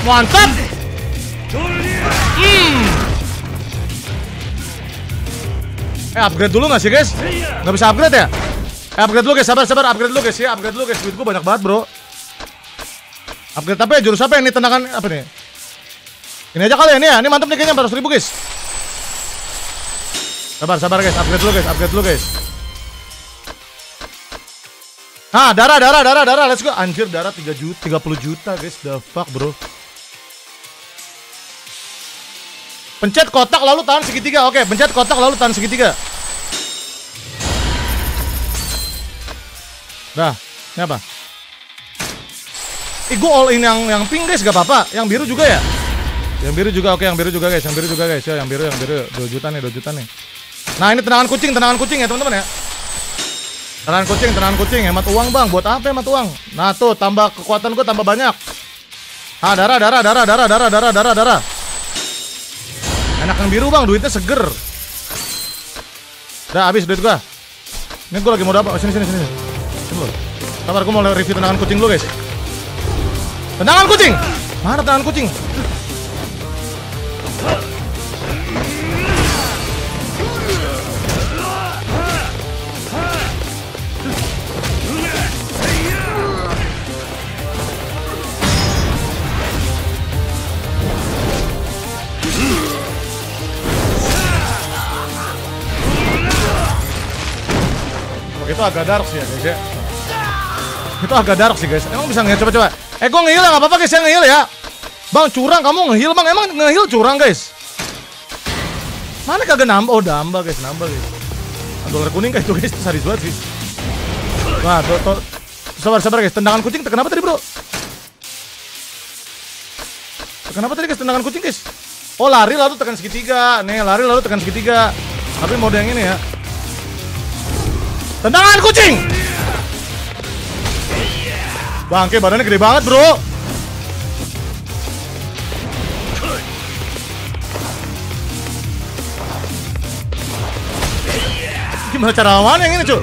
Mantap. Eh upgrade dulu gak sih guys? Gak bisa upgrade ya? Eh upgrade dulu guys, sabar sabar upgrade dulu guys ya, upgrade dulu guys. Duit gue banyak banget bro. Upgrade apa ya? Jurus apa yang ini tendangan apa nih? Ini aja kali ya ini ya, ini mantap nih kayaknya 400 ribu guys. Sabar sabar guys, upgrade dulu guys, upgrade dulu guys. Nah, darah, darah, darah, darah, let's go. Anjir, darah 3 juta, 30 juta guys, the fuck bro. Pencet kotak lalu tahan segitiga. Oke, pencet kotak lalu tahan segitiga. Dah, ini apa? Ih, gue all in yang yang pink guys, gak apa-apa. Yang biru juga ya? Yang biru juga, oke, yang biru juga guys, yang biru juga guys. Ya, yang biru, yang biru, 2 juta nih, 2 juta nih. Nah, ini tenangan kucing, tenangan kucing ya teman-teman ya. Tenangan kucing, tenangan kucing, hemat uang bang. Buat apa hemat uang? Nah tuh, tambah kekuatan gue tambah banyak. Ah, darah, darah, darah, darah, darah, darah, darah, darah. Enak yang biru bang, duitnya seger. Udah habis duit gua. Ini gua lagi mau dapat. Sini sini sini. Sini. Sabar gua mau review tendangan kucing dulu guys. Tendangan kucing. Mana tendangan kucing? Itu agak dark sih ya guys ya. Itu agak dark sih guys. Emang bisa nge coba-coba. Eh gue ngehil nggak apa-apa guys ya ngehil ya. Bang curang kamu ngehil bang. Emang ngehil curang guys. Mana kagak nambah? Oh nambah guys, nambah guys. Ah, Dolar kuning kayak itu guys, itu sadis banget sih. Wah, tuh, tuh. Sabar, sabar guys. Tendangan kucing kenapa tadi bro? Kenapa tadi guys tendangan kucing guys? Oh lari lalu tekan segitiga. Nih lari lalu tekan segitiga. Tapi mode yang ini ya. Tendangan kucing. Bangke badannya gede banget, Bro. Gimana cara lawan yang ini, Cuk?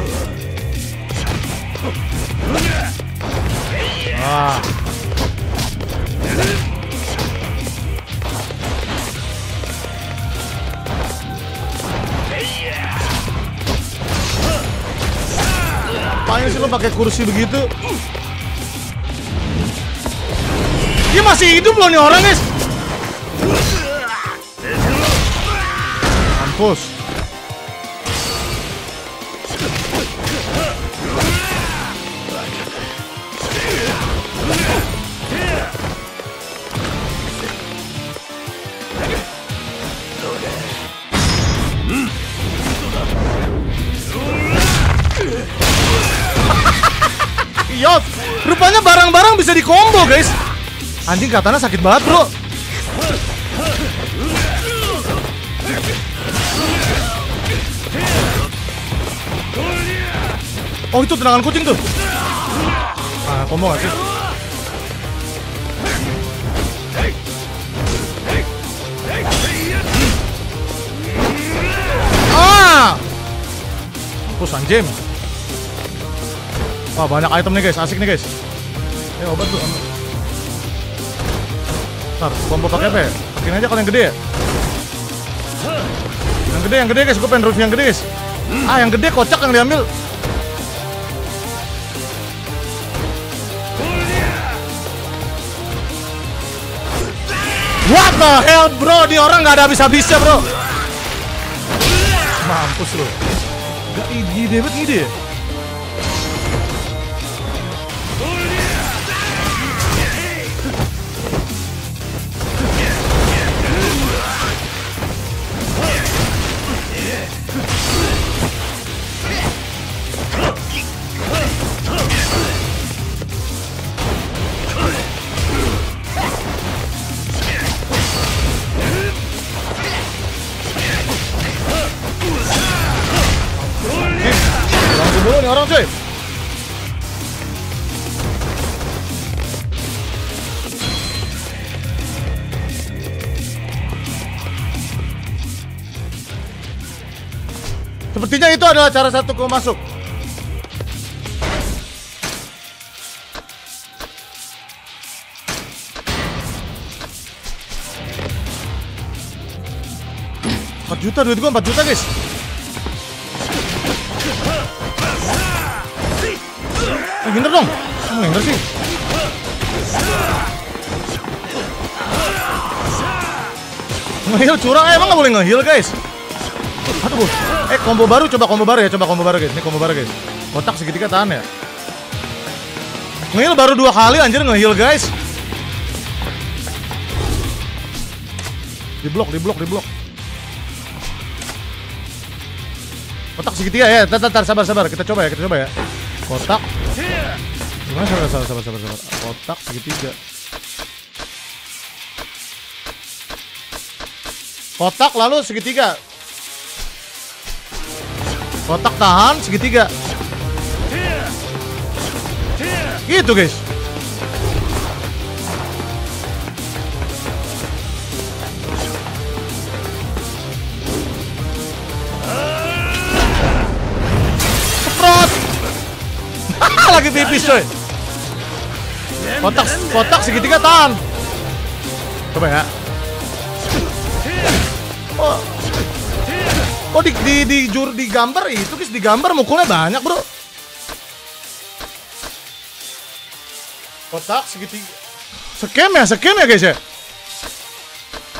Ah. Pakai kursi begitu. Dia masih hidup loh nih orang guys. Mampus. Bisa di combo guys. Anjing katanya sakit banget bro. Oh itu tendangan kucing tuh. Ah, combo gak sih? Ah! Mampus. Wah banyak item nih guys, asik nih guys. Eh obat tuh. Ntar, combo pakai apa ya? Pakein aja kalau yang gede ya. Yang gede, yang gede guys, gue pengen review yang gede guys. Ah yang gede kocak yang diambil. What the hell bro, di orang nggak ada habis-habisnya bro. Mampus lo. Gak ide banget ide ya. Masuk. Empat juta duit gua 4 juta guys. Eh, dong. Kamu sih. Ngeheal curang, eh, emang nggak boleh ngeheal guys. Aduh, eh combo baru, coba combo baru ya, coba combo baru guys. Ini combo baru guys. Kotak segitiga tahan ya. Ngeheal baru dua kali anjir ngeheal guys. Di blok, di blok, di blok. Kotak segitiga ya, tar, tar, tar, sabar, sabar. Kita coba ya, kita coba ya. Kotak. Gimana sabar, sabar, sabar, sabar, sabar. Kotak segitiga. Kotak lalu segitiga. Kotak tahan segitiga. Gitu guys. Semprot. Lagi pipis coy. Kotak kotak segitiga tahan. Coba ya. Oh di di di jur di gambar itu guys di gambar mukulnya banyak bro. Kotak segitiga. Scam ya, scam ya guys ya.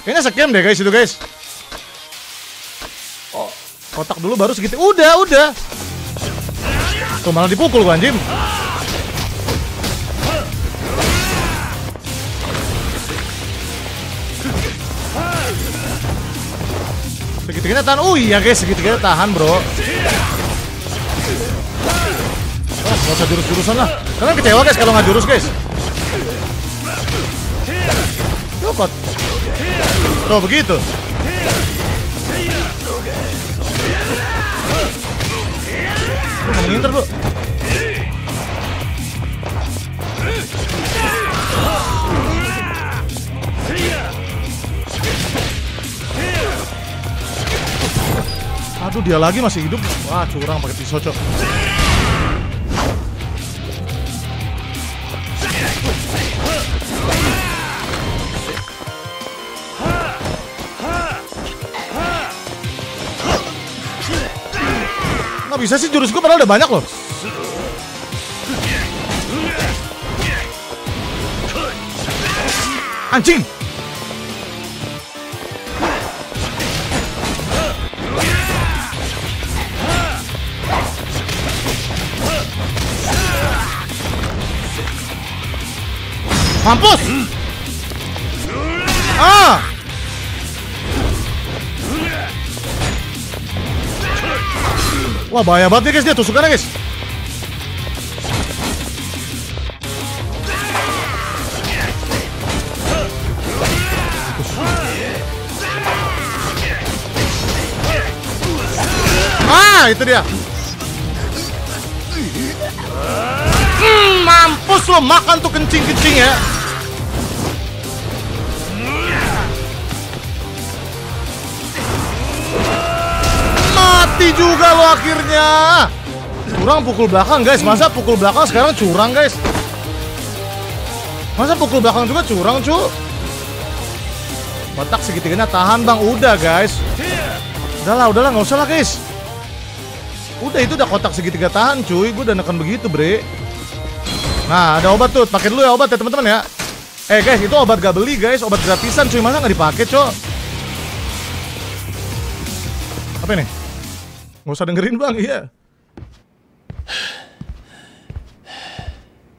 Kayaknya scam deh guys itu guys. Oh, kotak dulu baru segitiga. Udah, udah. Tuh malah dipukul gua anjing. Segitiganya tahan. Oh iya guys, segitiganya tahan, Bro. Oh, gak usah jurus-jurusan lah. Kalian kecewa guys kalau nggak jurus, guys. Yokot. Tuh begitu. Lu mau nginter, Aduh dia lagi masih hidup. Wah curang pakai pisau cok. Nggak bisa sih jurus padahal udah banyak loh. Anjing! Mampus! Ah! Wah bahaya banget nih guys dia tusukannya guys Ah itu dia Hmm, mampus lo makan tuh kencing-kencing ya Mati juga lo akhirnya. Curang pukul belakang guys. Masa pukul belakang sekarang curang guys? Masa pukul belakang juga curang cu? Kotak segitiganya tahan bang. Udah guys. Udahlah udahlah. Nggak usah lah guys. Udah itu udah kotak segitiga tahan cuy. Gue udah neken begitu bre. Nah ada obat tuh. Pakai dulu ya obat ya teman-teman ya. Eh guys itu obat gak beli guys. Obat gratisan cuy. Masa nggak dipakai cok Apa ini? nggak usah dengerin bang, iya.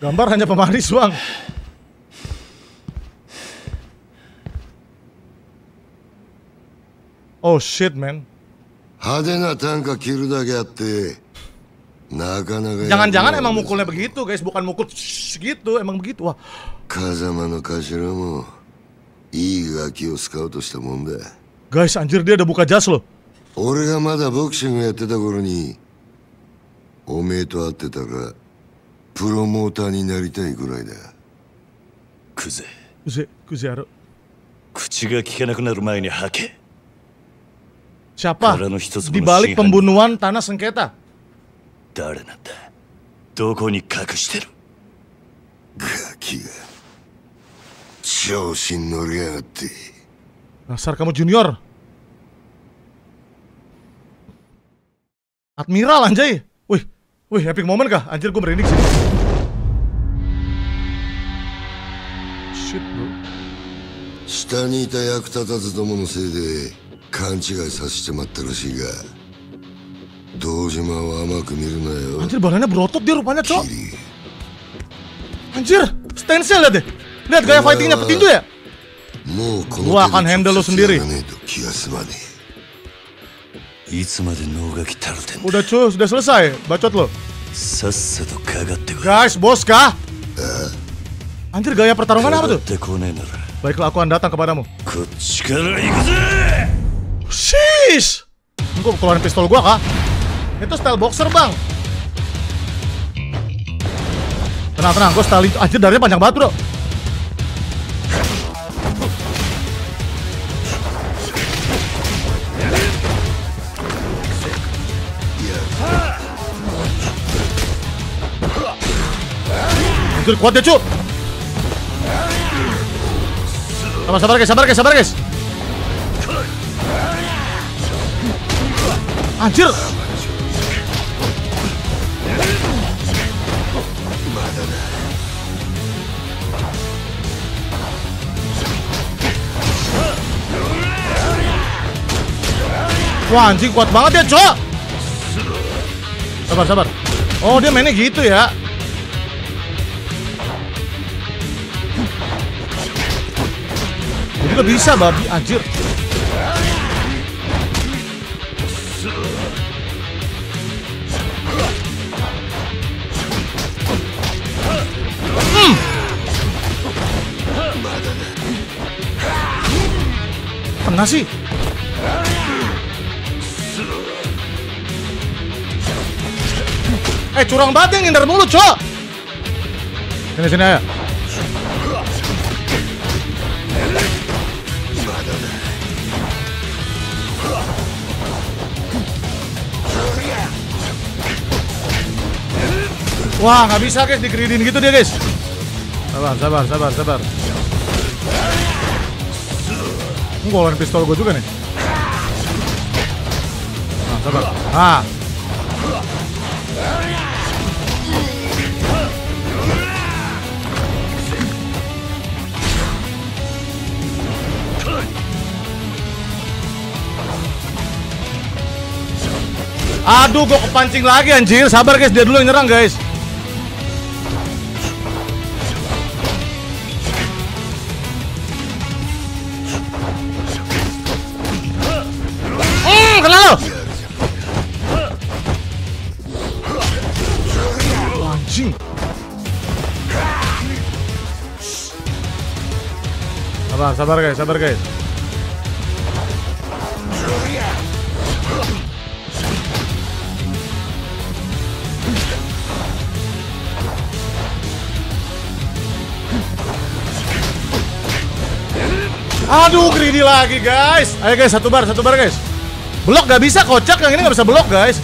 Gambar hanya pemanis bang. Oh shit man. Jangan-jangan emang mukulnya begitu guys, bukan mukul segitu, emang begitu. Wah. Kazama no Kashira mo, ii gaki o scout. Guys, anjir dia udah buka jas loh. 俺がまだボクシングやってた頃におめえと会ってたらプロモーターになりたいぐらいだクゼ Kuze, Kuzearo. 口が聞けなくなる前に吐け Siapa? 殻の一つ Di の balik pembunuhan tanah sengketa. 誰なんだ？どこに隠してる？ガキが調子に乗りやがって Dasar kamu junior. Admiral anjay. Wih, wih epic moment kah? Anjir gue merinding sih. Shit bro. 下にいた役立たずどものせいで勘違いさせてまったらしいが堂島を甘く見るなよ Anjir badannya berotot dia rupanya cok. Anjir, stance lihat deh. Lihat gaya fightingnya petinju ya. もうこの Gua akan handle lo sendiri. やらねえと気が済まねい Udah cu, sudah selesai. Bacot lo. Guys, bos kah? Anjir gaya pertarungan apa tuh? Baiklah aku akan datang kepadamu. Sis! Gua keluarin pistol gua kah? Itu style boxer bang. Tenang tenang, gue style itu anjir darinya panjang banget bro. Anjir kuat ya cu. Sabar sabar guys, sabar guys, sabar guys. Anjir. Wah anjing kuat banget ya cok Sabar sabar Oh dia mainnya gitu ya Juga bisa babi anjir Hmm. Kena sih. Eh curang banget yang ngindar mulu, Cok. Sini sini aja. Wah, nggak bisa guys, dikeridin gitu dia guys. Sabar, sabar, sabar, sabar. Ini golan pistol gue juga nih. Nah, sabar. Ah. Aduh, gue kepancing lagi anjir. Sabar guys, dia dulu yang nyerang guys. Sabar, guys, sabar guys. Aduh, greedy lagi guys. Ayo guys, satu bar, satu bar guys. Blok gak bisa, kocak yang ini gak bisa blok guys.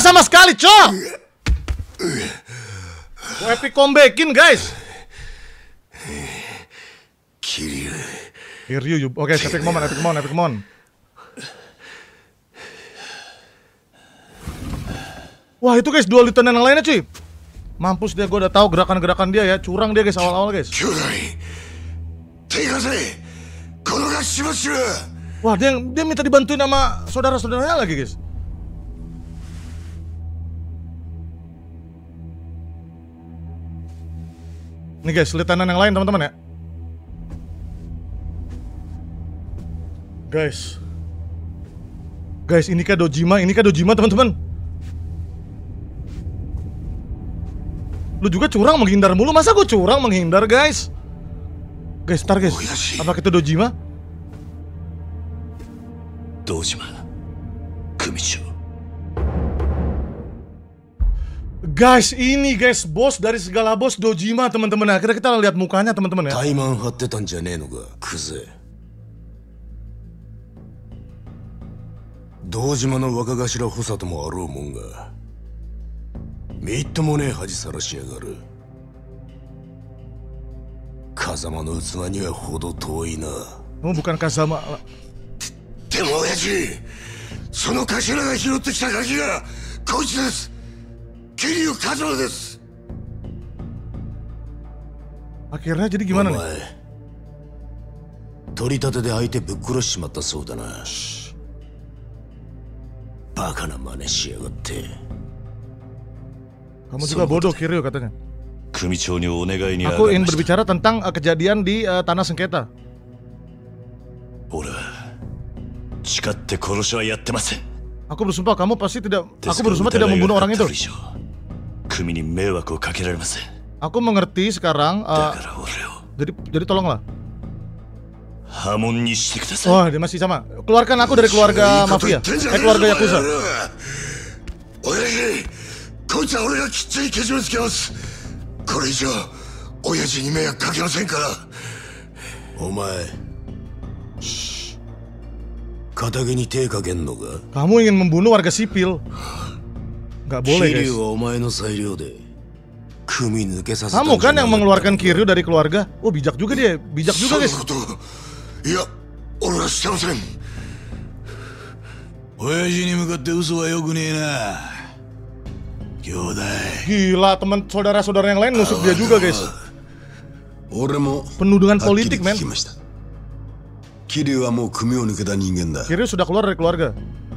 sama sekali, co! Gue epic comebackin, guys! Kiryu. Kiryu, you... oke, okay, epic mon, epic mon, epic mon. Wah, itu guys, dua lieutenant yang lainnya, cuy. Mampus dia, gue udah tahu gerakan-gerakan dia ya. Curang dia guys, awal-awal guys. Wah, dia, dia minta dibantuin sama saudara-saudaranya lagi guys. Nih guys, lieutenant yang lain teman-teman ya. Guys. Guys, ini kah Dojima? Ini kah Dojima, teman-teman? Lu juga curang menghindar mulu. Masa gue curang menghindar, guys? Guys, ntar guys. Apa kita Dojima? 堂島 Guys, ini guys, bos dari segala bos Dojima, teman-teman. Akhirnya kita lihat mukanya, teman-teman ya. 怠慢張ってたんじゃねえのかクゼ堂島の若頭補佐ともあろうもんがみっともねえ恥さらしやがる風間の器には程遠いな Oh, bukan Kazama. でも親父その頭が拾ってきた鍵がこいつです 桐生一馬です Akhirnya jadi gimana お nih? 前取り立てで相手ぶっ殺しちまったそうだなバカな真似しやがって Kamu juga bodoh, Kiryu katanya. 組長にお願いに上 Aku がり ingin ました berbicara tentang uh, kejadian di uh, tanah sengketa. 俺は誓って殺しはやってません Aku bersumpah kamu pasti tidak aku ですが bersumpah tidak 疑い membunuh が orang かか itu. Aku mengerti sekarang. Uh, jadi jadi tolonglah. Wah, oh, dia masih sama. Keluarkan aku dari keluarga mafia. Eh, keluarga Yakuza. Kamu ingin membunuh warga sipil? Nggak boleh, 桐 guys. 生はお前の裁量で組抜けさせた Kamu んじ kan ゃな yang かった mengeluarkan Kiryu dari keluarga. Oh, bijak juga dia. Bijak juga, そういう guys. こといや俺はしてません親父に向かって嘘はよくねえな兄弟 Gila, teman saudara-saudara yang lain nusuk dia juga, guys. 俺も Penuh dengan はっきり politik, men. 聞きました桐生はもう組を抜けた人間だ Kiryu sudah keluar dari keluarga.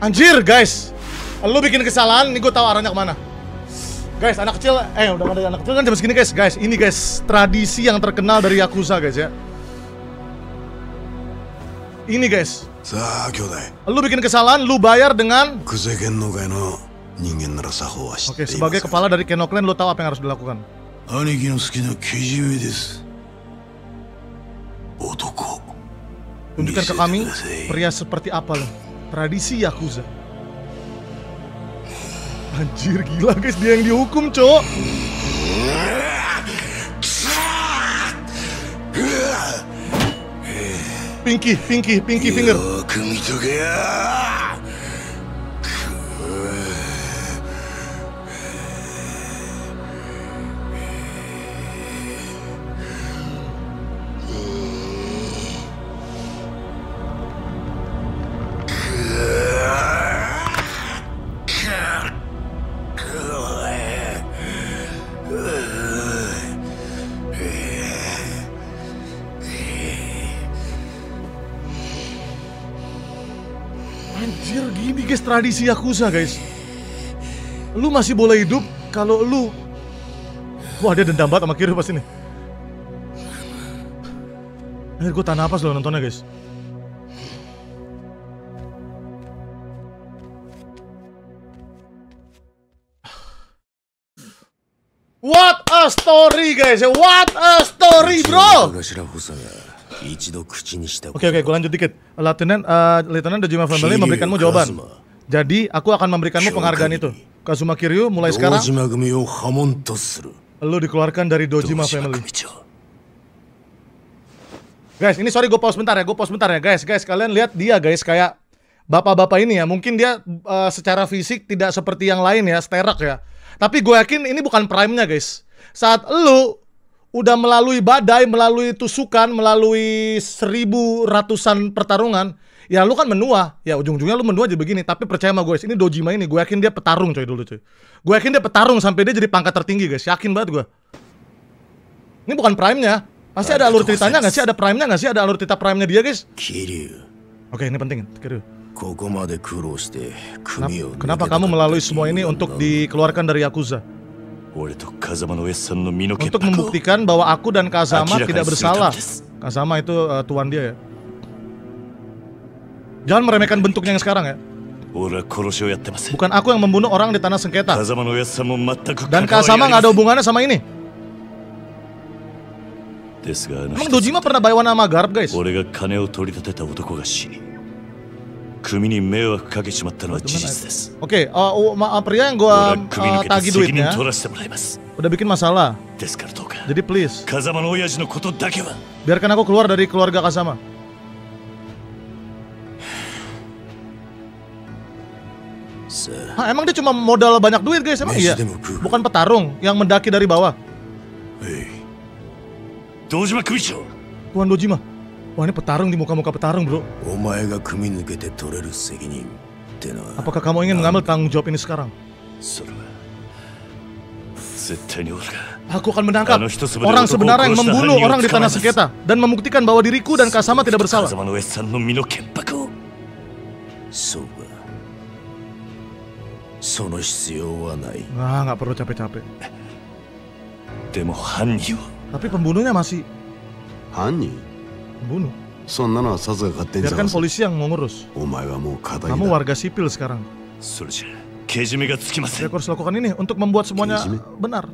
Anjir, guys. Lu bikin kesalahan, Nih gue tahu arahnya ke mana. Guys, anak kecil, eh udah ada anak kecil kan jam segini guys. Guys, ini guys, tradisi yang terkenal dari Yakuza guys ya. Ini guys. Lu bikin kesalahan, lu bayar dengan... Oke, okay, sebagai kepala dari Keno Clan, lu tahu apa yang harus dilakukan. Tunjukkan ke kami pria seperti apa lo. Tradisi Yakuza. Anjir gila guys, dia yang dihukum, Cok. Pinky, pinky, pinky finger. tradisi Yakuza guys. Lu masih boleh hidup kalau lu... Wah dia dendam banget sama Kiryu pasti nih. Eh, gue tanah apa loh nontonnya guys. What a story guys, what a story bro. Oke oke, gue lanjut dikit. Latinan, uh, Latinan Dojima Family memberikanmu jawaban. Jadi aku akan memberikanmu penghargaan itu. Kazuma Kiryu mulai sekarang. Lo dikeluarkan dari Dojima Family. Guys, ini sorry gue pause bentar ya, gue pause bentar ya guys, guys kalian lihat dia guys kayak bapak-bapak ini ya, mungkin dia uh, secara fisik tidak seperti yang lain ya, sterek ya. Tapi gue yakin ini bukan prime-nya guys. Saat lu udah melalui badai, melalui tusukan, melalui seribu ratusan pertarungan, ya lu kan menua. Ya ujung-ujungnya lu menua jadi begini tapi percaya sama gue ini Dojima ini gue yakin dia petarung coy dulu coy. Gue yakin dia petarung sampai dia jadi pangkat tertinggi guys. Yakin banget gue. Ini bukan prime-nya. Pasti ada alur ceritanya nggak sih? Ada prime-nya nggak sih? Ada alur cerita prime-nya dia guys? Kiryu. Oke ini penting Kiryu. Kenapa, kenapa kamu melalui semua ini untuk dikeluarkan dari Yakuza? Untuk membuktikan bahwa aku dan Kazama tidak bersalah. Kazama itu uh, tuan dia ya. Jangan meremehkan bentuknya yang sekarang ya. Bukan aku yang membunuh orang di tanah sengketa. Dan Kasama nggak ada hubungannya sama ini. Emang Dojima pernah bayar nama garb guys? Oke, okay, uh, uh, pria yang gua uh, tagi duitnya udah bikin masalah. Jadi please, biarkan aku keluar dari keluarga Kasama. Hah, emang dia cuma modal banyak duit guys, emang iya? Bukan petarung yang mendaki dari bawah. Tuan Dojima. Wah ini petarung di muka-muka petarung bro. Apakah kamu ingin mengambil tanggung jawab ini sekarang? Aku akan menangkap orang sebenarnya yang membunuh orang di tanah seketa dan membuktikan bahwa diriku dan Kasama tidak bersalah. そうかその必要はない Nah, nggak perlu capek-capek. でも犯人は Tapi pembunuhnya masih 犯人 pembunuh. そんなのはさすが勝手に Biarkan 探す polisi yang mengurus. お前はもう仇 Kamu だ warga sipil sekarang. それじゃけじめがつきませ Jadi ん aku harus lakukan ini untuk membuat semuanya Kejime. benar.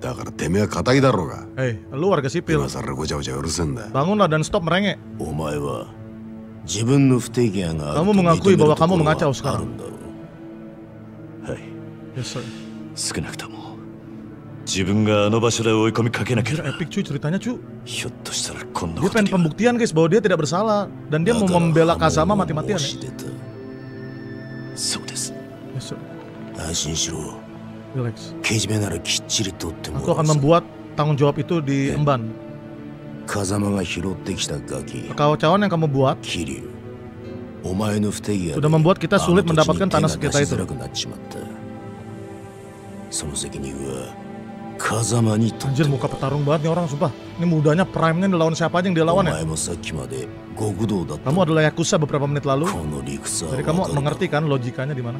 だからてめえは仇だろうが Hei, lu warga sipil. 今さらごちゃごちゃうるせえんだ Bangunlah dan stop merengek. お前は自分の不手際がある Kamu と mengakui 認め bahwa ると kamu ころ mengacau はあ sekarang. るんだろうはい Yes, sir. 少なくとも自分があの場所で追い込みかけなけれ Anjir, ば epic cuy ceritanya cuy. ひょっとしたらこんな Dia こと pengen には pembuktian guys bahwa dia tidak bersalah dan dia mau membela Kazama だから mati-matian. 申し ya. 出たそうです Yes, sir. 安心しろ Relax. けじめならきっちり取っても Aku ら akan うさ membuat tanggung jawab itu di emban. 風間が拾ってきたガキ Kekacauan yang kamu buat 桐生お前の不手際で sudah membuat kita あの sulit 土地に mendapatkan 手が tanah 出 sekitar しづ itu. Anjir muka petarung banget nih orang sumpah. Ini mudanya prime-nya lawan siapa aja yang dia lawan ya? Kamu adalah Yakuza beberapa menit lalu. Jadi kamu mengerti kan logikanya di mana?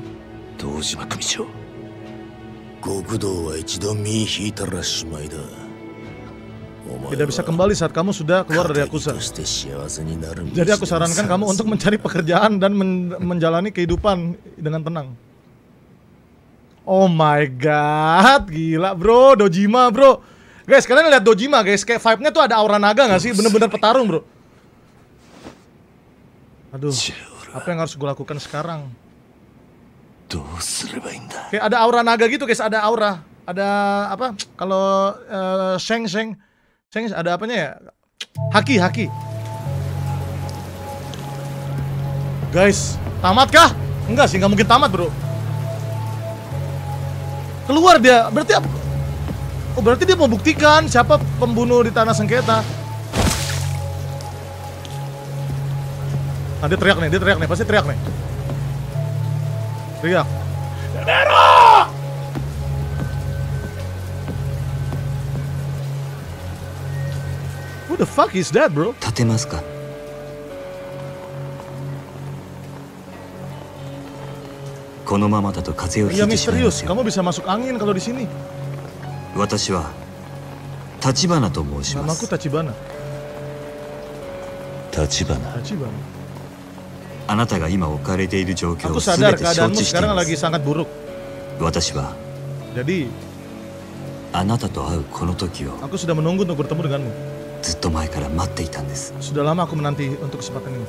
Tidak bisa kembali saat kamu sudah keluar dari Yakuza. Jadi aku sarankan kamu untuk mencari pekerjaan dan men menjalani kehidupan dengan tenang. Oh my god, gila bro, Dojima bro. Guys, kalian lihat Dojima guys, kayak vibe-nya tuh ada aura naga gak sih? Bener-bener petarung bro. Aduh, apa yang harus gue lakukan sekarang? Kayak ada aura naga gitu guys, ada aura. Ada apa? Kalau uh, Sheng Sheng Sheng ada apanya ya? Haki, haki. Guys, tamat kah? Enggak sih, nggak mungkin tamat, Bro Keluar dia, berarti apa? Oh berarti dia mau buktikan siapa pembunuh di tanah sengketa. Nah dia teriak nih, dia teriak nih, pasti teriak nih. Teriak. Who the fuck is that, bro? 立てますか このままだと風邪をひいてしまいますよ kamu bisa masuk angin kalau di sini. 私は立花と申します.立花 Tachibana. あなたが今置かれている状況を全て承知しています.私はあなたと会うこの時を aku sudah menunggu untuk bertemu denganmu. ずっと前から待っていたんです Sudah lama aku menanti untuk kesempatan ini.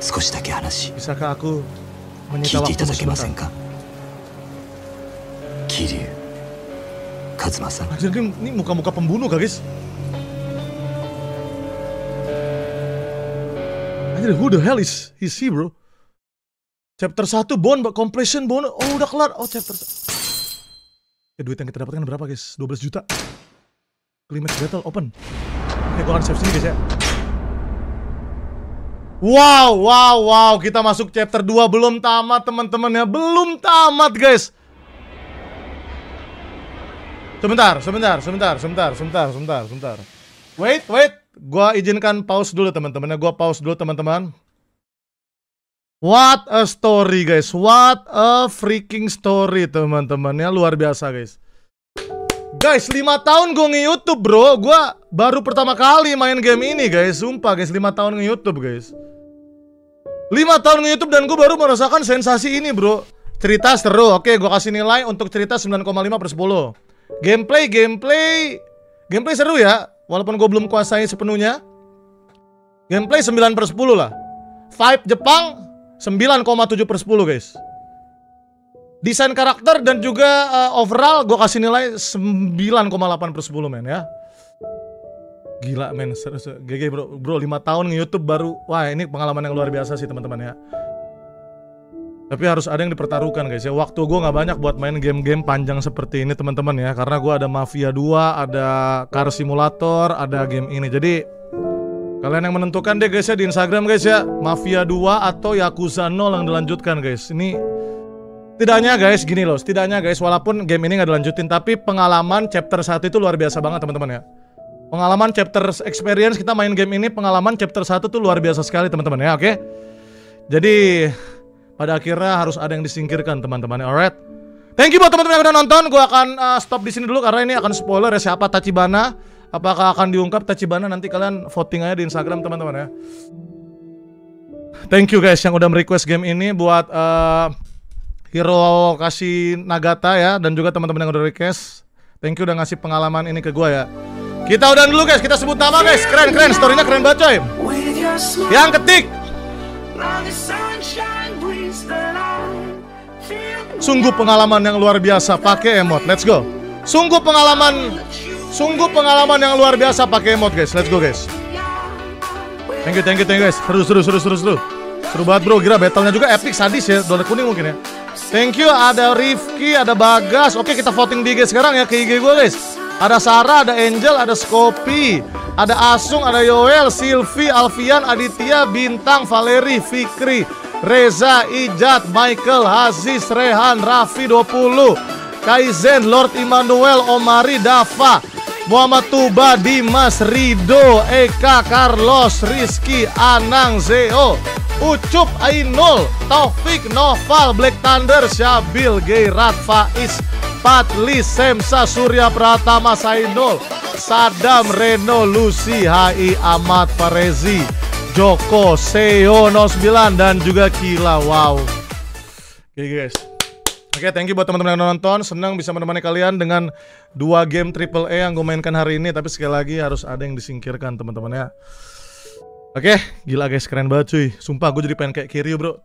少しだけ話 Bisakah aku 聞 menyita いていた waktumu だけません sebentar? か桐生一馬さん Anjir, ini, ini muka-muka pembunuh kah, guys? Anjir, who the hell is, is he, bro? Chapter 1 bone, completion bone. Oh, udah kelar. Oh, chapter Ya, duit yang kita dapatkan berapa, guys? 12 juta. Climax battle open. Oke, gua akan save sini, guys ya. Wow, wow, wow. Kita masuk chapter 2 belum tamat, teman-teman ya. Belum tamat, guys. Sebentar, sebentar, sebentar, sebentar, sebentar, sebentar, sebentar. Wait, wait. Gua izinkan pause dulu teman-teman. ya. Gua pause dulu teman-teman. What a story guys. What a freaking story teman-teman ya. Luar biasa guys. Guys, 5 tahun gue nge-youtube bro Gua baru pertama kali main game ini guys. Sumpah guys, 5 tahun nge-youtube guys. 5 tahun nge-youtube dan gue baru merasakan sensasi ini bro. Cerita seru, oke gue kasih nilai untuk cerita 9,5 per 10 Gameplay, gameplay. Gameplay seru ya Walaupun gue belum kuasai sepenuhnya. Gameplay 9 per 10 lah. Vibe Jepang 9,7 per 10 guys. Desain karakter dan juga uh, overall gue kasih nilai 9,8 per 10 men ya Gila men, serius GG bro, bro 5 tahun nge-youtube baru. Wah ini pengalaman yang luar biasa sih teman-teman ya. Tapi harus ada yang dipertaruhkan guys ya. Waktu gue nggak banyak buat main game-game panjang seperti ini teman-teman ya. Karena gue ada Mafia 2, ada Car Simulator, ada game ini. Jadi Kalian yang menentukan deh guys ya di Instagram guys ya. Mafia 2 atau Yakuza 0 yang dilanjutkan guys. Ini Setidaknya guys gini loh. Setidaknya guys walaupun game ini gak dilanjutin Tapi pengalaman chapter 1 itu luar biasa banget teman-teman ya Pengalaman chapter experience kita main game ini Pengalaman chapter 1 tuh luar biasa sekali teman-teman ya oke Jadi pada akhirnya harus ada yang disingkirkan teman-teman alright Thank you buat teman-teman yang udah nonton. Gua akan uh, stop di sini dulu karena ini akan spoiler ya siapa Tachibana. Apakah akan diungkap Tachibana nanti kalian voting aja di Instagram teman-teman ya. Thank you guys yang udah merequest game ini buat uh, Hiro kasih Nagata ya dan juga teman-teman yang udah request. Thank you udah ngasih pengalaman ini ke gua ya. Kita udah dulu guys, kita sebut nama guys. Keren keren, storynya keren banget coy. Yang ketik Sungguh pengalaman yang luar biasa pakai emot. Let's go. Sungguh pengalaman sungguh pengalaman yang luar biasa pakai emot guys. Let's go guys. Thank you, thank you, thank you guys. Seru, seru, seru, seru, seru. Seru banget bro. Gila battlenya juga epic sadis ya. Dolar kuning mungkin ya. Thank you. Ada Rifki, ada Bagas. Oke kita voting di IG sekarang ya ke IG gue guys. Ada Sarah, ada Angel, ada Skopi, ada Asung, ada Yoel, Silvi, Alfian, Aditya, Bintang, Valeri, Fikri, Reza, Ijat, Michael, Aziz, Rehan, Raffi 20, Kaizen, Lord Immanuel, Omari, Dava, Muhammad Tuba, Dimas, Rido, Eka, Carlos, Rizky, Anang, Zeo, Ucup, Ainul, Taufik, Noval, Black Thunder, Syabil, Geirat, Faiz, Patli, Semsa, Surya Pratama, Sainul, Sadam, Reno, Lucy, HI, Ahmad, Farezi, Joko, Seono 9 dan juga Kila. Wow. Oke guys. Oke, thank you buat teman-teman yang nonton. Senang bisa menemani kalian dengan dua game triple A yang gue mainkan hari ini. Tapi sekali lagi harus ada yang disingkirkan teman-teman ya. Oke, gila guys, keren banget cuy. Sumpah gue jadi pengen kayak Kiryu bro.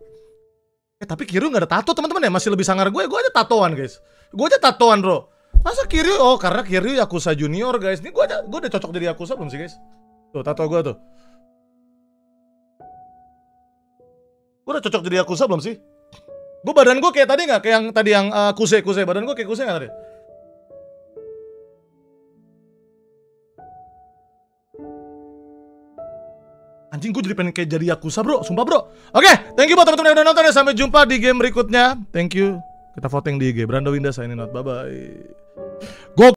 Eh tapi Kiryu nggak ada tato teman-teman ya, masih lebih sangar gue. Gue aja tatoan guys. Gue aja tatoan bro. Masa Kiryu? Oh karena Kiryu Yakuza Junior guys. Ini gue aja, gue udah cocok jadi Yakuza belum sih guys? Tuh tato gue tuh. Gue udah cocok jadi Yakuza belum sih? Gue badan gue kayak tadi nggak? Kayak yang tadi yang uh, kuse kuse. Badan gue kayak kuse nggak tadi? Anjing gue jadi pengen kayak jadi Yakuza bro, sumpah bro Oke, thank you buat teman-teman yang udah nonton ya Sampai jumpa di game berikutnya Thank you Kita voting di IG Brando Winda signing out, bye bye Go